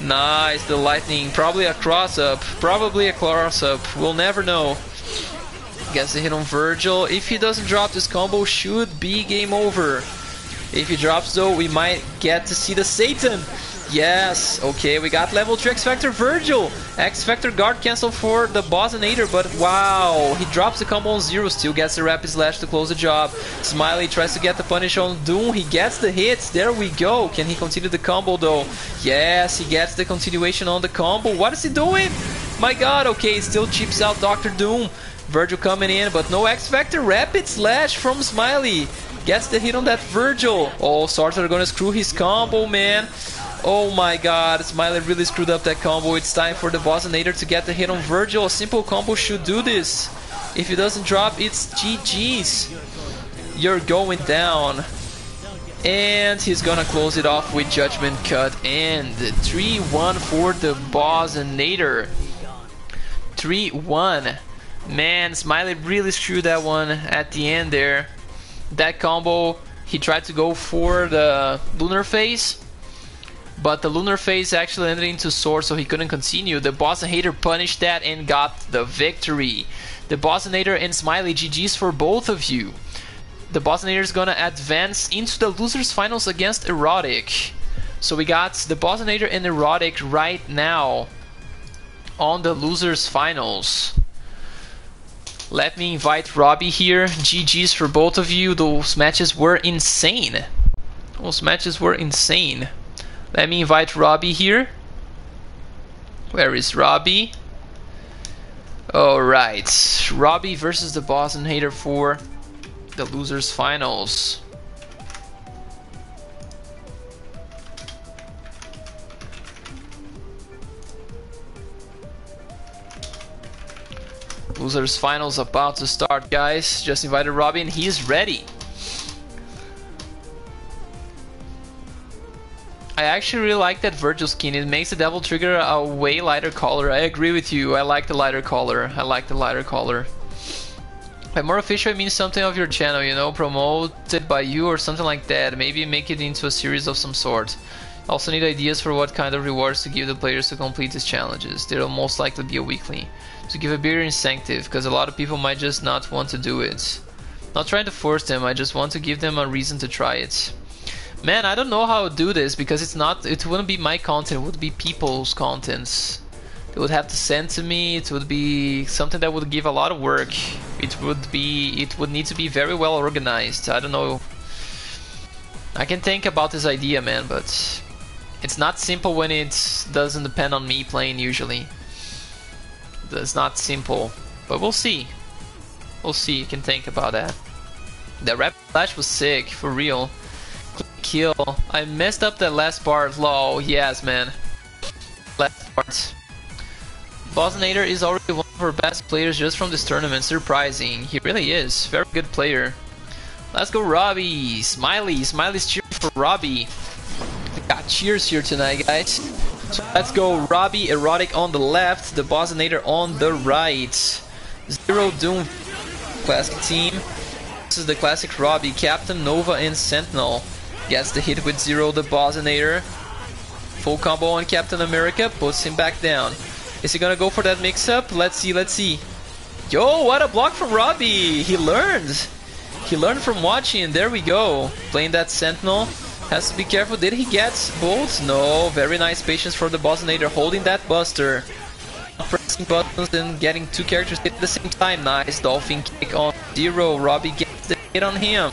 Nice, the lightning. Probably a cross up. Probably a cross up. We'll never know. Gets the hit on Vergil. If he doesn't drop this combo, should be game over. If he drops though, we might get to see the Satan. Yes, okay, we got level 2 X-Factor Vergil. X-Factor guard cancel for the Bosinator, but wow, he drops the combo on zero, still gets the Rapid Slash to close the job. Smiley tries to get the punish on Doom, he gets the hits, there we go. Can he continue the combo though? Yes, he gets the continuation on the combo. What is he doing? My god, okay, still chips out Dr. Doom. Vergil coming in, but no X-Factor. Rapid Slash from Smiley. Gets the hit on that Vergil. Oh, Sorcerer gonna screw his combo, man. Oh my god, Smiley really screwed up that combo. It's time for the Bosnator to get the hit on Vergil. A simple combo should do this. If he doesn't drop, it's GG's. You're going down. And he's gonna close it off with Judgment Cut. And 3-1 for the Bosnator. 3-1. Man, Smiley really screwed that one at the end there. That combo, he tried to go for the Lunar Phase but the lunar phase actually ended into sword so he couldn't continue. The Bosnator punished that and got the victory. The Bosnator and Smiley GG's for both of you. The Bosnator is gonna advance into the losers finals against Erotic. So we got the Bosnator and Erotic right now on the losers finals. Let me invite Robbie here. GG's for both of you. Those matches were insane. Those matches were insane. Let me invite Robbie here. Where is Robbie? Alright, Robbie versus the Bosnator for the losers finals. Losers finals about to start guys. Just invited Robbie and he's ready. I actually really like that Vergil skin. It makes the Devil Trigger a way lighter color. I agree with you. I like the lighter color. I like the lighter color. By more official, it means something of your channel, you know, promoted by you or something like that. Maybe make it into a series of some sort. Also need ideas for what kind of rewards to give the players to complete these challenges. There'll most likely be a weekly. To give a bigger incentive, because a lot of people might just not want to do it. Not trying to force them, I just want to give them a reason to try it. Man, I don't know how to do this because it's not. It wouldn't be my content. It would be people's contents. They would have to send to me. It would be something that would give a lot of work. It would be. It would need to be very well organized. I don't know. I can think about this idea, man, but it's not simple when it doesn't depend on me playing. Usually, it's not simple. But we'll see. We'll see. You can think about that. The rap flash was sick for real kill. I messed up that last part. Lol, yes, man. Last part. Bosnator is already one of our best players just from this tournament. Surprising. He really is. Very good player. Let's go, Robbie. Smiley. Smiley's cheering for Robbie. We got cheers here tonight, guys. So let's go. Robbie, Erotic on the left. The Bosnator on the right. Zero Doom classic team. This is the classic Robbie, Captain, Nova, and Sentinel. Gets the hit with Zero the Bosnator. Full combo on Captain America, puts him back down. Is he gonna go for that mix-up? Let's see, let's see. Yo, what a block from Robbie! He learned! He learned from watching, and there we go. Playing that Sentinel. Has to be careful, did he get both? No, very nice patience for the Bosnator, holding that Buster. Pressing buttons and getting two characters hit at the same time. Nice Dolphin kick on Zero. Robbie gets the hit on him.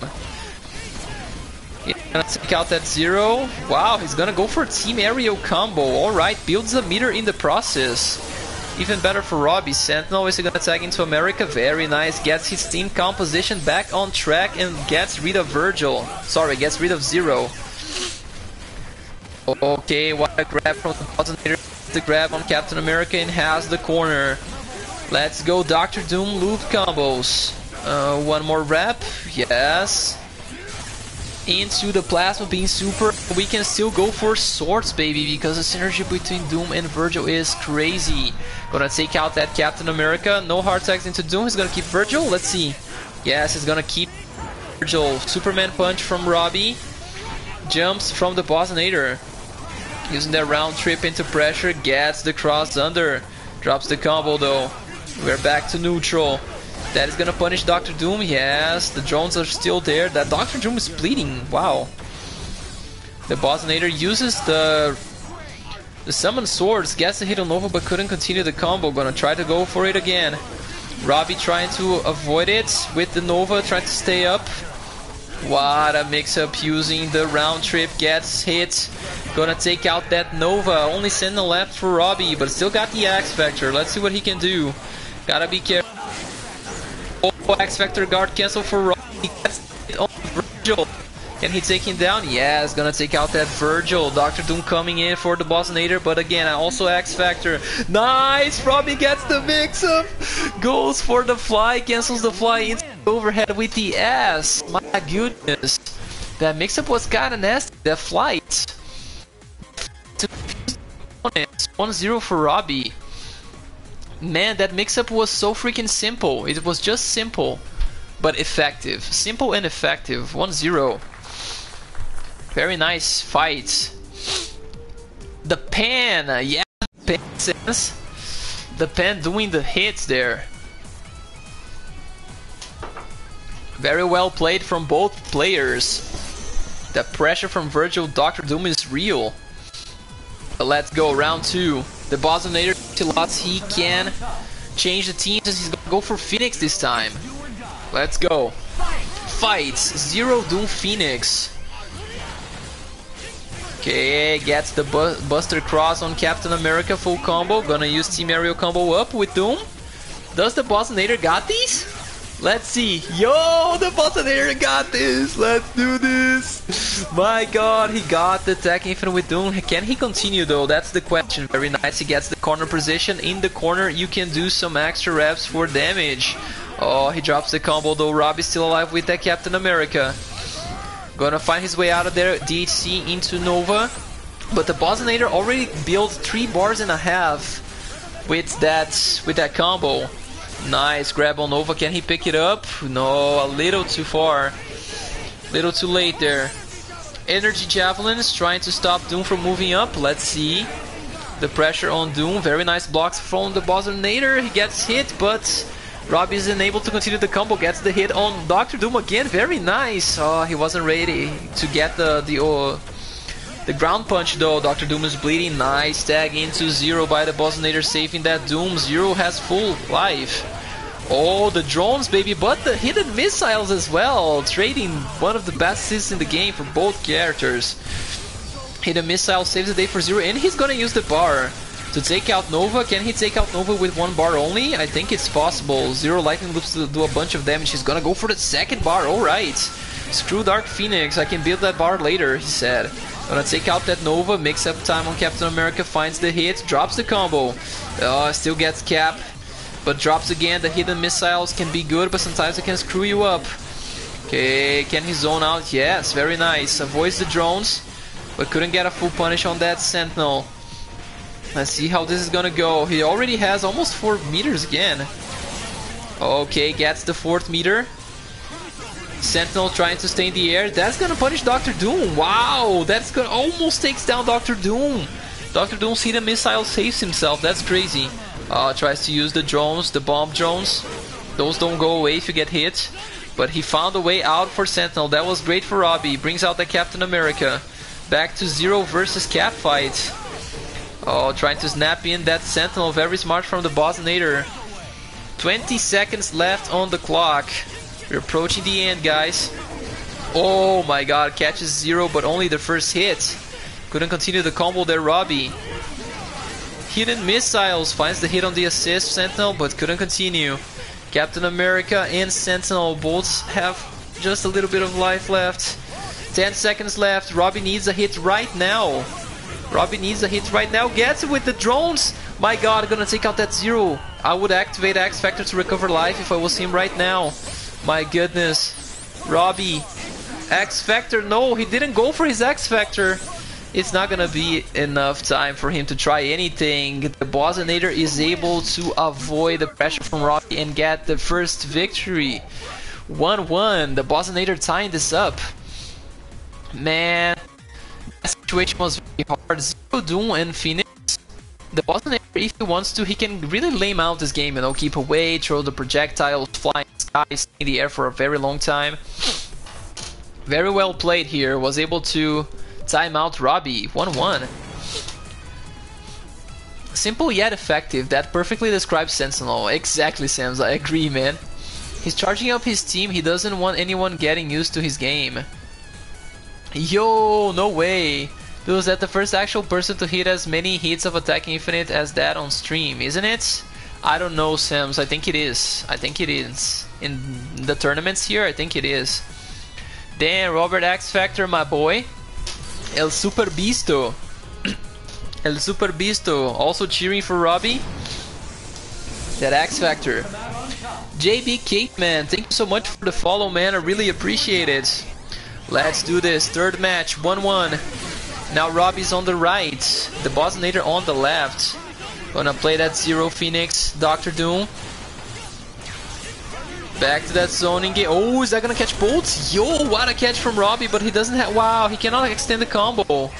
Gonna take out that zero. Wow, he's gonna go for team aerial combo. Alright, builds a meter in the process. Even better for Robbie. Sentinel is gonna tag into America. Very nice. Gets his team composition back on track and gets rid of Vergil. Sorry, gets rid of Zero. Okay, what a grab from the Detonator. The grab on Captain America and has the corner. Let's go Doctor Doom loop combos. Uh, one more rep. Yes. Into the Plasma Beam Super. We can still go for swords, baby, because the synergy between Doom and Vergil is crazy. Gonna take out that Captain America. No hard attacks into Doom. He's gonna keep Vergil. Let's see. Yes, he's gonna keep Vergil. Superman punch from Robbie. Jumps from the Bosnator. Using that round trip into pressure. Gets the cross under. Drops the combo though. We're back to neutral. That is gonna punish Doctor Doom. Yes, the drones are still there. That Doctor Doom is bleeding. Wow. The Bosnator uses the the summon swords, gets a hit on Nova but couldn't continue the combo. Gonna try to go for it again. Robbie trying to avoid it with the Nova, trying to stay up. What a mix up using the round trip, gets hit. Gonna take out that Nova. Only send the left for Robbie, but still got the X Factor. Let's see what he can do. Gotta be careful. Oh, X Factor guard cancel for Robbie. He gets it on Vergil. Can he take him down? Yes, gonna take out that Vergil. Doctor Doom coming in for the Bosnator, but again, also X Factor. Nice! Robbie gets the mix up. Goes for the fly, cancels the fly into overhead with the S. My goodness. That mix up was kinda nasty. That flight. 1-0 for Robbie. Man, that mix-up was so freaking simple. It was just simple, but effective. Simple and effective. 1-0. Very nice fight. The pen, uh, yeah, pen sense. The pen doing the hits there. Very well played from both players. The pressure from Vergil Doctor Doom is real. But let's go, round two. The Bosnator to lots he can change the team since he's gonna go for Phoenix this time. Let's go. Fights Zero Doom Phoenix. Okay, gets the bu Buster Cross on Captain America full combo. Gonna use Team Aerial combo up with Doom. Does the Bosnator got these? Let's see. Yo, the Bosnator got this. Let's do this. My god, he got the TAC Infinite with Doom. Can he continue though? That's the question. Very nice. He gets the corner position. In the corner, you can do some extra reps for damage. Oh, he drops the combo though. Robbie's still alive with that Captain America. Gonna find his way out of there. DHC into Nova. But the Bosnator already built three bars and a half with that with that combo. Nice grab on Nova. Can he pick it up? No, a little too far. Little too late there. Energy Javelins trying to stop Doom from moving up. Let's see. The pressure on Doom. Very nice blocks from the Bosnator. He gets hit, but Robbie is unable to continue the combo. Gets the hit on Doctor Doom again. Very nice. Oh, he wasn't ready to get the the uh, the ground punch though. Doctor Doom is bleeding. Nice tag into Zero by the Bosnator, saving that Doom. Zero has full life. Oh, the drones, baby, but the hidden missiles as well. Trading one of the best assists in the game for both characters. Hidden missile saves the day for Zero, and he's gonna use the bar to take out Nova. Can he take out Nova with one bar only? I think it's possible. Zero lightning loops to do a bunch of damage. He's gonna go for the second bar. Alright. Screw Dark Phoenix. I can build that bar later, he said. Gonna take out that Nova. Mix up time on Captain America. Finds the hit. Drops the combo. Uh, still gets Cap. But drops again. The hidden missiles can be good, but sometimes it can screw you up. Okay, can he zone out? Yes, very nice. Avoids the drones, but couldn't get a full punish on that Sentinel. Let's see how this is gonna go. He already has almost 4 meters again. Okay, gets the 4th meter. Sentinel trying to stay in the air. That's gonna punish Doctor Doom. Wow, that's gonna almost takes down Doctor Doom. Doctor Doom's hidden missile saves himself. That's crazy. Uh, tries to use the drones, the bomb drones. Those don't go away if you get hit. But he found a way out for Sentinel. That was great for Robbie. Brings out the Captain America. Back to Zero versus Cap fight. Oh, trying to snap in that Sentinel. Very smart from the Bosnator. 20 seconds left on the clock. We're approaching the end, guys. Oh my god, catches Zero, but only the first hit. Couldn't continue the combo there, Robbie. Hidden Missiles finds the hit on the assist Sentinel, but couldn't continue. Captain America and Sentinel both have just a little bit of life left. 10 seconds left. Robbie needs a hit right now. Robbie needs a hit right now. Gets it with the drones. My god, gonna take out that zero. I would activate X Factor to recover life if I was him right now. My goodness. Robbie. X Factor. No, he didn't go for his X Factor. It's not gonna be enough time for him to try anything. The Bosnator is able to avoid the pressure from Robbie and get the first victory. 1-1. The Bosnator tying this up. Man, that situation was very hard. Zero Doom and Phoenix. The Bosnator, if he wants to, he can really lame out this game, you know, keep away, throw the projectiles, fly in the sky, stay in the air for a very long time. Very well played here, was able to time out Robbie, 1-1. Simple yet effective, that perfectly describes Sentinel. Exactly, Sams, I agree, man. He's charging up his team, he doesn't want anyone getting used to his game. Yo, no way. Was that the first actual person to hit as many hits of Attack Infinite as that on stream, isn't it? I don't know, Sams. I think it is. I think it is. In the tournaments here, I think it is. Then Robert X Factor, my boy. El Super Bisto. <clears throat> El Super Bisto also cheering for Robbie. That X Factor. JB Cape, man. thank you so much for the follow, man. I really appreciate it. Let's do this. Third match, 1-1. Now Robbie's on the right. The Bosnator on the left. Gonna play that Zero Phoenix, Doctor Doom. Back to that zoning game. Oh, is that gonna catch bolts? Yo, what a catch from Robbie, but he doesn't have. Wow, he cannot extend the combo.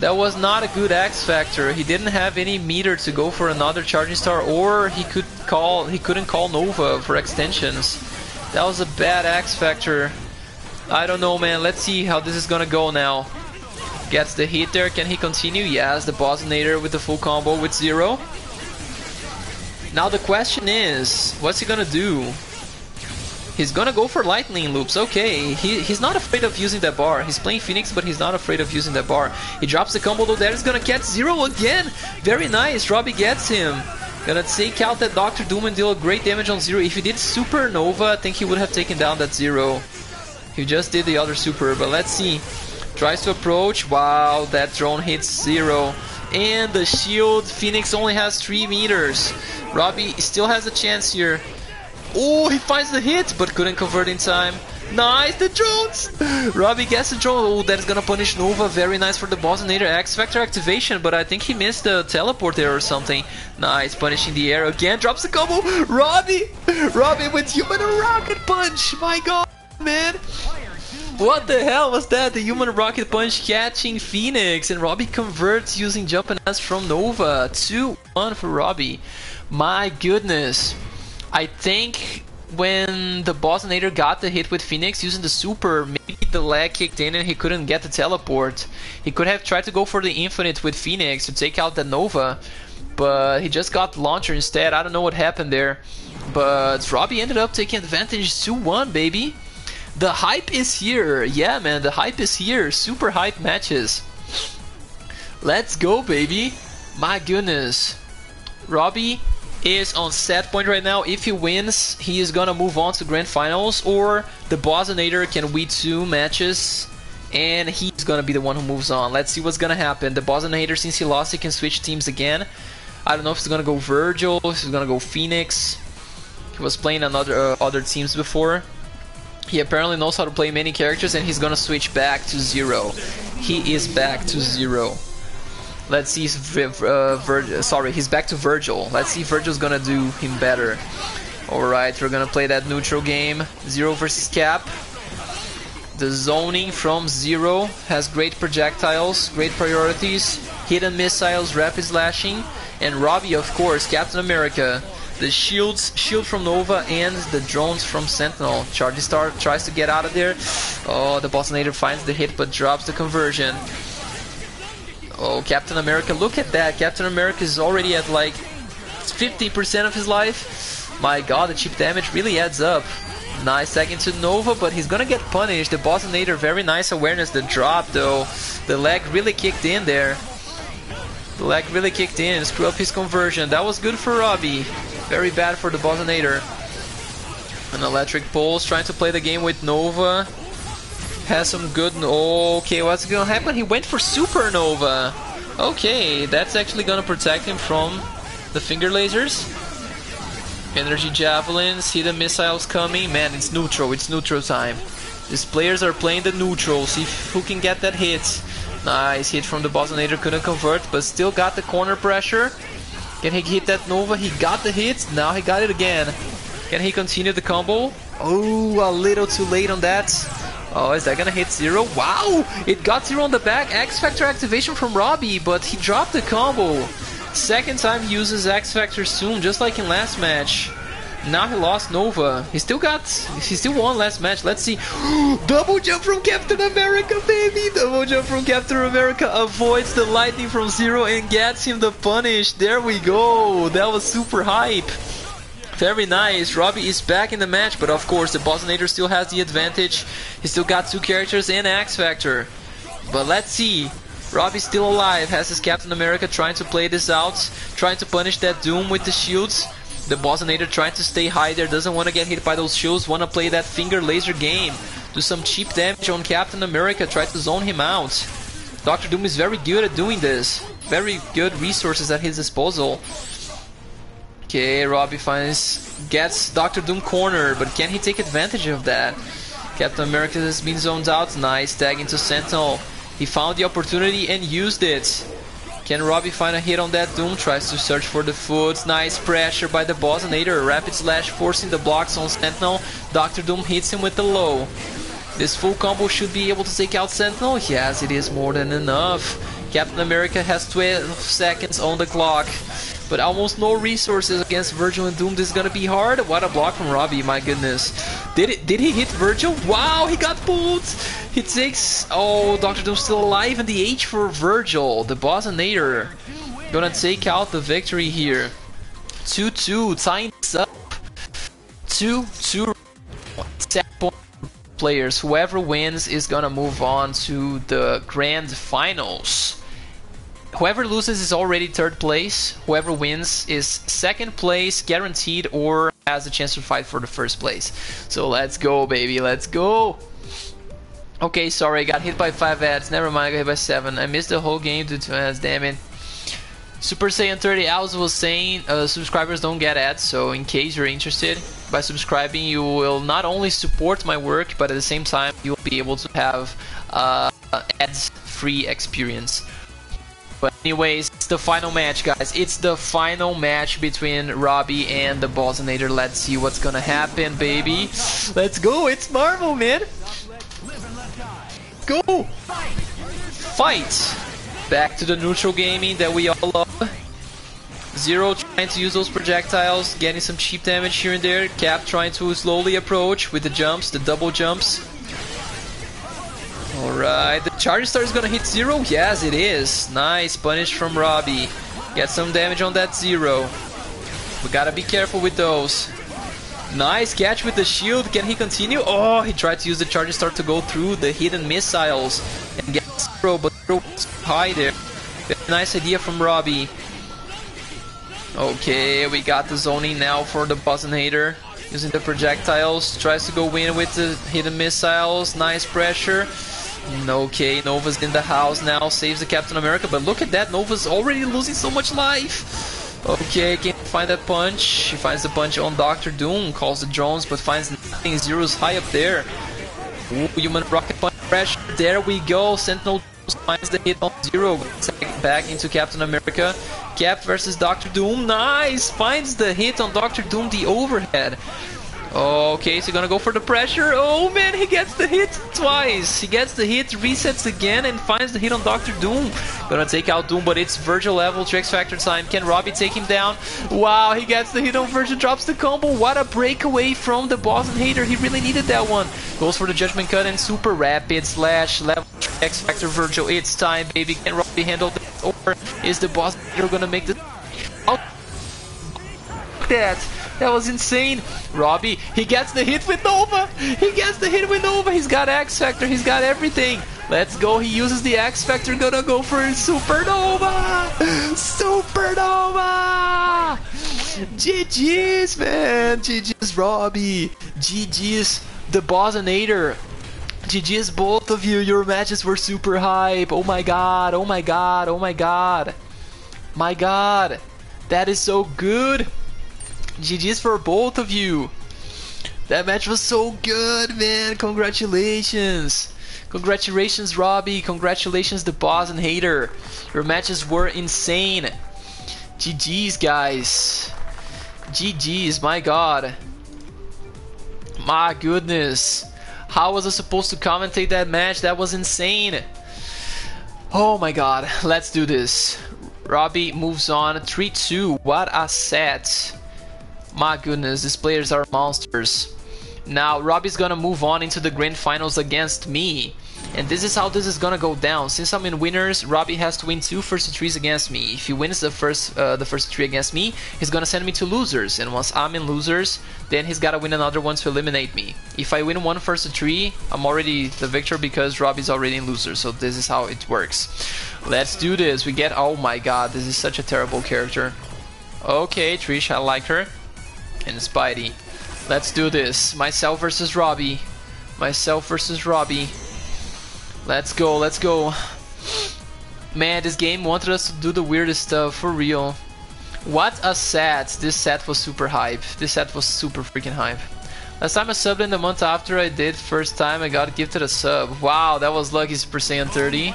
That was not a good X factor. He didn't have any meter to go for another charging star, or he could call. He couldn't call Nova for extensions. That was a bad X factor. I don't know, man. Let's see how this is gonna go now. Gets the hit there. Can he continue? Yes, the Bosnator with the full combo with zero. Now the question is, what's he gonna do? He's gonna go for lightning loops, okay. He, he's not afraid of using that bar. He's playing Phoenix, but he's not afraid of using that bar. He drops the combo though, that is gonna catch Zero again! Very nice, Robbie gets him. Gonna take out that Doctor Doom and deal great damage on Zero. If he did Supernova, I think he would have taken down that Zero. He just did the other Super, but let's see. Tries to approach, wow, that drone hits Zero. And the shield, Phoenix only has 3 meters. Robbie still has a chance here. Oh, he finds the hit, but couldn't convert in time. Nice, the drones! <laughs> Robbie gets the drone. Oh, that is gonna punish Nova. Very nice for the Bosnator X Factor activation, but I think he missed the teleport there or something. Nice, punishing the air again. Drops the combo. Robbie! <laughs> Robbie with human rocket punch! My god, man! What the hell was that? The human rocket punch catching Phoenix, and Robbie converts using jump and S from Nova. 2-1 for Robbie. My goodness. I think when the Bosnator got the hit with Phoenix using the super, maybe the lag kicked in and he couldn't get the teleport. He could have tried to go for the infinite with Phoenix to take out the Nova, but he just got launcher instead. I don't know what happened there. But Robbie ended up taking advantage 2-1, baby. The hype is here. Yeah, man, the hype is here. Super hype matches. Let's go, baby. My goodness. Robbie is on set point right now. If he wins, he is gonna move on to grand finals, or the Bosnator can win two matches, and he's gonna be the one who moves on. Let's see what's gonna happen. The Bosnator, since he lost, he can switch teams again. I don't know if he's gonna go Virgil, if he's gonna go Phoenix. He was playing another uh, other teams before. He apparently knows how to play many characters, and he's gonna switch back to zero. He is back to zero. Let's see if uh, sorry, he's back to Vergil. Let's see if Vergil's gonna do him better. Alright, we're gonna play that neutral game. Zero versus Cap. The zoning from Zero has great projectiles, great priorities, hidden missiles, rapid slashing, and Robbie, of course, Captain America. The shields, shield from Nova, and the drones from Sentinel. Charging Star tries to get out of there. Oh, the Bosnator finds the hit but drops the conversion. Oh, Captain America, look at that. Captain America is already at like 50% of his life. My god, the cheap damage really adds up. Nice second to Nova, but he's gonna get punished. The Bosnator, very nice awareness. The drop, though, the leg really kicked in there. The leg really kicked in, screw up his conversion. That was good for Robbie. Very bad for the Bosnator. An electric pulse, trying to play the game with Nova has some good... Okay, what's gonna happen? He went for Supernova. Okay, that's actually gonna protect him from the finger lasers. Energy javelins, see the missiles coming. Man, it's neutral, it's neutral time. These players are playing the neutral, see who can get that hit. Nice hit from the Bosnator, couldn't convert, but still got the corner pressure. Can he hit that Nova? He got the hit, now he got it again. Can he continue the combo? Oh, a little too late on that. Oh, is that gonna hit zero? Wow! It got zero on the back. X Factor activation from Robbie, but he dropped the combo. Second time uses X Factor soon, just like in last match. Now he lost Nova. He still got. He still won last match. Let's see. <gasps> Double jump from Captain America, baby! Double jump from Captain America avoids the lightning from Zero and gets him the punish. There we go. That was super hype. Very nice. Robbie is back in the match, but of course the Bosnator still has the advantage. He still got two characters and X Factor. But let's see. Robbie's still alive, has his Captain America trying to play this out, trying to punish that Doom with the shields. The Bosnator trying to stay high there, doesn't want to get hit by those shields, want to play that finger laser game. Do some cheap damage on Captain America, try to zone him out. Doctor Doom is very good at doing this. Very good resources at his disposal. Okay, Robbie finds gets Doctor Doom corner, but can he take advantage of that? Captain America has been zoned out. Nice tag into Sentinel. He found the opportunity and used it. Can Robbie find a hit on that Doom? Tries to search for the foot. Nice pressure by the Bosnator. Rapid slash forcing the blocks on Sentinel. Doctor Doom hits him with the low. This full combo should be able to take out Sentinel. Yes, it is more than enough. Captain America has 12 seconds on the clock but almost no resources against Vergil and Doom. This is gonna be hard. What a block from Robbie, my goodness. Did it? Did he hit Vergil? Wow, he got pulled. He takes. Oh, Doctor Doom's still alive, and the H for Vergil, the Bosnator, gonna take out the victory here. 2-2, tying this up. 2-2 set point players. Whoever wins is gonna move on to the grand finals. Whoever loses is already third place. Whoever wins is second place, guaranteed, or has a chance to fight for the first place. So let's go, baby. Let's go. Okay, sorry, I got hit by 5 ads. Never mind, I got hit by 7. I missed the whole game due to ads, damn it. Super Saiyan 30 Hours was saying uh, subscribers don't get ads, so in case you're interested, by subscribing you will not only support my work, but at the same time you'll be able to have uh, ads-free experience. But anyways, it's the final match, guys. It's the final match between Robbie and the Bosnator. Let's see what's gonna happen, baby. Let's go. It's Marvel, man. Go. Fight. Back to the neutral gaming that we all love. Zero trying to use those projectiles, getting some cheap damage here and there. Cap trying to slowly approach with the jumps, the double jumps. Alright, the Charging Star is gonna hit zero? Yes, it is. Nice punish from Robbie. Get some damage on that zero. We gotta be careful with those. Nice catch with the shield. Can he continue? Oh, he tried to use the Charging Star to go through the hidden missiles and get zero, but zero high there. Nice idea from Robbie. Okay, we got the zoning now for the Bosnator. Using the projectiles, tries to go in with the hidden missiles. Nice pressure. Okay, Nova's in the house now, saves the Captain America, but look at that, Nova's already losing so much life! Okay, can't find that punch. She finds the punch on Doctor Doom, calls the drones, but finds nothing. Zero's high up there. Ooh, human rocket punch pressure. There we go. Sentinel finds the hit on Zero. Back into Captain America. Cap versus Doctor Doom. Nice! Finds the hit on Doctor Doom, the overhead. Okay, so gonna go for the pressure. Oh man, he gets the hit twice. He gets the hit, resets again, and finds the hit on Doctor Doom. Gonna take out Doom, but it's Vergil level, X Factor time. Can Robbie take him down? Wow, he gets the hit on Vergil, drops the combo. What a breakaway from the Bosnator. He really needed that one. Goes for the Judgment Cut and super rapid slash level X Factor Vergil. It's time, baby. Can Robbie handle this? Or is the boss gonna make the out? That. That was insane. Robbie, he gets the hit with Nova. He gets the hit with Nova. He's got X Factor. He's got everything. Let's go. He uses the X Factor. Gonna go for Supernova. Supernova. GG's, man. GG's, Robbie. GG's, the Bosnator. GG's both of you. Your matches were super hype. Oh my god. Oh my god. Oh my god. My god. That is so good. GG's for both of you. That match was so good, man. Congratulations. Congratulations, Robbie. Congratulations, the Bosnator. Your matches were insane. GG's, guys. GG's, my god. My goodness. How was I supposed to commentate that match? That was insane. Oh my god. Let's do this. Robbie moves on. 3-2. What a set. My goodness, these players are monsters. Now, Robbie's gonna move on into the grand finals against me. And this is how this is gonna go down. Since I'm in winners, Robbie has to win two first threes against me. If he wins the first uh, the first three against me, he's gonna send me to losers. And once I'm in losers, then he's gotta win another one to eliminate me. If I win one first three, I'm already the victor because Robbie's already in losers. So this is how it works. Let's do this. We get oh my god, this is such a terrible character. Okay, Trish, I like her. And Spidey. Let's do this. Myself versus Robbie. Myself versus Robbie. Let's go, let's go. Man, this game wanted us to do the weirdest stuff, for real. What a set. This set was super hype. This set was super freaking hype. Last time I subbed in the month after I did first time I got gifted a sub. Wow, that was lucky Super Saiyan 30.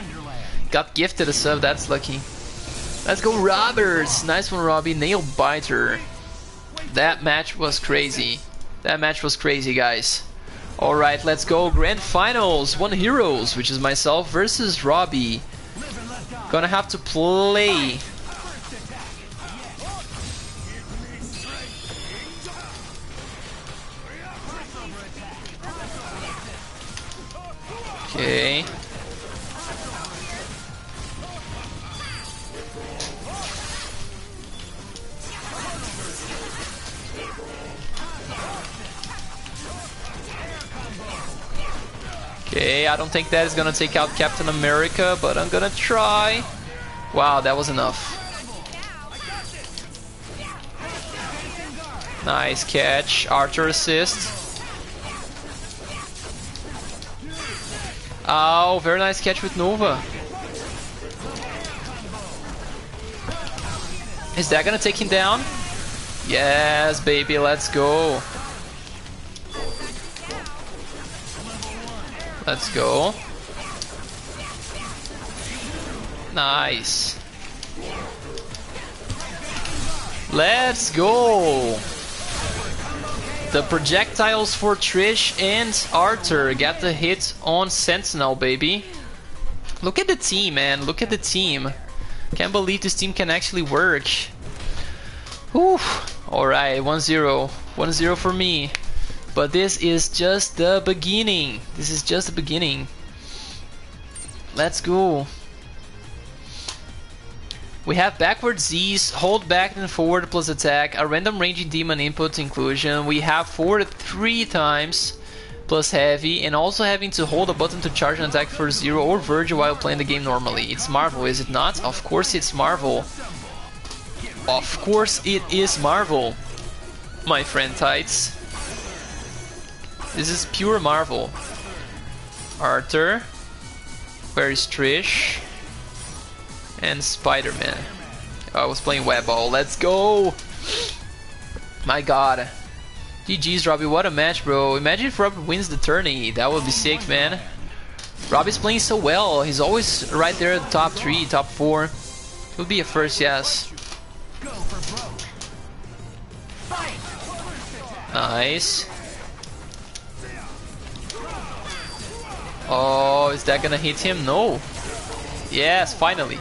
Got gifted a sub, that's lucky. Let's go Roberts! Nice one Robbie, nail biter. That match was crazy. That match was crazy guys. Alright, let's go. Grand Finals. One Heroes, which is myself versus Robbie. Gonna have to play. Okay. Okay, I don't think that is gonna take out Captain America, but I'm gonna try. Wow, that was enough. Nice catch. Arthur assist. Oh, very nice catch with Nova. Is that gonna take him down? Yes, baby, let's go. Let's go. Nice. Let's go. The projectiles for Trish and Arthur get the hit on Sentinel, baby. Look at the team, man. Look at the team. Can't believe this team can actually work. Whew. Alright, 1-0. 1-0 for me. But this is just the beginning. This is just the beginning. Let's go. We have backward Z's, hold back and forward plus attack, a random raging demon input inclusion. We have forward three times plus heavy, and also having to hold a button to charge an attack for zero or verge while playing the game normally. It's Marvel, is it not? Of course it's Marvel. Of course it is Marvel, my friend Tights. This is pure Marvel. Arthur. Where is Trish? And Spider-Man. Oh, I was playing Web Ball. Let's go! My god. GG's, Robbie. What a match, bro. Imagine if Robbie wins the tourney. That would be sick, man. Robbie's playing so well. He's always right there at the top 3, top 4. It Would be a first, yes. Nice. Oh, is that gonna hit him? No. Yes, finally.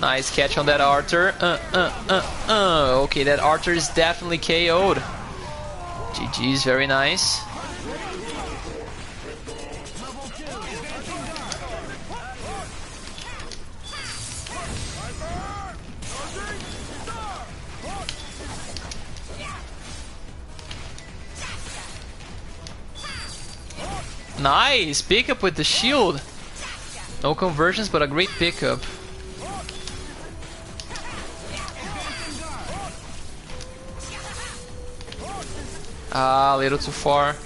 Nice catch on that Arthur. Uh, uh, uh, uh. Okay, that Arthur is definitely KO'd. GG's, very nice. Nice! Pickup with the shield. No conversions, but a great pickup. Ah, a little too far.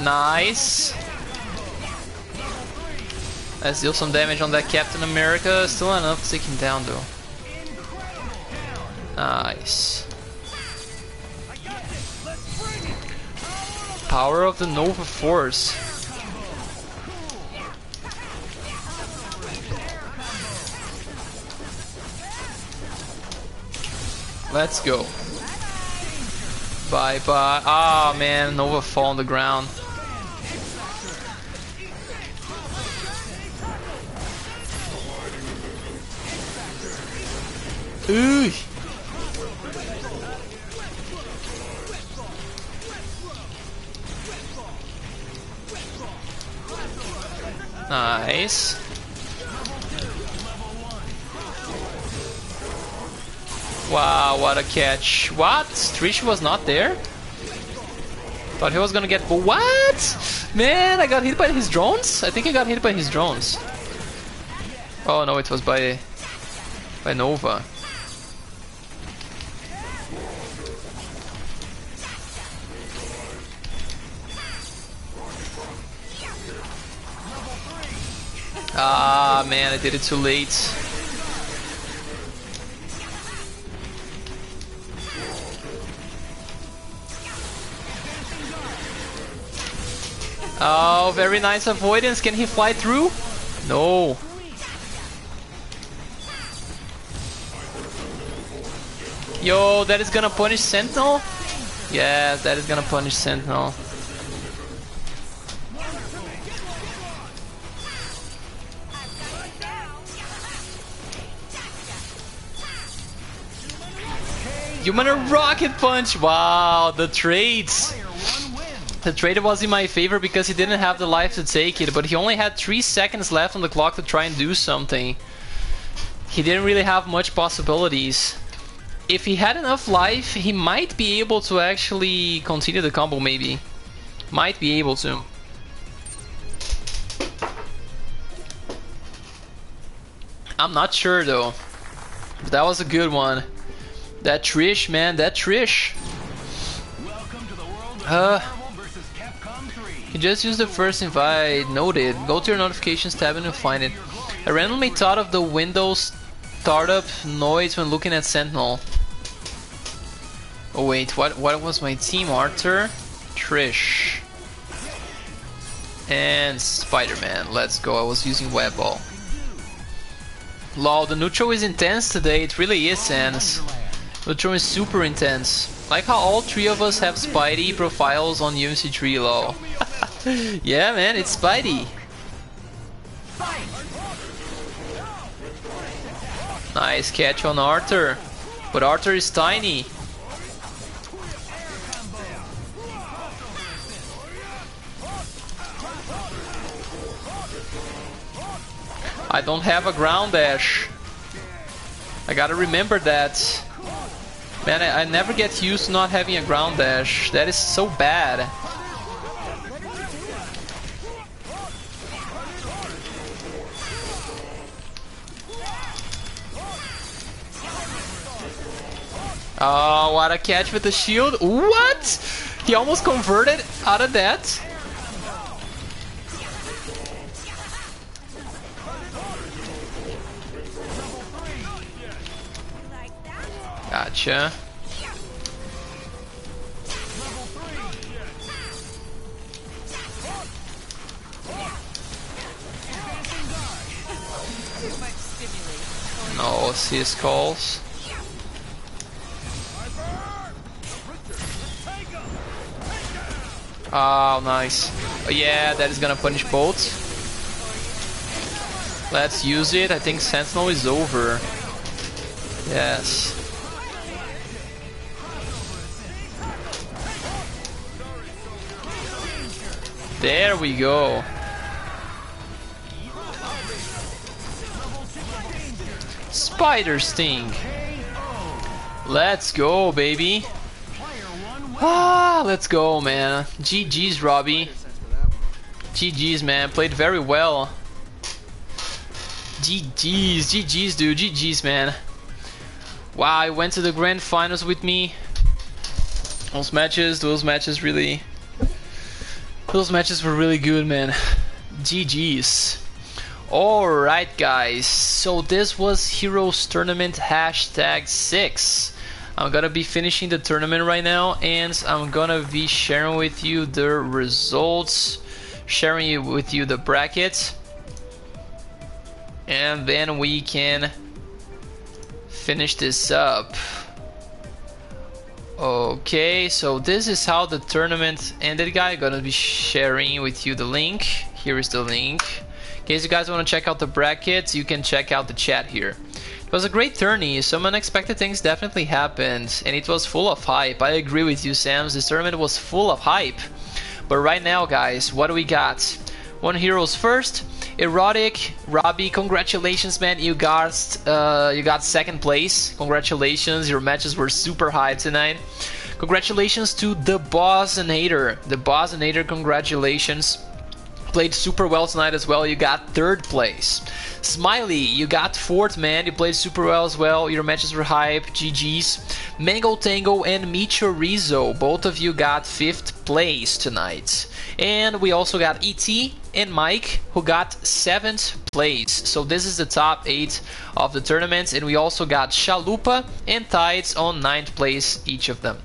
Nice. Let's deal some damage on that Captain America. Still enough to take him down though. Nice. Power of the Nova Force. Let's go. Bye bye. Ah oh, man, Nova fall on the ground. Ooh. Nice. Wow, what a catch. What? Trish was not there? Thought he was gonna get... What? Man, I got hit by his drones? I think I got hit by his drones. Oh no, it was by... by Nova. Ah, man, I did it too late. Oh, very nice avoidance. Can he fly through? No. Yo, that is gonna punish Sentinel? Yeah, that is gonna punish Sentinel. Human Rocket Punch! Wow, the trades! The trade was in my favor because he didn't have the life to take it, but he only had 3 seconds left on the clock to try and do something. He didn't really have much possibilities. If he had enough life, he might be able to actually continue the combo maybe. Might be able to. I'm not sure though. But that was a good one. That Trish, man, that Trish. Uh, you just use the first invite. Noted. Go to your notifications tab and you'll find it. I randomly thought of the Windows startup noise when looking at Sentinel. Oh wait, what what was my team? Arthur, Trish, and Spider-Man. Let's go. I was using Web Ball. Lol, the neutral is intense today. It really is, Sans. Neutral is super intense. Like how all three of us have Spidey profiles on UMC3 lol. <laughs> yeah man, it's Spidey. Nice catch on Arthur. But Arthur is tiny. I don't have a ground dash. I gotta remember that. Man, I, I never get used to not having a ground dash. That is so bad. Oh, what a catch with the shield. What? He almost converted out of that. Gotcha. Oh, no, his calls. Oh, nice. Oh, yeah, that is gonna punish both. Let's use it. I think Sentinel is over. Yes. There we go. Spider Sting. Let's go, baby. Ah, let's go, man. GG's, Robbie. GG's, man. Played very well. GG's, GG's, dude. GG's, man. Wow, I went to the grand finals with me. Those matches, those matches really Those matches were really good, man. GG's. Alright, guys. So this was Heroes Tournament hashtag 6. I'm gonna be finishing the tournament right now and I'm gonna be sharing with you the results, sharing with you the bracket, and then we can finish this up. Okay, so this is how the tournament ended, guys. Gonna be sharing with you the link. Here is the link. In case you guys want to check out the brackets, you can check out the chat here. It was a great tourney, some unexpected things definitely happened, and it was full of hype. I agree with you, Sams, this tournament was full of hype. But right now, guys, what do we got? One Heroes first, Erotic, Robbie, congratulations man, you got, uh, you got second place. Congratulations, your matches were super high tonight. Congratulations to The Bosnator. The Bosnator, congratulations played super well tonight as well. You got third place. Smiley, you got fourth, man. You played super well as well. Your matches were hype. GG's. Mango Tango and Michorizo, both of you got fifth place tonight. And we also got ET and Mike, who got seventh place. So this is the top eight of the tournament. And we also got Chalupa and Tides on ninth place, each of them.